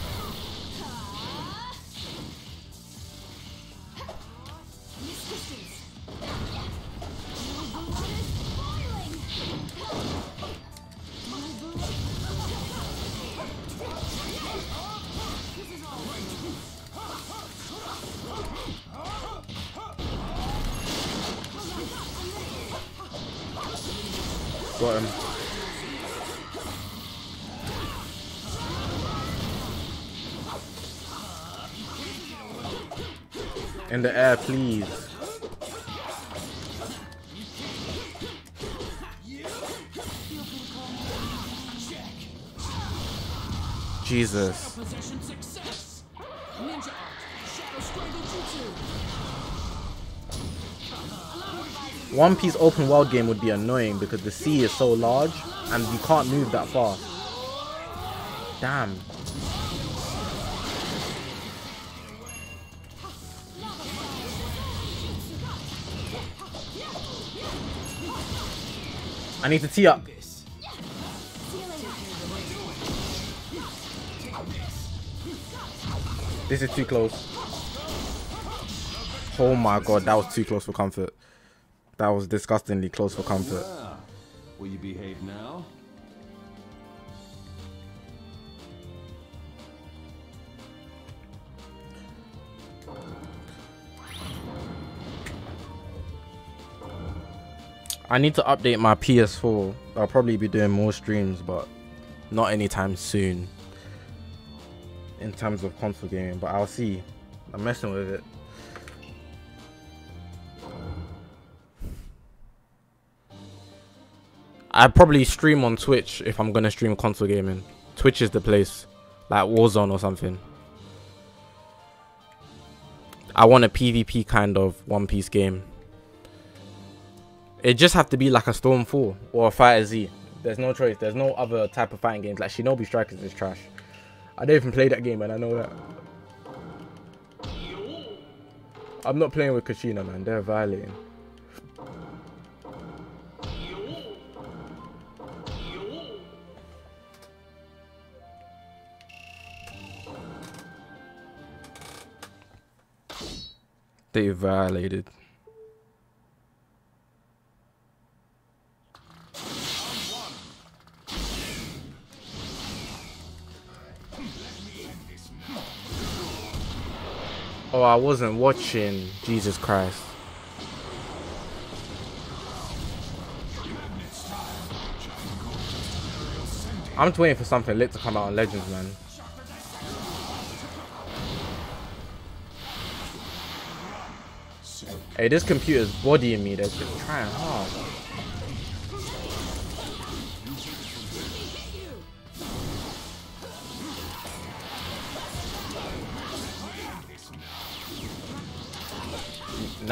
Please. Jesus. One Piece open world game would be annoying because the sea is so large and you can't move that fast. Damn. I need to tee up. This. Is too close. Oh my god, that was too close for comfort. That was disgustingly close for comfort. Ah, will you behave now? I need to update my PS4. I'll probably be doing more streams, but not anytime soon. In terms of console gaming, but I'll see. I'm messing with it. I probably stream on Twitch if I'm gonna stream console gaming. Twitch is the place, like Warzone or something. I want a PvP kind of One Piece game. It just have to be like a Storm 4 or a Fighter Z. There's no choice. There's no other type of fighting games. Like Shinobi Strikers is trash. I don't even play that game and I know that. I'm not playing with Kushina, man. They're violating. They violated. I wasn't watching. Jesus Christ. I'm just waiting for something lit to come out on Legends, man. Hey, this computer's bodying me. They're just trying hard.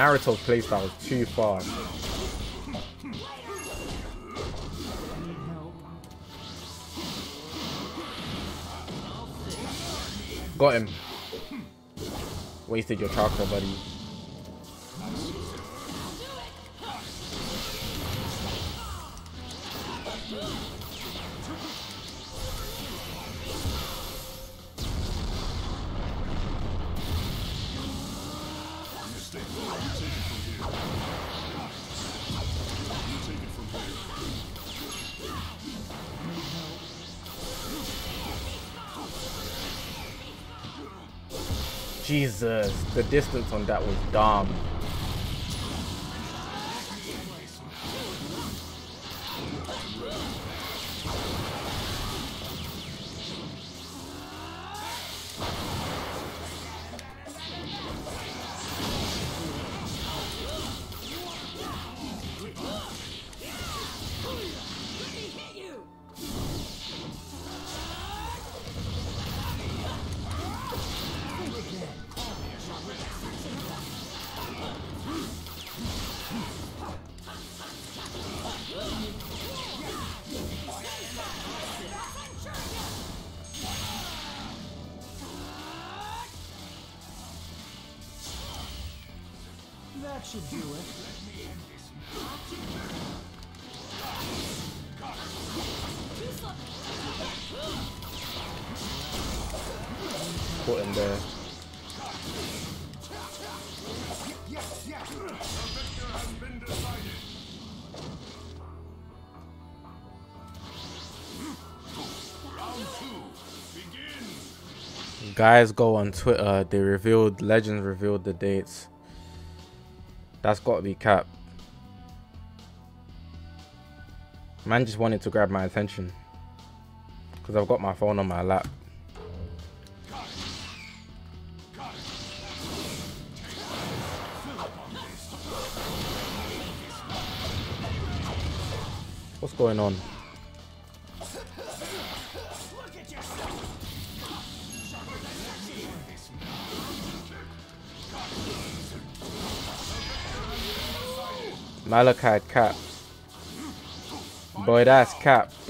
Naruto's playstyle is too far. Got him. Wasted your chakra, buddy. The distance on that was dumb. Guys go on Twitter, uh, they revealed Legends revealed the dates. That's gotta be cap. Man just wanted to grab my attention. Because I've got my phone on my lap. What's going on? Malachi cap. Boy, that's cap.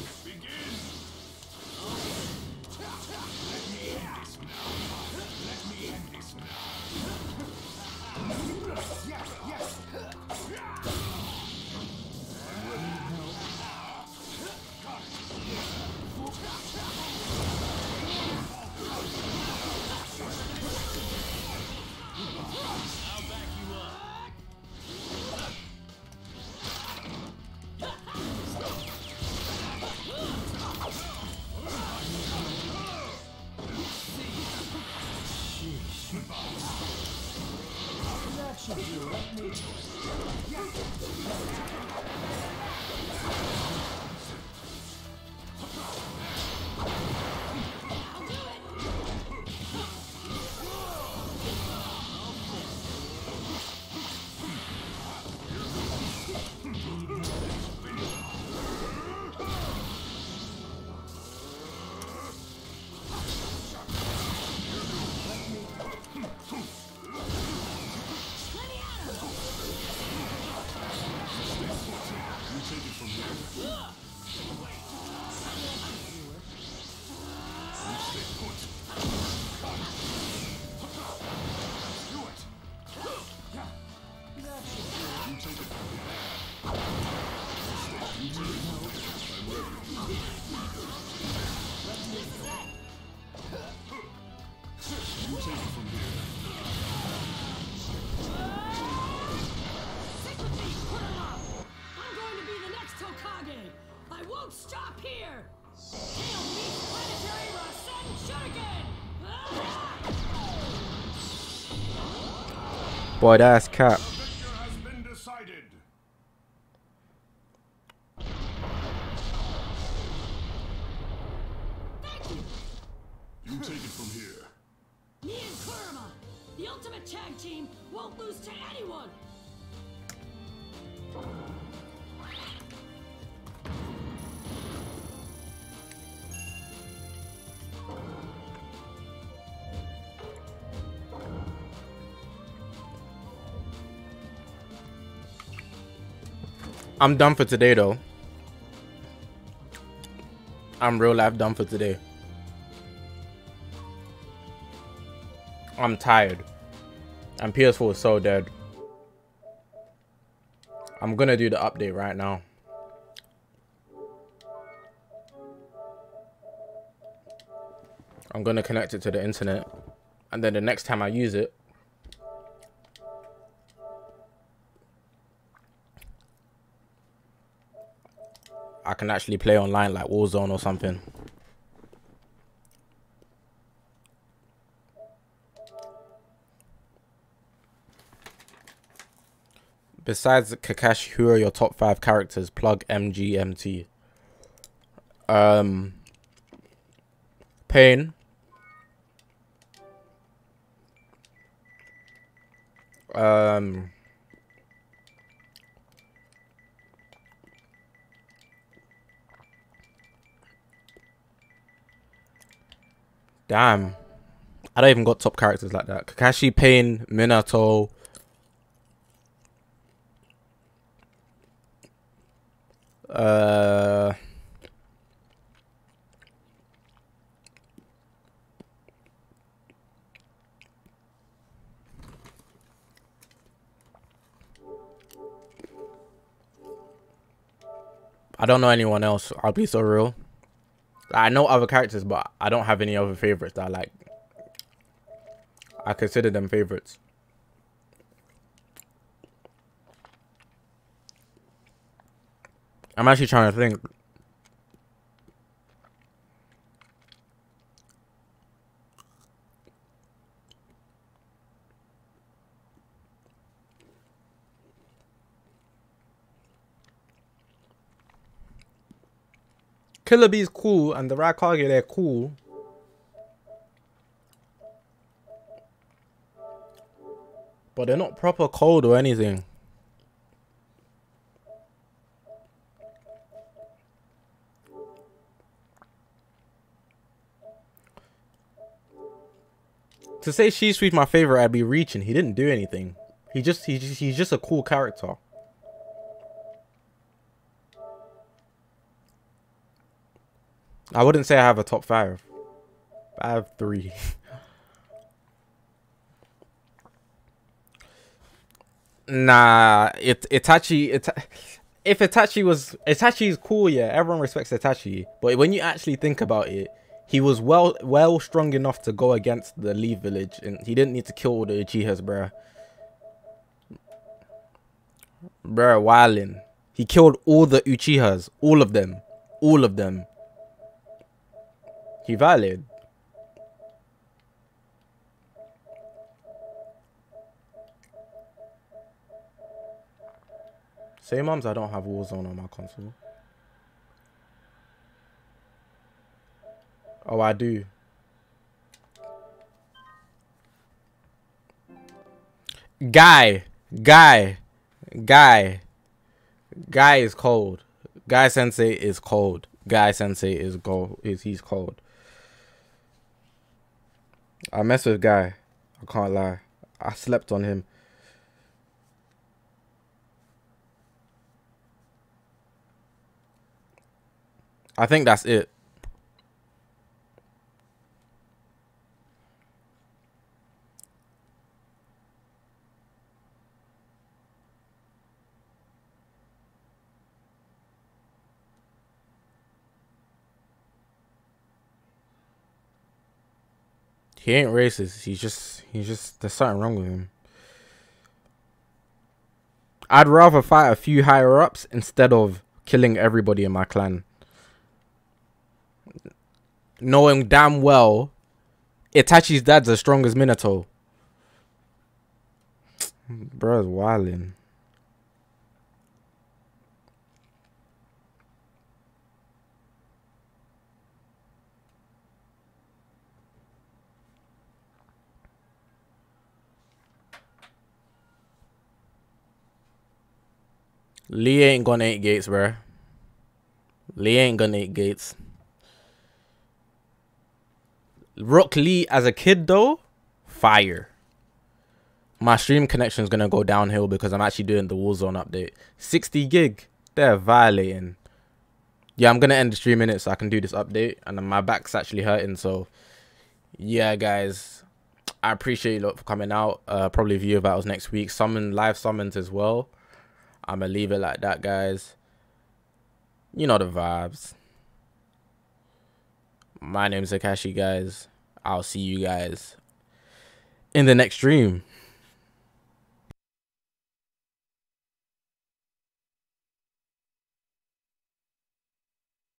Boy, that's cap. I'm done for today, though. I'm real life done for today. I'm tired. And PS4 is so dead. I'm gonna do the update right now. I'm gonna connect it to the internet. And then the next time I use it, I can actually play online like Warzone or something. Besides Kakashi, who are your top five characters? Plug MGMT. Um, Pain. Um, damn. I don't even got top characters like that. Kakashi, Pain, Minato. Uh, I don't know anyone else. I'll be so real. I know other characters, but I don't have any other favorites that I like. I consider them favorites. I'm actually trying to think. Killer Bee's cool and the Raikage they're cool. But they're not proper cold or anything. To say Shisui my favorite, I'd be reaching. He didn't do anything. He just he just, he's just a cool character. I wouldn't say I have a top five. I have three. nah, it Itachi it if Itachi was Itachi is cool, yeah, everyone respects Itachi. But when you actually think about it, he was well well strong enough to go against the Leaf Village, and he didn't need to kill all the Uchihas, bruh. Bruh, wildin'. He killed all the Uchihas, all of them, all of them. He valid. Say moms I don't have Warzone on my console. Oh, I do. Guy, guy, guy, guy is cold. Guy Sensei is cold. Guy Sensei is gold. Is he's cold. I mess with Guy. I can't lie. I slept on him. I think that's it. He ain't racist. He's just he's just there's something wrong with him. I'd rather fight a few higher ups instead of killing everybody in my clan. Knowing damn well Itachi's dad's as strong as Minato. Bro's wildin'. Lee ain't gonna eat gates, bro. Lee ain't gonna eat gates. Rock Lee as a kid though, fire. My stream connection is gonna go downhill because I'm actually doing the Warzone update. 60 gig, they're violating. Yeah, I'm gonna end the stream in it so I can do this update, and my back's actually hurting. So, yeah, guys, I appreciate you lot for coming out. Uh, probably view battles next week. Summon live summons as well. I'm gonna leave it like that, guys. You know the vibes. My name's Zakashi, guys. I'll see you guys in the next stream.